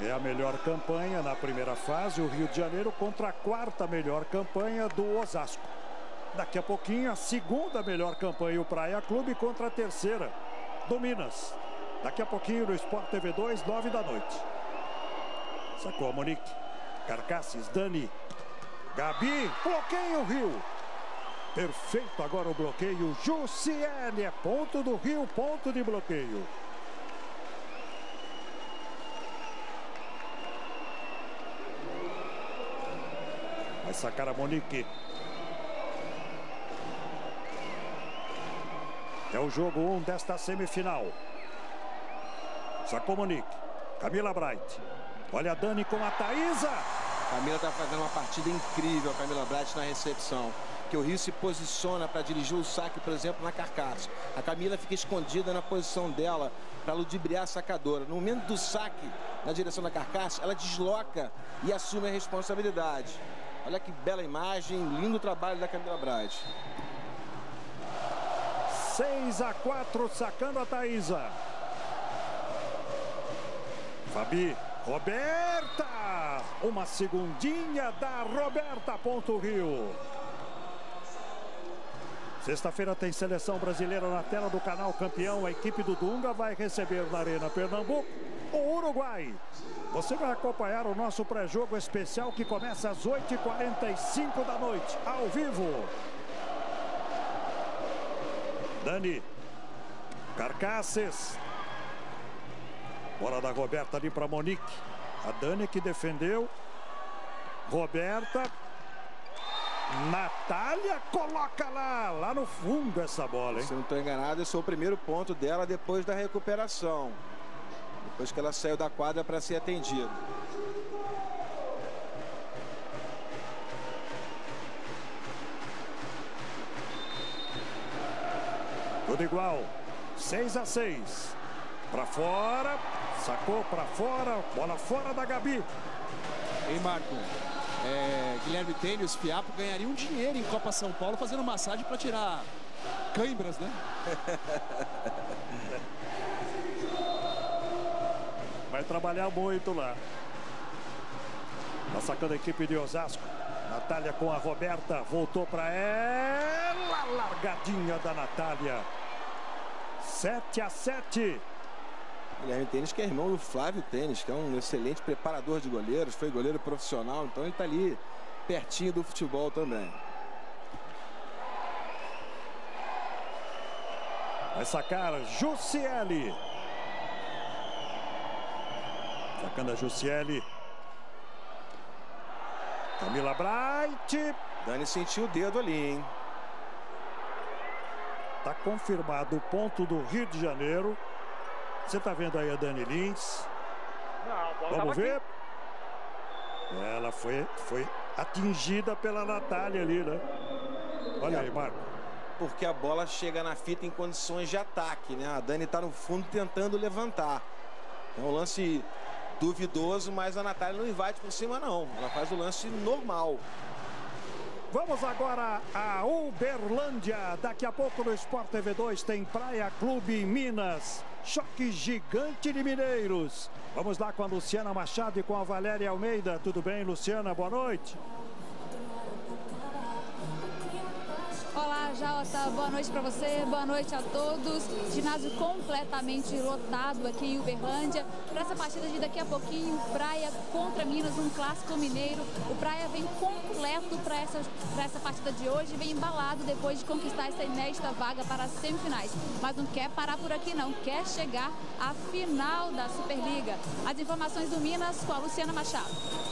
É a melhor campanha na primeira fase, o Rio de Janeiro contra a quarta melhor campanha do Osasco. Daqui a pouquinho, a segunda melhor campanha, o Praia Clube contra a terceira, do Minas. Daqui a pouquinho no Sport TV 2, 9 da noite. Sacou a Monique. Carcasses, Dani. Gabi, bloqueia o Rio. Perfeito agora o bloqueio. Jussiele é ponto do Rio, ponto de bloqueio. Vai sacar a Monique. É o jogo 1 um desta semifinal. Sacou Monique. Camila Bright. Olha a Dani com a Thaísa. Camila está fazendo uma partida incrível, a Camila Bright na recepção. Que o Rio se posiciona para dirigir o saque, por exemplo, na carcaça. A Camila fica escondida na posição dela para ludibriar a sacadora. No momento do saque na direção da carcaça, ela desloca e assume a responsabilidade. Olha que bela imagem, lindo trabalho da Camila Bright. 6 a 4, sacando a Thaísa. Fabi, Roberta. Uma segundinha da Roberta, ponto Rio. Sexta-feira tem seleção brasileira na tela do canal Campeão. A equipe do Dunga vai receber na Arena Pernambuco o Uruguai. Você vai acompanhar o nosso pré-jogo especial que começa às 8h45 da noite, ao vivo. Dani. Carcasses. Bola da Roberta ali para Monique. A Dani que defendeu. Roberta. Natália coloca lá, lá no fundo essa bola, hein? Se não estou enganado, esse é o primeiro ponto dela depois da recuperação. Depois que ela saiu da quadra para ser atendida. Tudo igual. 6 a 6. Para fora. Sacou para fora. Bola fora da Gabi. Ei, Marco. É, Guilherme Tênis, Fiapo ganhariam dinheiro em Copa São Paulo fazendo massagem para tirar cãibras, né? Vai trabalhar muito lá. Tá sacando a equipe de Osasco. Natália com a Roberta. Voltou para ela. Largadinha da Natália. 7 a 7. Guilherme Tênis, que é irmão do Flávio Tênis, que é um excelente preparador de goleiros, foi goleiro profissional, então ele está ali pertinho do futebol também. Vai sacar Jussiele. Sacando a Jussiele. Camila Bright. Dani sentiu o dedo ali, hein? Tá confirmado o ponto do Rio de Janeiro. Você tá vendo aí a Dani Lins. Não, Vamos ver. Ela foi, foi atingida pela Natália ali, né? Olha aí, Marco. Porque a bola chega na fita em condições de ataque, né? A Dani tá no fundo tentando levantar. É um lance duvidoso, mas a Natália não invade por cima, não. Ela faz o lance normal. Vamos agora a Uberlândia. Daqui a pouco no Sport TV 2 tem Praia Clube Minas. Choque gigante de Mineiros. Vamos lá com a Luciana Machado e com a Valéria Almeida. Tudo bem, Luciana? Boa noite. Olá, Jota. Boa noite para você, boa noite a todos. Ginásio completamente lotado aqui em Uberlândia. Para essa partida de daqui a pouquinho, Praia contra Minas, um clássico mineiro. O Praia vem completo para essa, essa partida de hoje, vem embalado depois de conquistar essa inédita vaga para as semifinais. Mas não quer parar por aqui não, quer chegar à final da Superliga. As informações do Minas com a Luciana Machado.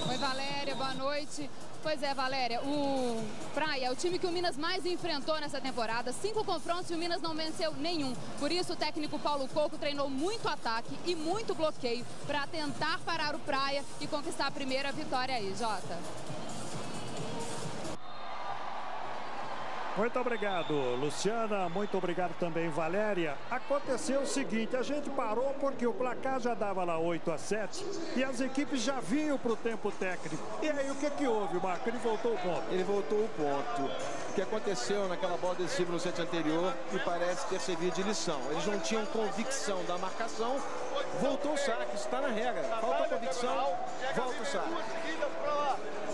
Oi, Valéria, boa noite. Pois é, Valéria, o Praia é o time que o Minas mais enfrentou nessa temporada. Cinco confrontos e o Minas não venceu nenhum. Por isso, o técnico Paulo Coco treinou muito ataque e muito bloqueio para tentar parar o Praia e conquistar a primeira vitória aí, Jota. Muito obrigado, Luciana. Muito obrigado também, Valéria. Aconteceu o seguinte, a gente parou porque o placar já dava lá 8 a 7 e as equipes já vinham para o tempo técnico. E aí, o que que houve, Marco? Ele voltou o ponto. Ele voltou o ponto. O que aconteceu naquela bola decisiva no set anterior me parece ter servido de lição. Eles não tinham convicção da marcação, voltou o saque, está na regra. Falta convicção, volta o saque.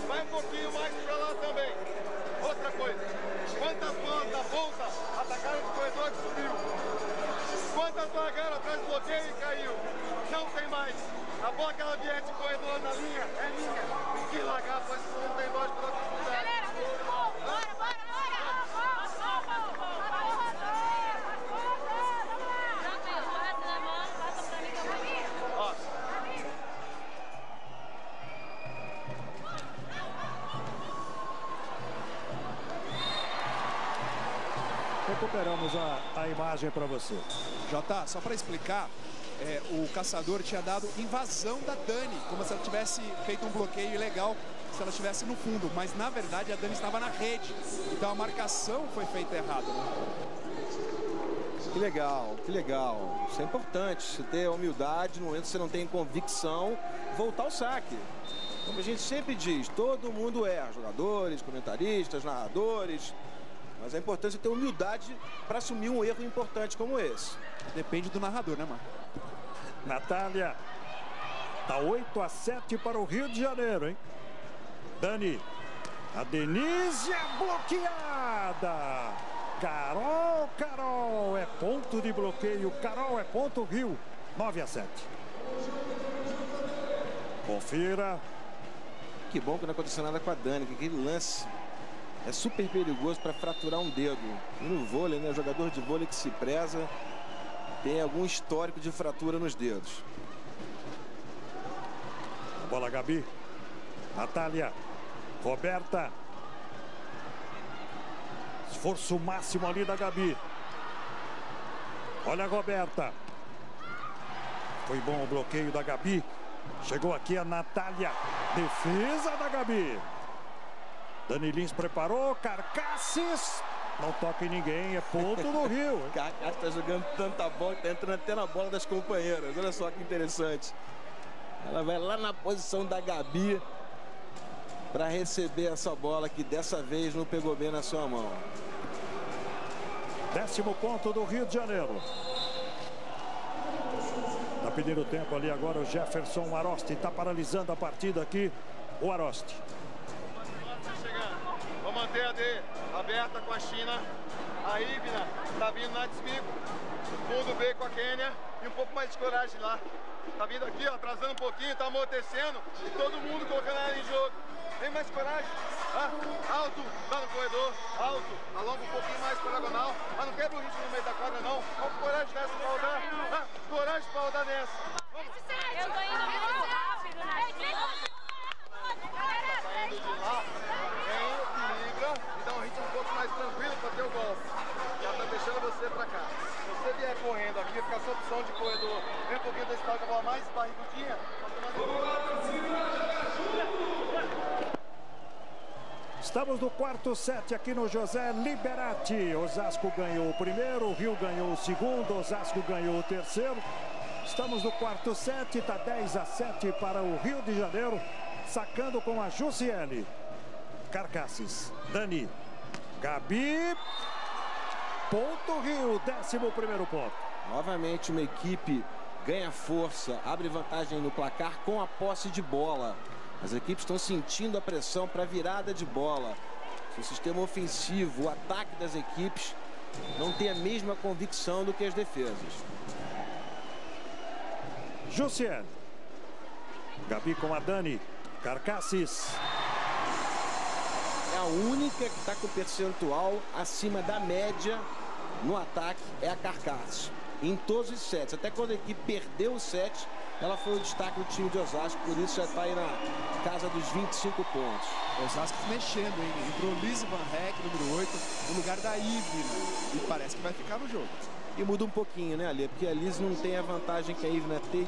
Vai um pouquinho mais para lá também. Outra coisa. Quantas bolas da ponta atacaram o corredor que subiu? Quantas largaram atrás do bloqueio e caiu? Não tem mais. A bola que ela vier de corredor na linha é minha. Que largar, pois não tem mais recuperamos a, a imagem para você. Jota, só para explicar, é, o caçador tinha dado invasão da Dani, como se ela tivesse feito um bloqueio ilegal se ela estivesse no fundo, mas na verdade a Dani estava na rede, então a marcação foi feita errada. Né? Que legal, que legal. Isso é importante, você ter humildade no momento que você não tem convicção, voltar ao saque. Como a gente sempre diz, todo mundo erra, jogadores, comentaristas, narradores, mas é importante ter humildade para assumir um erro importante como esse. Depende do narrador, né, Marco? Natália. Tá 8 a 7 para o Rio de Janeiro, hein? Dani. A Denise é bloqueada. Carol, Carol. É ponto de bloqueio. Carol é ponto Rio. 9 a 7. Confira. Que bom que não aconteceu nada com a Dani. Que aquele lance é super perigoso para fraturar um dedo. E no vôlei, né? Jogador de vôlei que se preza tem algum histórico de fratura nos dedos. Bola Gabi. Natália. Roberta. Esforço máximo ali da Gabi. Olha a Roberta. Foi bom o bloqueio da Gabi. Chegou aqui a Natália. Defesa da Gabi. Dani Lins preparou, Carcasses. Não toca em ninguém, é ponto do Rio. Carcasses está jogando tanta bola está entrando até na bola das companheiras. Olha só que interessante. Ela vai lá na posição da Gabi para receber essa bola que dessa vez não pegou bem na sua mão. Décimo ponto do Rio de Janeiro. Tá pedindo tempo ali agora o Jefferson Arosti. Está paralisando a partida aqui. O Manter a D aberta com a China. A Ibna tá vindo na desbico. Fundo B com a Quênia. E um pouco mais de coragem lá. Tá vindo aqui, ó, atrasando um pouquinho, tá amortecendo. E todo mundo colocando ela em jogo. Tem mais coragem. Ah, alto, lá no corredor. Alto. Alonga um pouquinho mais para diagonal. Mas não quebra o ritmo no meio da quadra, não. Qual coragem nessa pra rodar? Ah, coragem pra rodar nessa. Vamos. Eu tô indo muito rápido, né? Tá saindo de lá e dá um ritmo um pouco mais tranquilo para ter o golpe. Já está deixando você para cá. Se você vier correndo aqui, fica a sua opção de corredor. Vem um pouquinho desse lado com a bola mais barrigudinha. Estamos no quarto set aqui no José Liberati. Osasco ganhou o primeiro, o Rio ganhou o segundo, Osasco ganhou o terceiro. Estamos no quarto set, está 10 a 7 para o Rio de Janeiro, sacando com a Jussiele. Carcasses. Dani. Gabi. Ponto Rio, décimo primeiro ponto. Novamente uma equipe ganha força, abre vantagem no placar com a posse de bola. As equipes estão sentindo a pressão para virada de bola. O sistema ofensivo, o ataque das equipes não tem a mesma convicção do que as defesas. Jussiel. Gabi com a Dani. Carcassis. É a única que está com percentual acima da média no ataque é a Carcassis. Em todos os sets. Até quando a equipe perdeu o set, ela foi o destaque do time de Osasco. Por isso já está aí na casa dos 25 pontos. Osasco mexendo, hein? Entrou Lise Van Heck, número 8, no lugar da Ivy. Né? E parece que vai ficar no jogo. E muda um pouquinho, né, Ali? Porque a Liz não tem a vantagem que a Ivna tem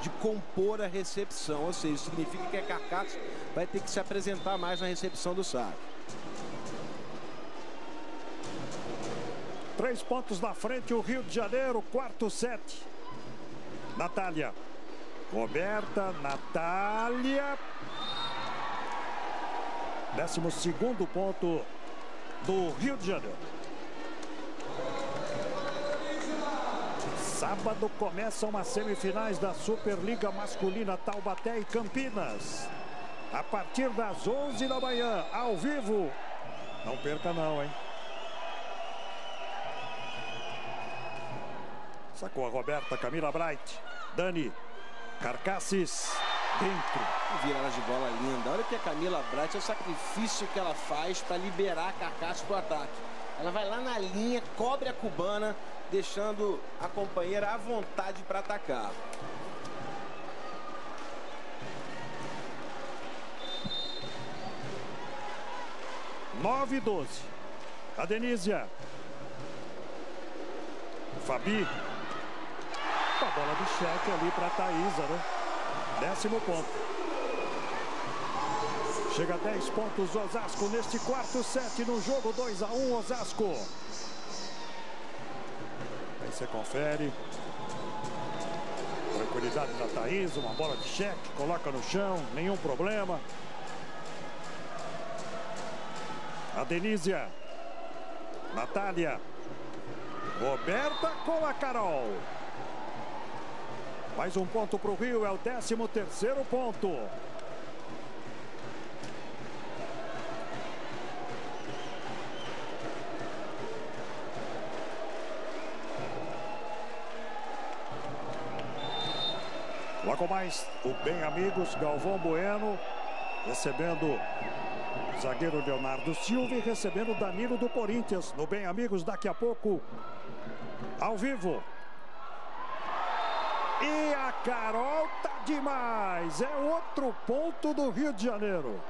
de compor a recepção. Ou seja, significa que a Carcaço vai ter que se apresentar mais na recepção do saque. Três pontos na frente, o Rio de Janeiro, quarto set. Natália. Roberta, Natália. Décimo segundo ponto do Rio de Janeiro. Sábado começam as semifinais da Superliga Masculina Taubaté e Campinas. A partir das 11 da manhã, ao vivo. Não perca não, hein? Sacou a Roberta, Camila Bright, Dani, Carcassis, dentro. Virada de bola linda. Olha que a Camila é o sacrifício que ela faz para liberar a Carcassis para o ataque. Ela vai lá na linha, cobre a cubana, deixando a companheira à vontade para atacar. Nove e doze. A Denísia. Fabi. Bola de cheque ali para a né? Décimo ponto. Chega a 10 pontos Osasco neste quarto set no jogo 2 a 1 Osasco. Aí você confere. Tranquilidade da Thaís, uma bola de cheque, coloca no chão, nenhum problema. A Denísia. Natália. Roberta com a Carol. Mais um ponto para o Rio, é o 13 terceiro ponto. Logo mais, o Bem Amigos, Galvão Bueno, recebendo o zagueiro Leonardo Silva e recebendo Danilo do Corinthians. No Bem Amigos, daqui a pouco, ao vivo. E a Carol tá demais. É outro ponto do Rio de Janeiro.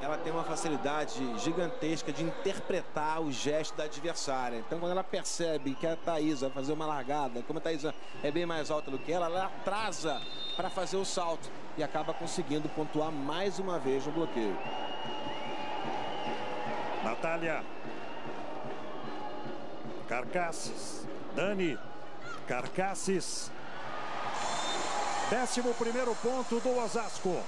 Ela tem uma facilidade gigantesca de interpretar o gesto da adversária. Então, quando ela percebe que a Thaisa vai fazer uma largada, como a Thaisa é bem mais alta do que ela, ela atrasa para fazer o salto e acaba conseguindo pontuar mais uma vez no bloqueio. Natália. Carcasses. Dani. Carcasses. Décimo primeiro ponto do Osasco.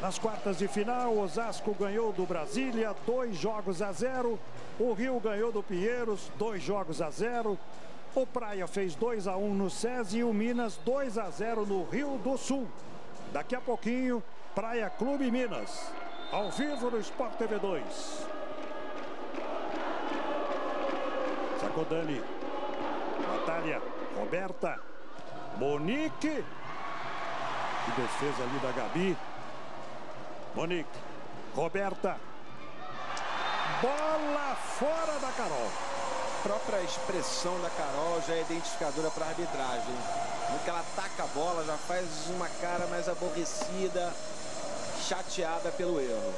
Nas quartas de final, Osasco ganhou do Brasília, dois jogos a zero. O Rio ganhou do Pinheiros, dois jogos a zero. O Praia fez 2 a 1 um no SESI e o Minas 2 a 0 no Rio do Sul. Daqui a pouquinho, Praia Clube Minas. Ao vivo no Sport TV 2. Sacou Dani. Natália. Roberta. Monique. Que defesa ali da Gabi. Monique. Roberta. Bola fora da Carol. A própria expressão da Carol já é identificadora para a arbitragem. No ela ataca a bola, já faz uma cara mais aborrecida, chateada pelo erro.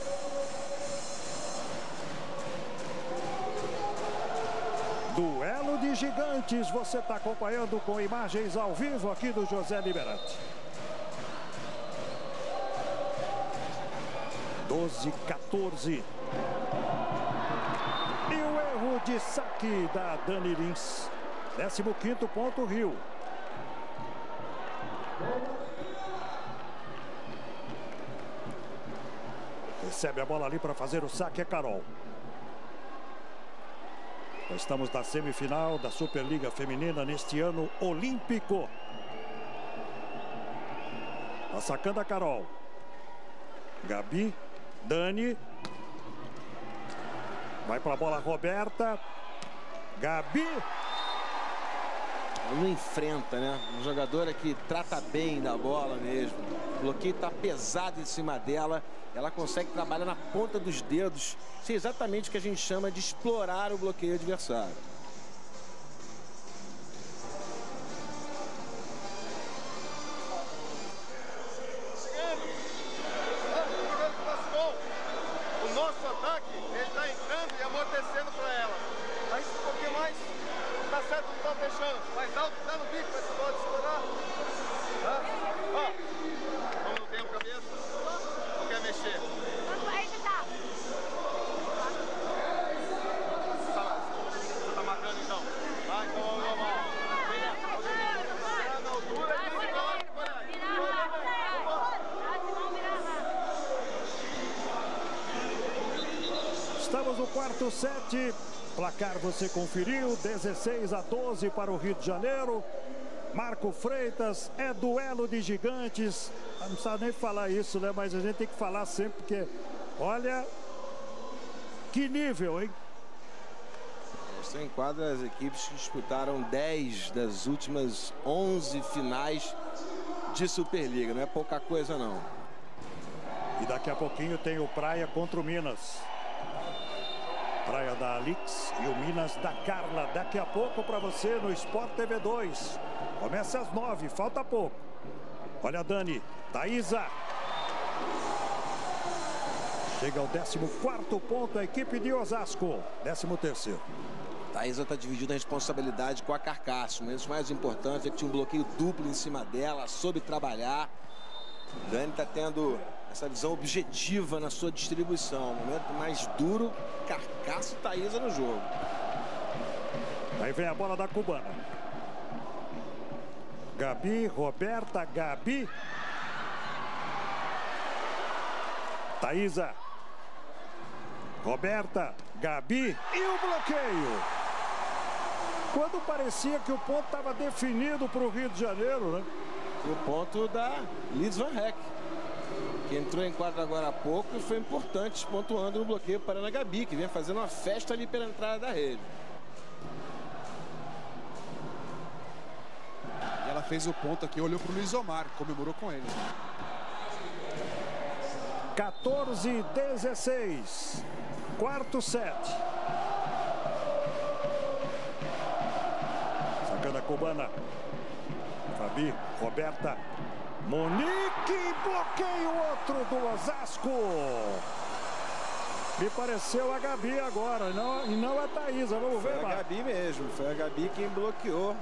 Duelo de gigantes, você está acompanhando com imagens ao vivo aqui do José Liberati. 12, 14. E o erro de saque da Dani Lins. 15 ponto Rio. Recebe a bola ali para fazer o saque, é Carol. Estamos na semifinal da Superliga Feminina neste ano olímpico. Tá sacando a Carol. Gabi, Dani. Vai para a bola Roberta. Gabi. Não enfrenta, né? Um jogador que trata bem da bola mesmo. O bloqueio está pesado em cima dela. Ela consegue trabalhar na ponta dos dedos. Isso é exatamente o que a gente chama de explorar o bloqueio adversário. Você conferiu, 16 a 12 para o Rio de Janeiro. Marco Freitas, é duelo de gigantes. Não precisa nem falar isso, né? Mas a gente tem que falar sempre, porque olha que nível, hein? Estão em quadra as equipes que disputaram 10 das últimas 11 finais de Superliga. Não é pouca coisa, não. E daqui a pouquinho tem o Praia contra o Minas. Praia da Alix e o Minas da Carla. Daqui a pouco para você no Sport TV 2. Começa às nove, falta pouco. Olha a Dani, Thaísa. Chega ao 14 ponto a equipe de Osasco. 13 terceiro. Thaisa está dividindo a responsabilidade com a Carcaço. Mas o mais importante é que tinha um bloqueio duplo em cima dela, soube trabalhar. Dani está tendo essa visão objetiva na sua distribuição. momento mais duro, Carcaço e Thaisa no jogo. Aí vem a bola da cubana. Gabi, Roberta, Gabi. Thaísa. Roberta, Gabi e o bloqueio. Quando parecia que o ponto estava definido para o Rio de Janeiro, né? O ponto da Liz Van Heck, que entrou em quadra agora há pouco e foi importante, pontuando no bloqueio para a Gabi, que vem fazendo uma festa ali pela entrada da rede. E ela fez o ponto aqui, olhou para o Luiz Omar, comemorou com ele. 14 16. Quarto set. Sacando a cubana. Fabi, Roberta. Monique bloqueia o outro do Osasco. Me pareceu a Gabi agora, não, e não a Thaísa. Vamos Foi ver, a Marcos. Gabi mesmo, foi a Gabi quem bloqueou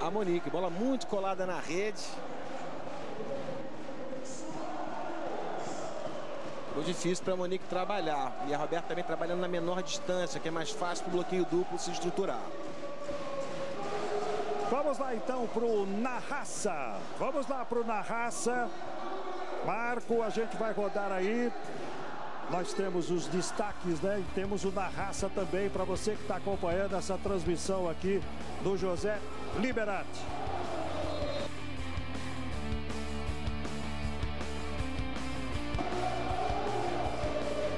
a Monique. Bola muito colada na rede. Ficou difícil para a Monique trabalhar. E a Roberta também trabalhando na menor distância, que é mais fácil para o bloqueio duplo se estruturar. Vamos lá então pro Na. Vamos lá pro Na. Marco, a gente vai rodar aí. Nós temos os destaques, né? E temos o Na Raça também para você que está acompanhando essa transmissão aqui do José Liberati.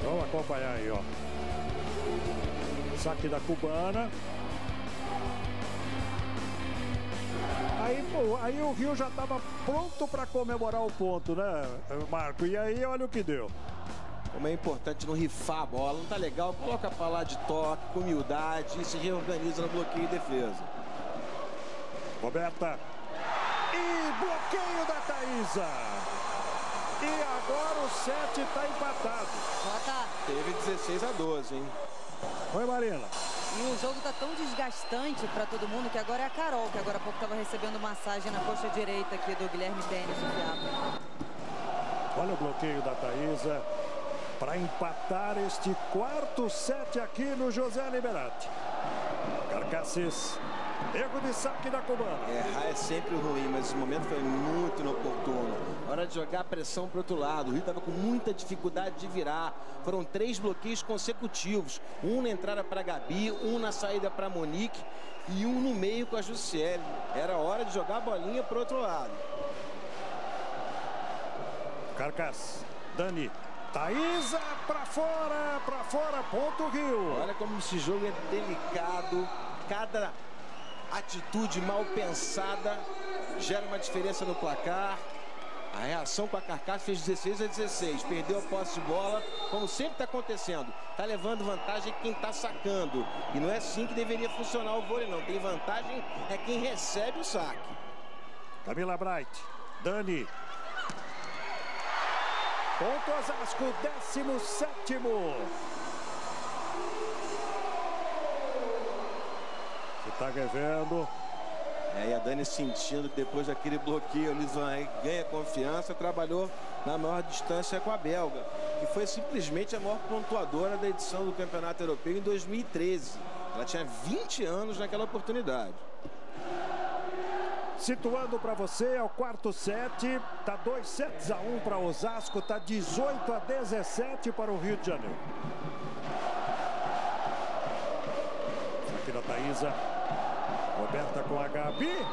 Vamos acompanhar aí, ó. Saque da cubana. Aí, pô, aí o Rio já estava pronto para comemorar o ponto, né, Marco? E aí, olha o que deu. Como é importante não rifar a bola, não tá legal, coloca para lá de toque, com humildade e se reorganiza no bloqueio e defesa. Roberta. E bloqueio da Thaísa. E agora o set está empatado. Teve 16 a 12, hein? Oi, Marina. E o jogo tá tão desgastante para todo mundo que agora é a Carol, que agora há pouco estava recebendo massagem na coxa direita aqui do Guilherme do Fiapo. Olha o bloqueio da Thaísa para empatar este quarto set aqui no José Liberati. Carcassis. Erro de saque da cubana. Errar é sempre ruim, mas esse momento foi muito inoportuno. Hora de jogar pressão para outro lado. O Rio estava com muita dificuldade de virar. Foram três bloqueios consecutivos. Um na entrada para Gabi, um na saída para Monique e um no meio com a Jussiele. Era hora de jogar a bolinha para outro lado. Carcass. Dani. Thaísa para fora, para fora, ponto Rio. Olha como esse jogo é delicado. Cada atitude mal pensada gera uma diferença no placar. A reação com a Carcaça fez 16 a 16. Perdeu a posse de bola, como sempre está acontecendo. Está levando vantagem quem está sacando. E não é assim que deveria funcionar o vôlei, não. Tem vantagem é quem recebe o saque. Camila Bright, Dani. Ponto Osasco, 17. Você está revendo. É, e a Dani sentindo que depois daquele bloqueio, o Lisan ganha confiança, trabalhou na maior distância com a belga, que foi simplesmente a maior pontuadora da edição do Campeonato Europeu em 2013. Ela tinha 20 anos naquela oportunidade. Situando para você, é o quarto set, tá 2 sets a 1 um para Osasco, tá 18 a 17 para o Rio de Janeiro. Aqui da Thaísa. Roberta com a Gabi.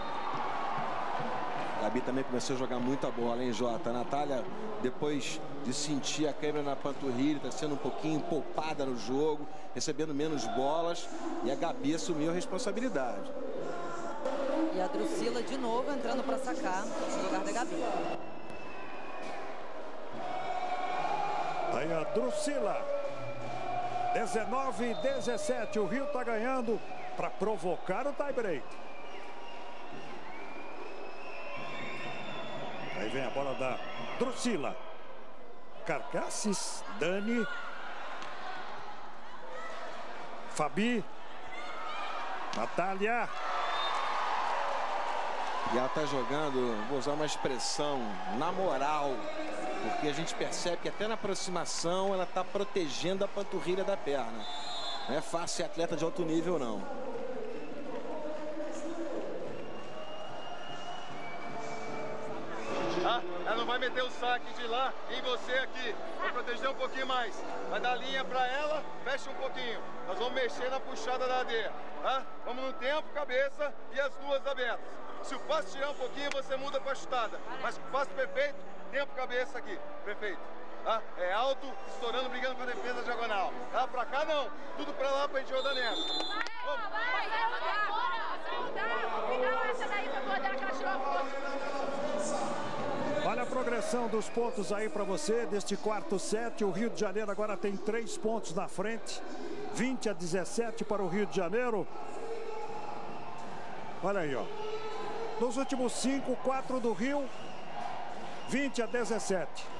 Gabi também começou a jogar muita bola, hein, Jota? A Natália, depois de sentir a câmera na panturrilha, está sendo um pouquinho poupada no jogo, recebendo menos bolas. E a Gabi assumiu a responsabilidade. E a Drusila de novo entrando para sacar no lugar da Gabi. Aí a Drusila. 19 e 17. O Rio está ganhando para provocar o tie break. Aí vem a bola da Drusila. Carcasses, Dani. Fabi. Natália. E ela está jogando, vou usar uma expressão, na moral. Porque a gente percebe que até na aproximação ela está protegendo a panturrilha da perna. Não é fácil ser atleta de alto nível, não. Ah, ela não vai meter o saque de lá em você aqui. Vai proteger um pouquinho mais. Vai dar linha para ela, fecha um pouquinho. Nós vamos mexer na puxada da adeia. Tá? Vamos no tempo, cabeça e as duas abertas. Se o passo tirar um pouquinho, você muda para chutada. Mas passo perfeito, tempo, cabeça aqui. Perfeito. Tá? É alto, estourando, brigando com a defesa diagonal. Tá? Pra cá não. Tudo pra lá pra gente rodar nessa. Vamos. Olha a progressão dos pontos aí para você deste quarto set. O Rio de Janeiro agora tem três pontos na frente. 20 a 17 para o Rio de Janeiro. Olha aí, ó. Nos últimos cinco, quatro do Rio. 20 a 17.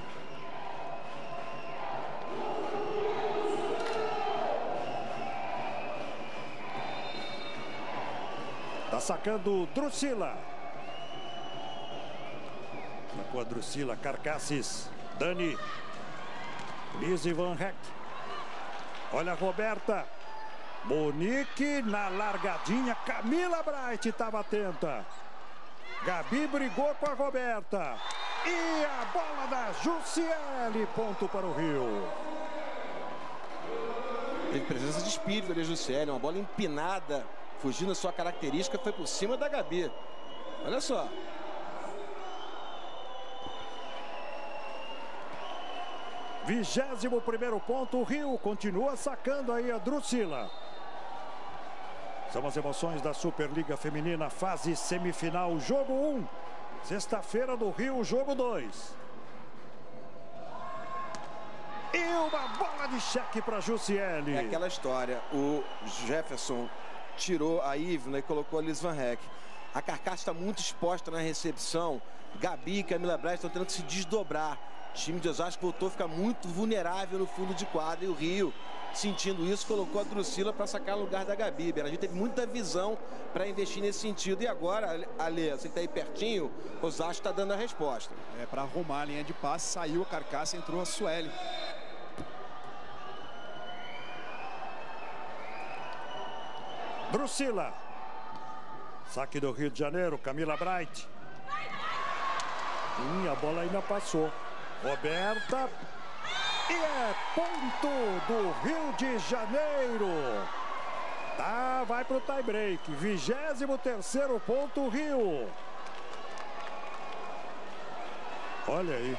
Tá sacando Drusila. Sacou a Drusila, Carcasses, Dani. Lise Van Heck. Olha a Roberta. Monique na largadinha. Camila Bright estava atenta. Gabi brigou com a Roberta. E a bola da Jussiele. Ponto para o Rio. Teve presença de espírito ali, Jussiele. Uma bola empinada fugindo da sua característica, foi por cima da Gabi. Olha só. Vigésimo primeiro ponto, o Rio continua sacando aí a Drusila. São as emoções da Superliga Feminina, fase semifinal, jogo 1. Sexta-feira do Rio, jogo 2. E uma bola de cheque para Jussiele. É aquela história, o Jefferson tirou a Ivna e colocou a Liz Van Heck. A carcaça está muito exposta na recepção. Gabi e Camila Braz estão que se desdobrar. O time de Osasco voltou a ficar muito vulnerável no fundo de quadra e o Rio, sentindo isso, colocou a Drusila para sacar o lugar da Gabi. A gente teve muita visão para investir nesse sentido. E agora, Ale, você está aí pertinho, Osasco está dando a resposta. É, para arrumar a linha de passe, saiu a carcaça, entrou a Sueli. Drusila. Saque do Rio de Janeiro, Camila Bright. Sim, a bola ainda passou. Roberta. E é ponto do Rio de Janeiro. Tá, vai pro tie break. 23 terceiro ponto Rio. Olha aí.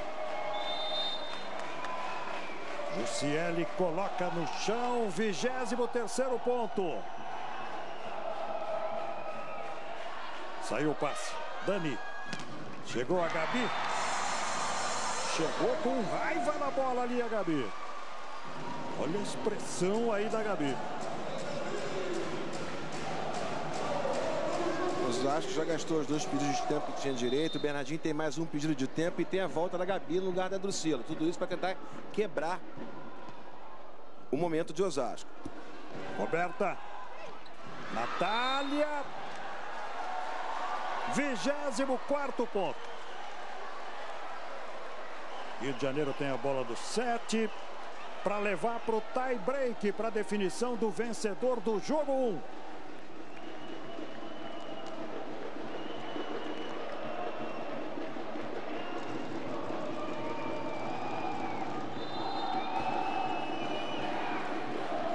Luciele coloca no chão, 23 terceiro ponto. Saiu o passe. Dani. Chegou a Gabi. Chegou com raiva na bola ali a Gabi. Olha a expressão aí da Gabi. Osasco já gastou os dois pedidos de tempo que tinha direito. O Bernardinho tem mais um pedido de tempo e tem a volta da Gabi no lugar da Drusila. Tudo isso para tentar quebrar o momento de Osasco. Roberta. Natália. 24 ponto. Rio de Janeiro tem a bola do 7 para levar para o tie break para a definição do vencedor do jogo 1.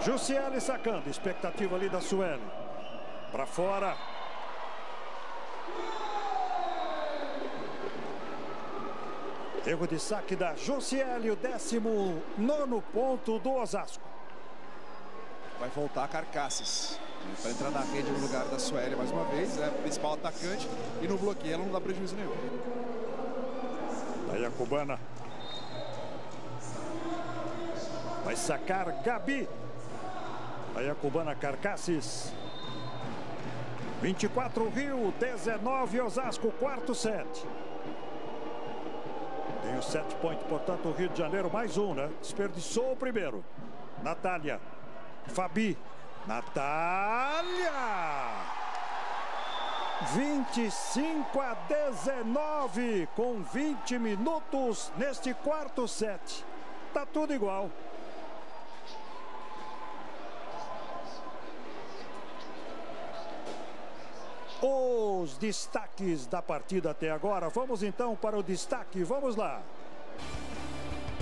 Jussiele sacando, expectativa ali da Sueli. Para fora. Erro de saque da Jussiele, o 19 ponto do Osasco. Vai voltar Carcasses. Para entrar na rede no lugar da Sueli mais uma vez, é principal atacante. E no bloqueio ela não dá prejuízo nenhum. Aí a cubana. Vai sacar Gabi. Aí a cubana Carcasses. 24 Rio, 19 Osasco, quarto set. Tem o set point, portanto, o Rio de Janeiro, mais um, né? Desperdiçou o primeiro. Natália. Fabi. Natália! 25 a 19, com 20 minutos neste quarto set. Tá tudo igual. Os destaques da partida até agora. Vamos então para o destaque. Vamos lá.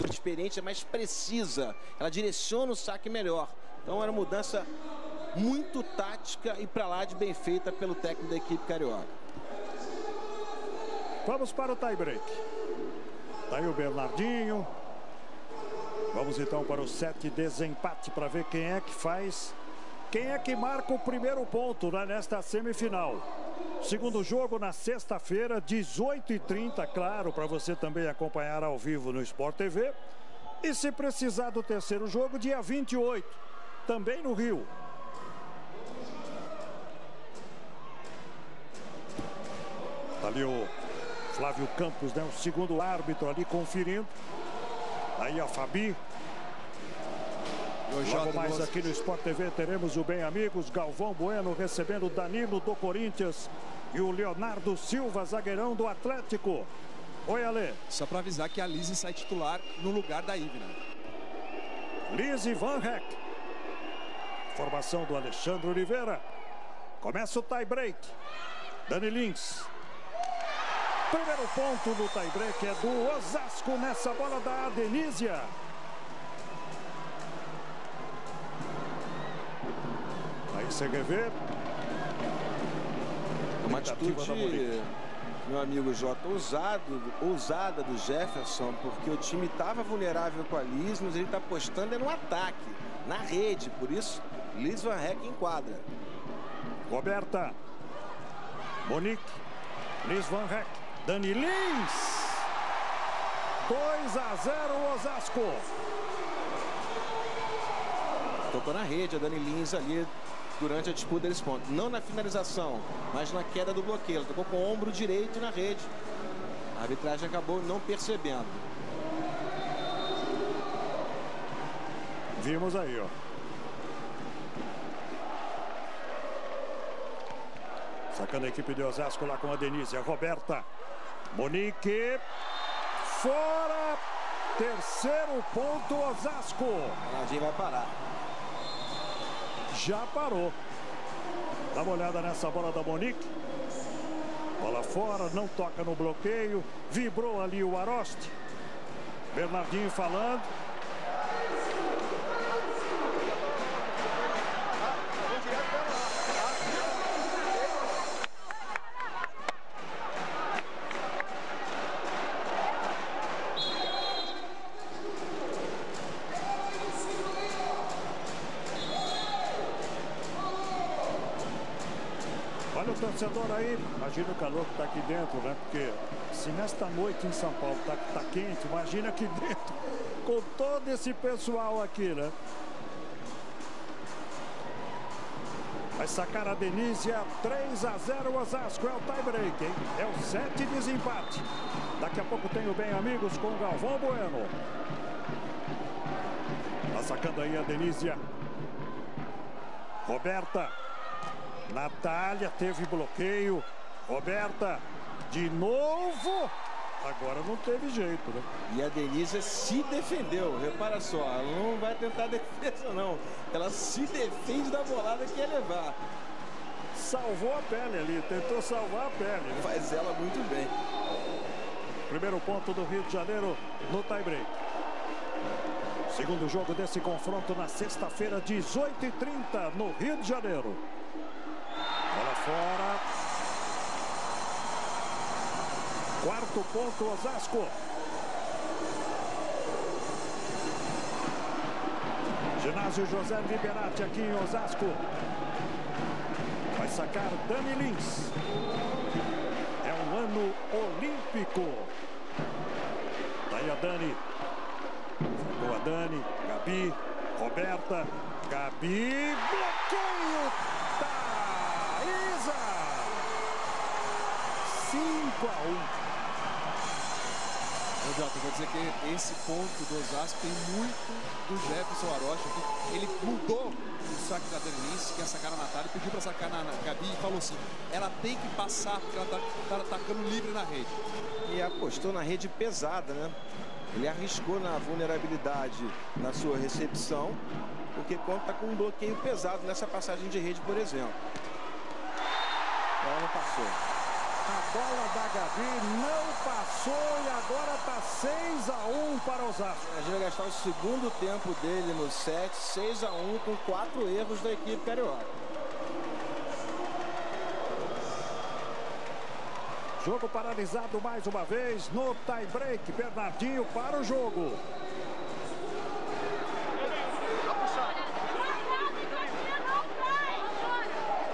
Experiente é mais precisa. Ela direciona o saque melhor. Então era uma mudança muito tática e para lá de bem feita pelo técnico da equipe carioca. Vamos para o tie break. Tá aí o Bernardinho. Vamos então para o set desempate para ver quem é que faz quem é que marca o primeiro ponto né, nesta semifinal? Segundo jogo na sexta-feira, 18h30, claro, para você também acompanhar ao vivo no Sport TV. E se precisar do terceiro jogo, dia 28, também no Rio. Tá ali o Flávio Campos, né, o segundo árbitro ali conferindo. Aí a Fabi, Logo mais aqui no Sport TV teremos o Bem Amigos, Galvão Bueno recebendo Danilo do Corinthians e o Leonardo Silva, zagueirão do Atlético. Oi, Ale. Só para avisar que a Lizzie sai titular no lugar da Ivna. Lizzie Van Heck. Formação do Alexandre Oliveira. Começa o tie break. Dani Lins. Primeiro ponto do tie break é do Osasco nessa bola da Adenísia. CGV. Uma atitude, meu amigo Jota, ousado, ousada do Jefferson, porque o time estava vulnerável com a Liz, mas ele está apostando é no ataque, na rede. Por isso, Liz Van Heck enquadra. Roberta. Monique. Liz Van Heck. Dani Lins. 2 a 0 Osasco. Tocou na rede a Dani Lins ali durante a disputa desse ponto. Não na finalização, mas na queda do bloqueio. Ele tocou com o ombro direito na rede. A arbitragem acabou não percebendo. Vimos aí, ó. Sacando a equipe de Osasco lá com a Denise. A Roberta. Monique. Fora. Terceiro ponto Osasco. Ronaldinho vai parar já parou. Dá uma olhada nessa bola da Monique. Bola fora, não toca no bloqueio. Vibrou ali o Aroste. Bernardinho falando. o torcedor aí, imagina o calor que está aqui dentro, né? Porque se nesta noite em São Paulo tá, tá quente, imagina aqui dentro, com todo esse pessoal aqui, né? Vai sacar a Denise, é 3 a 0 Osasco, é o tie break, hein? É o 7 desempate. Daqui a pouco tem o Bem Amigos com o Galvão Bueno. Tá sacando aí a Denise. Roberta. Natália teve bloqueio. Roberta. De novo. Agora não teve jeito, né? E a Denise se defendeu. Repara só, ela não vai tentar defesa, não. Ela se defende da bolada que ia levar. Salvou a pele ali, tentou salvar a pele. Né? Faz ela muito bem. Primeiro ponto do Rio de Janeiro no tie-break. Segundo jogo desse confronto na sexta-feira, 18h30, no Rio de Janeiro. Fora. Quarto ponto, Osasco. Ginásio José Liberati aqui em Osasco. Vai sacar Dani Lins. É um ano olímpico. Daí a Dani. Sacou a Dani. Gabi. Roberta. Gabi. Bloqueio. Thaisa. 5 a 1. Jota, vou dizer que esse ponto do Osasco tem muito do Jefferson Arocha. Que ele mudou o saque da Denise, que é sacar a Natália, pediu para sacar na, na Gabi e falou assim: ela tem que passar porque ela está tá atacando livre na rede. E apostou na rede pesada, né? Ele arriscou na vulnerabilidade na sua recepção, porque conta com um bloqueio pesado nessa passagem de rede, por exemplo. Não passou. A bola da Gabi não passou e agora está 6 a 1 para Osasco. A gente vai gastar o segundo tempo dele no set, 6 a 1 com quatro erros da equipe carioca. Jogo paralisado mais uma vez no tie break. Bernardinho para o jogo.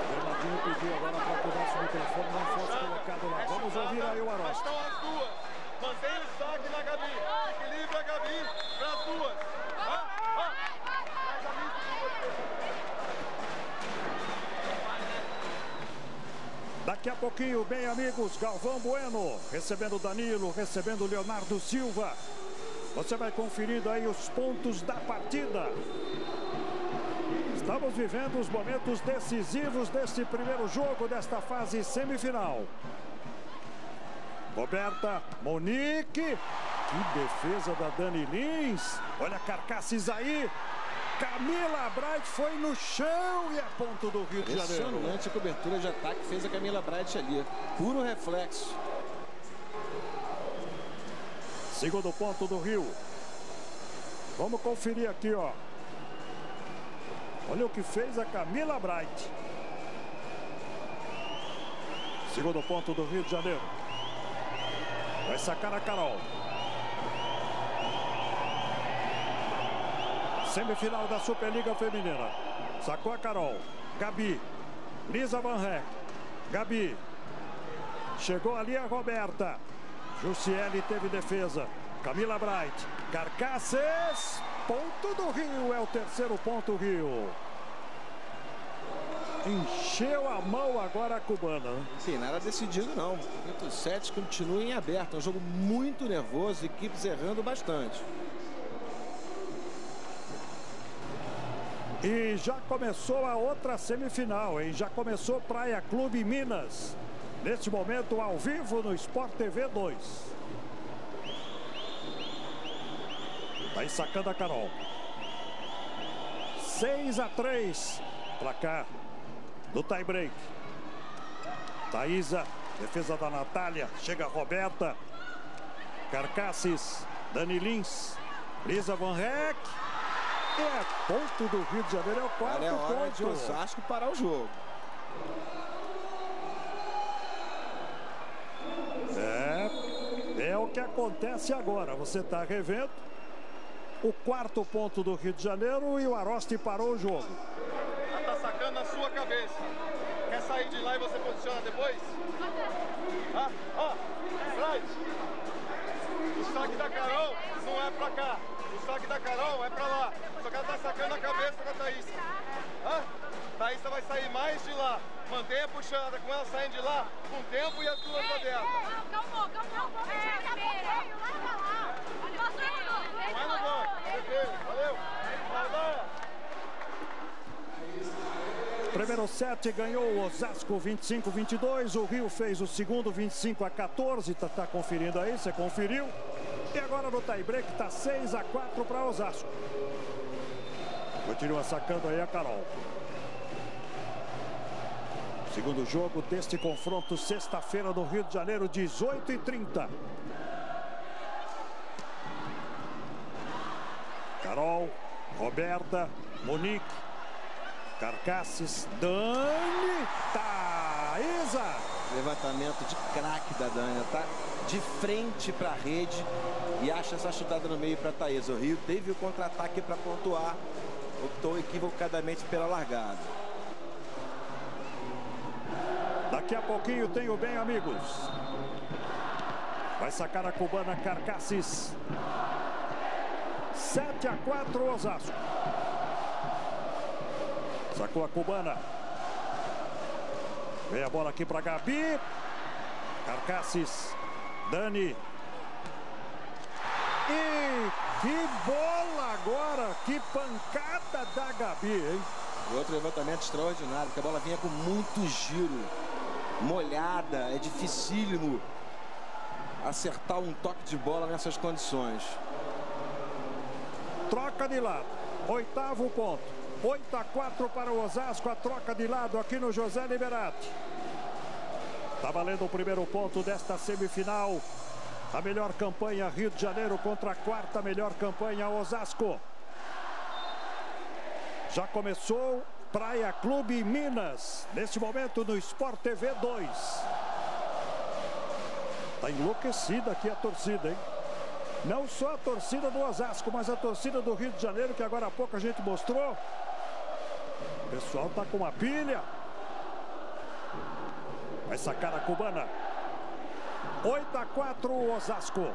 Bernardinho pediu agora para que o nosso microfone não fosse colocado ouvir aí o. Estão as duas. Mantém o saque na Gabi. Equilibra a Gabi para as duas. Ah, ah. Daqui a pouquinho, bem amigos, Galvão Bueno, recebendo Danilo, recebendo Leonardo Silva. Você vai conferindo aí os pontos da partida. Estamos vivendo os momentos decisivos deste primeiro jogo desta fase semifinal. Roberta, Monique, que defesa da Dani Lins. Olha Carcasses aí. Camila Bright foi no chão e é ponto do Rio de Janeiro. Impressionante a cobertura de ataque fez a Camila Bright ali. Puro reflexo. Segundo ponto do Rio. Vamos conferir aqui, ó. Olha o que fez a Camila Bright. Segundo ponto do Rio de Janeiro. Vai sacar a Carol. Semifinal da Superliga Feminina. Sacou a Carol. Gabi. Lisa Van Heck. Gabi. Chegou ali a Roberta. Jussiele teve defesa. Camila Bright. Carcasses. Ponto do Rio. É o terceiro ponto Rio. Encheu a mão agora a cubana. né? Sim, nada decidido não. Quinto set continua em aberto. É um jogo muito nervoso, equipes errando bastante. E já começou a outra semifinal, hein? Já começou Praia Clube Minas. Neste momento, ao vivo no Sport TV 2. Aí sacando a Carol. 6 a 3. Placar do tie break. Thaísa, defesa da Natália. Chega Roberta. Carcasses, Dani Lins, Lisa Van Heck. É ponto do Rio de Janeiro, é o quarto é hora ponto. de Osasco parar o jogo. É, é o que acontece agora. Você está revendo o quarto ponto do Rio de Janeiro e o Arosti parou o jogo. Tá na sua cabeça. quer sair de lá e você posiciona depois? Ah, ó. O saque da Carol não é pra cá. O saque da Carol é pra lá. Só que ela tá sacando a cabeça da Thaísa. Hã? Thaísa vai sair mais de lá. Mantenha a puxada com ela saindo de lá com o tempo e a tua ei, dela. Calma, calma, calma. É, lava lá. Vai no banco. Valeu. Valeu. Primeiro set ganhou o Osasco 25-22. O Rio fez o segundo 25 a 14. Tá, tá conferindo aí, você conferiu. E agora no tie-break está 6 a 4 para Osasco. Continua sacando aí a Carol. Segundo jogo deste confronto, sexta-feira no Rio de Janeiro, 18 e 30. Carol, Roberta, Monique, Carcasses, Dani, Thaisa. Levantamento de craque da Dani, tá de frente para a rede e acha essa chutada no meio para Thaisa. O Rio teve o contra-ataque para pontuar, optou equivocadamente pela largada. Daqui a pouquinho tem o bem, amigos. Vai sacar a cubana Carcasses. 7 a 4 Osasco. Sacou a cubana. Vem a bola aqui para Gabi. Carcasses. Dani. E que bola agora. Que pancada da Gabi, hein? Outro levantamento extraordinário, porque a bola vinha com muito giro. Molhada, é dificílimo acertar um toque de bola nessas condições. Troca de lado. Oitavo ponto. 8 a 4 para o Osasco, a troca de lado aqui no José Liberati. Está valendo o primeiro ponto desta semifinal. A melhor campanha Rio de Janeiro contra a quarta melhor campanha Osasco. Já começou Praia Clube Minas, neste momento no Sport TV 2. Está enlouquecida aqui a torcida, hein? Não só a torcida do Osasco, mas a torcida do Rio de Janeiro, que agora há pouco a gente mostrou. O pessoal tá com uma pilha. Vai sacar a cubana. 8 a 4 Osasco.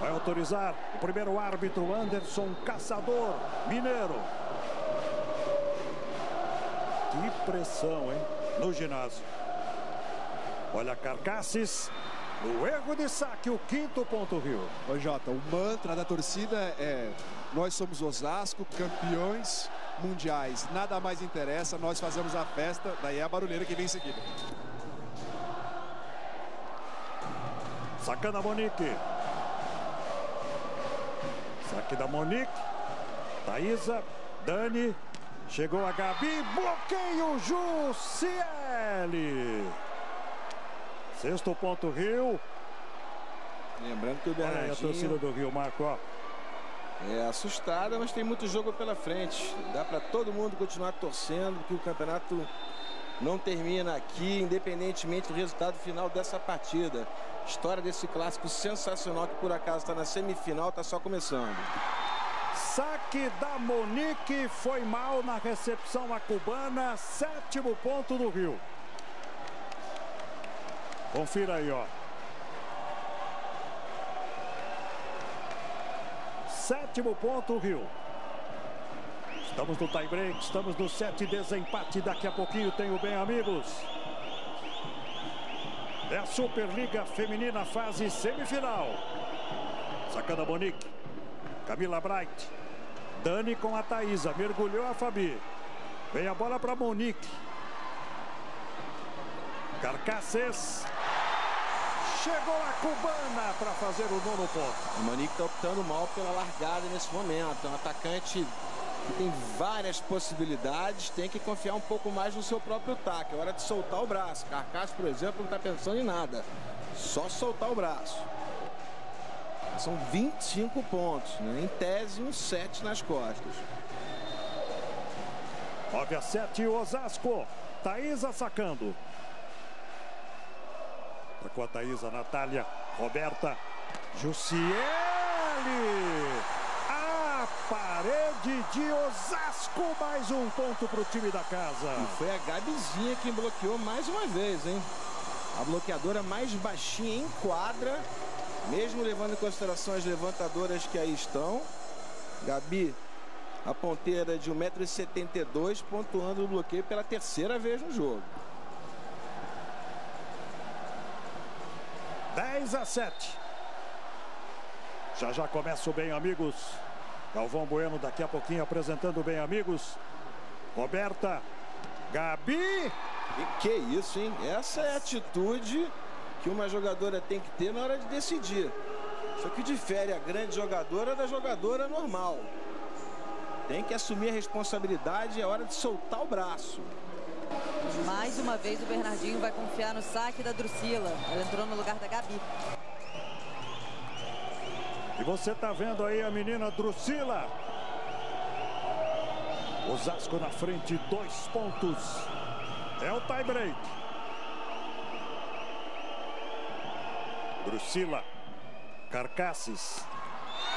Vai autorizar o primeiro árbitro Anderson Caçador Mineiro. Que pressão, hein? No ginásio. Olha Carcasses. O erro de saque, o quinto ponto Rio. Oi, Jota, o mantra da torcida é nós somos Osasco, campeões mundiais. Nada mais interessa, nós fazemos a festa, daí é a barulheira que vem em seguida. Sacando a Monique. Saque da Monique. Thaisa, Dani. Chegou a Gabi, bloqueio Jussiele. Sexto ponto Rio. Lembrando que o Bernardinho... Olha aí a torcida do Rio, Marco, ó. É assustada, mas tem muito jogo pela frente. Dá para todo mundo continuar torcendo que o campeonato não termina aqui, independentemente do resultado final dessa partida. História desse clássico sensacional que por acaso está na semifinal, está só começando. Saque da Monique foi mal na recepção a cubana, sétimo ponto do Rio. Confira aí, ó. Sétimo ponto, Rio. Estamos no tie break, estamos no set desempate. Daqui a pouquinho tem o bem, amigos. É a Superliga Feminina fase semifinal. Sacando a Monique. Camila Bright. Dani com a Thaisa. Mergulhou a Fabi. Vem a bola para Monique. Carcasses. Chegou a cubana para fazer o nono ponto. A Monique está optando mal pela largada nesse momento. É um atacante que tem várias possibilidades, tem que confiar um pouco mais no seu próprio taque. É hora de soltar o braço. Carcaço, por exemplo, não está pensando em nada. Só soltar o braço. São 25 pontos, né? em tese um 7 nas costas. 9 a 7 Osasco. Thaisa sacando. Tá com a Thaisa, Natália, Roberta, Jussiele. A parede de Osasco. Mais um ponto para o time da casa. E foi a Gabizinha quem bloqueou mais uma vez, hein? A bloqueadora mais baixinha em quadra, mesmo levando em consideração as levantadoras que aí estão. Gabi, a ponteira de 1,72m, pontuando o bloqueio pela terceira vez no jogo. 10 a 7. Já já começa o Bem Amigos. Galvão Bueno daqui a pouquinho apresentando o Bem Amigos. Roberta, Gabi. E que isso, hein? Essa é a atitude que uma jogadora tem que ter na hora de decidir. Isso que difere a grande jogadora da jogadora normal. Tem que assumir a responsabilidade, é hora de soltar o braço. Mais uma vez o Bernardinho vai confiar no saque da Drusila. Ela entrou no lugar da Gabi. E você tá vendo aí a menina Drusila. Osasco na frente, dois pontos. É o tie break. Drusila. Carcasses.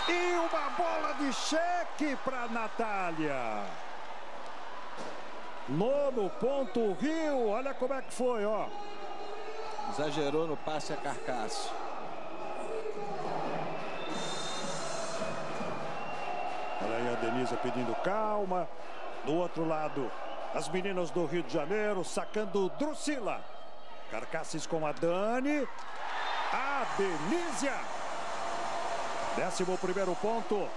E uma bola de cheque para Natália. Nono ponto Rio. Olha como é que foi, ó. Exagerou no passe a Carcaço. Olha aí a Denise pedindo calma. Do outro lado, as meninas do Rio de Janeiro sacando Drusila. Carcasses com a Dani. A Denísia. Décimo primeiro ponto.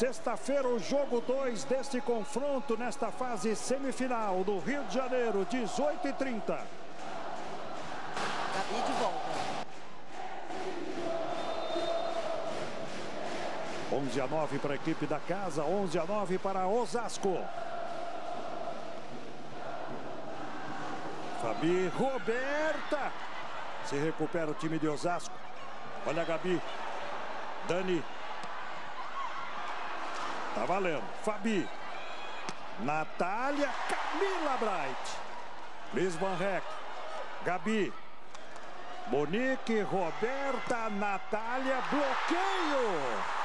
Sexta-feira, o jogo 2 deste confronto nesta fase semifinal do Rio de Janeiro, 18 e 30. Gabi de volta. 11 a 9 para a equipe da casa, 11 a 9 para Osasco. Fabi Roberta. Se recupera o time de Osasco. Olha a Gabi. Dani. Tá valendo. Fabi. Natália. Camila Bright. Liz Van Heck. Gabi. Monique, Roberta, Natália, bloqueio.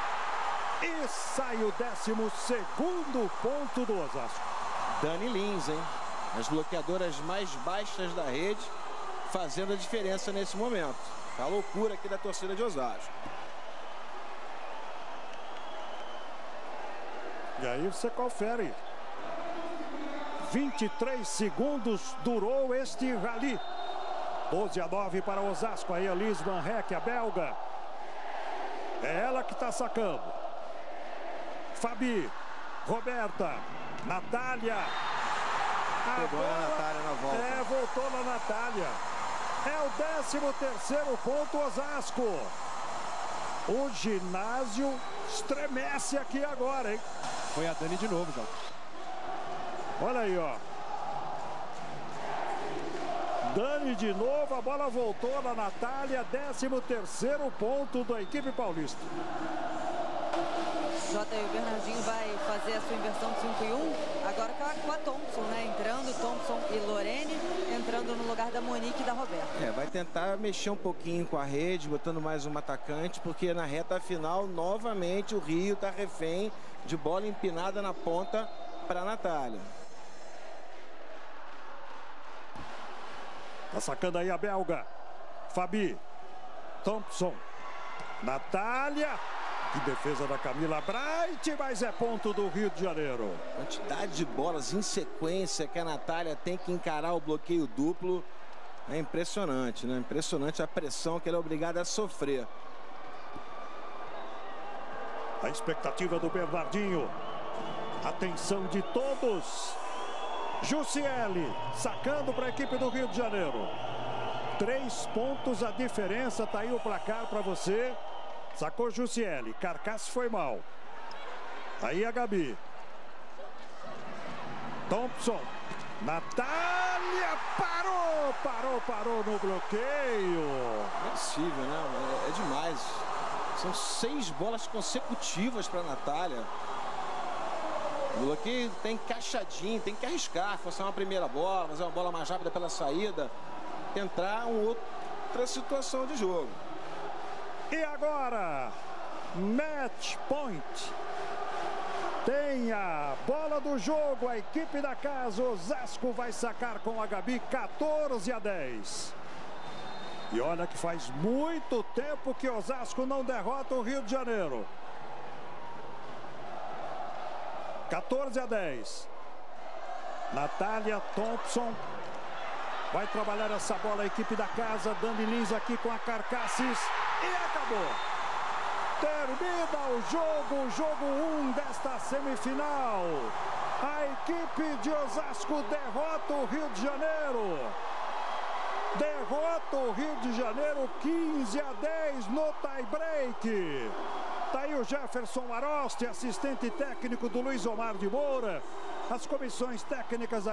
E sai o 12 ponto do Osasco. Dani Lins, hein? As bloqueadoras mais baixas da rede, fazendo a diferença nesse momento. A loucura aqui da torcida de Osasco. E aí você confere. 23 segundos durou este rally. 12 a 9 para Osasco. Aí a Liz Van Heck, a belga. É ela que está sacando. Fabi, Roberta, Natália. Pegou a Natália na volta. É, voltou na Natália. É o 13 terceiro ponto Osasco. O ginásio estremece aqui agora, hein? Foi a Dani de novo, João. Olha aí, ó. Dani de novo, a bola voltou na Natália, 13 terceiro ponto da equipe paulista. Jota e o Bernardinho vai fazer a sua inversão de 5 e 1. Agora com a Thompson, né? Entrando, Thompson e Lorene, lugar da Monique e da Roberta. É, vai tentar mexer um pouquinho com a rede, botando mais um atacante, porque na reta final, novamente, o Rio está refém de bola empinada na ponta para a Natália. Tá sacando aí a belga. Fabi. Thompson. Natália. Que defesa da Camila Bright, mas é ponto do Rio de Janeiro. Quantidade de bolas em sequência que a Natália tem que encarar o bloqueio duplo. É impressionante, né? Impressionante a pressão que ela é obrigada a sofrer. A expectativa do Bernardinho. Atenção de todos. Jussiele sacando para a equipe do Rio de Janeiro. Três pontos a diferença. Tá aí o placar para você. Sacou Jussiele. Carcasse foi mal. Aí a Gabi. Thompson. Natália parou, parou, parou no bloqueio. É possível, né? É, demais. São seis bolas consecutivas para Natália. O bloqueio tem encaixadinho, tem que arriscar, forçar uma primeira bola, fazer uma bola mais rápida pela saída, tentar uma outra situação de jogo. E agora, match point. Tem a bola do jogo, a equipe da casa, Osasco vai sacar com a Gabi 14 a 10. E olha que faz muito tempo que Osasco não derrota o Rio de Janeiro. 14 a 10. Natália Thompson vai trabalhar essa bola a equipe da casa. Dani Lins aqui com a Carcasses e acabou. Termina o jogo, jogo 1 um desta semifinal. A equipe de Osasco derrota o Rio de Janeiro. Derrota o Rio de Janeiro 15 a 10 no tie-break. Está aí o Jefferson Aroste, assistente técnico do Luiz Omar de Moura. As comissões técnicas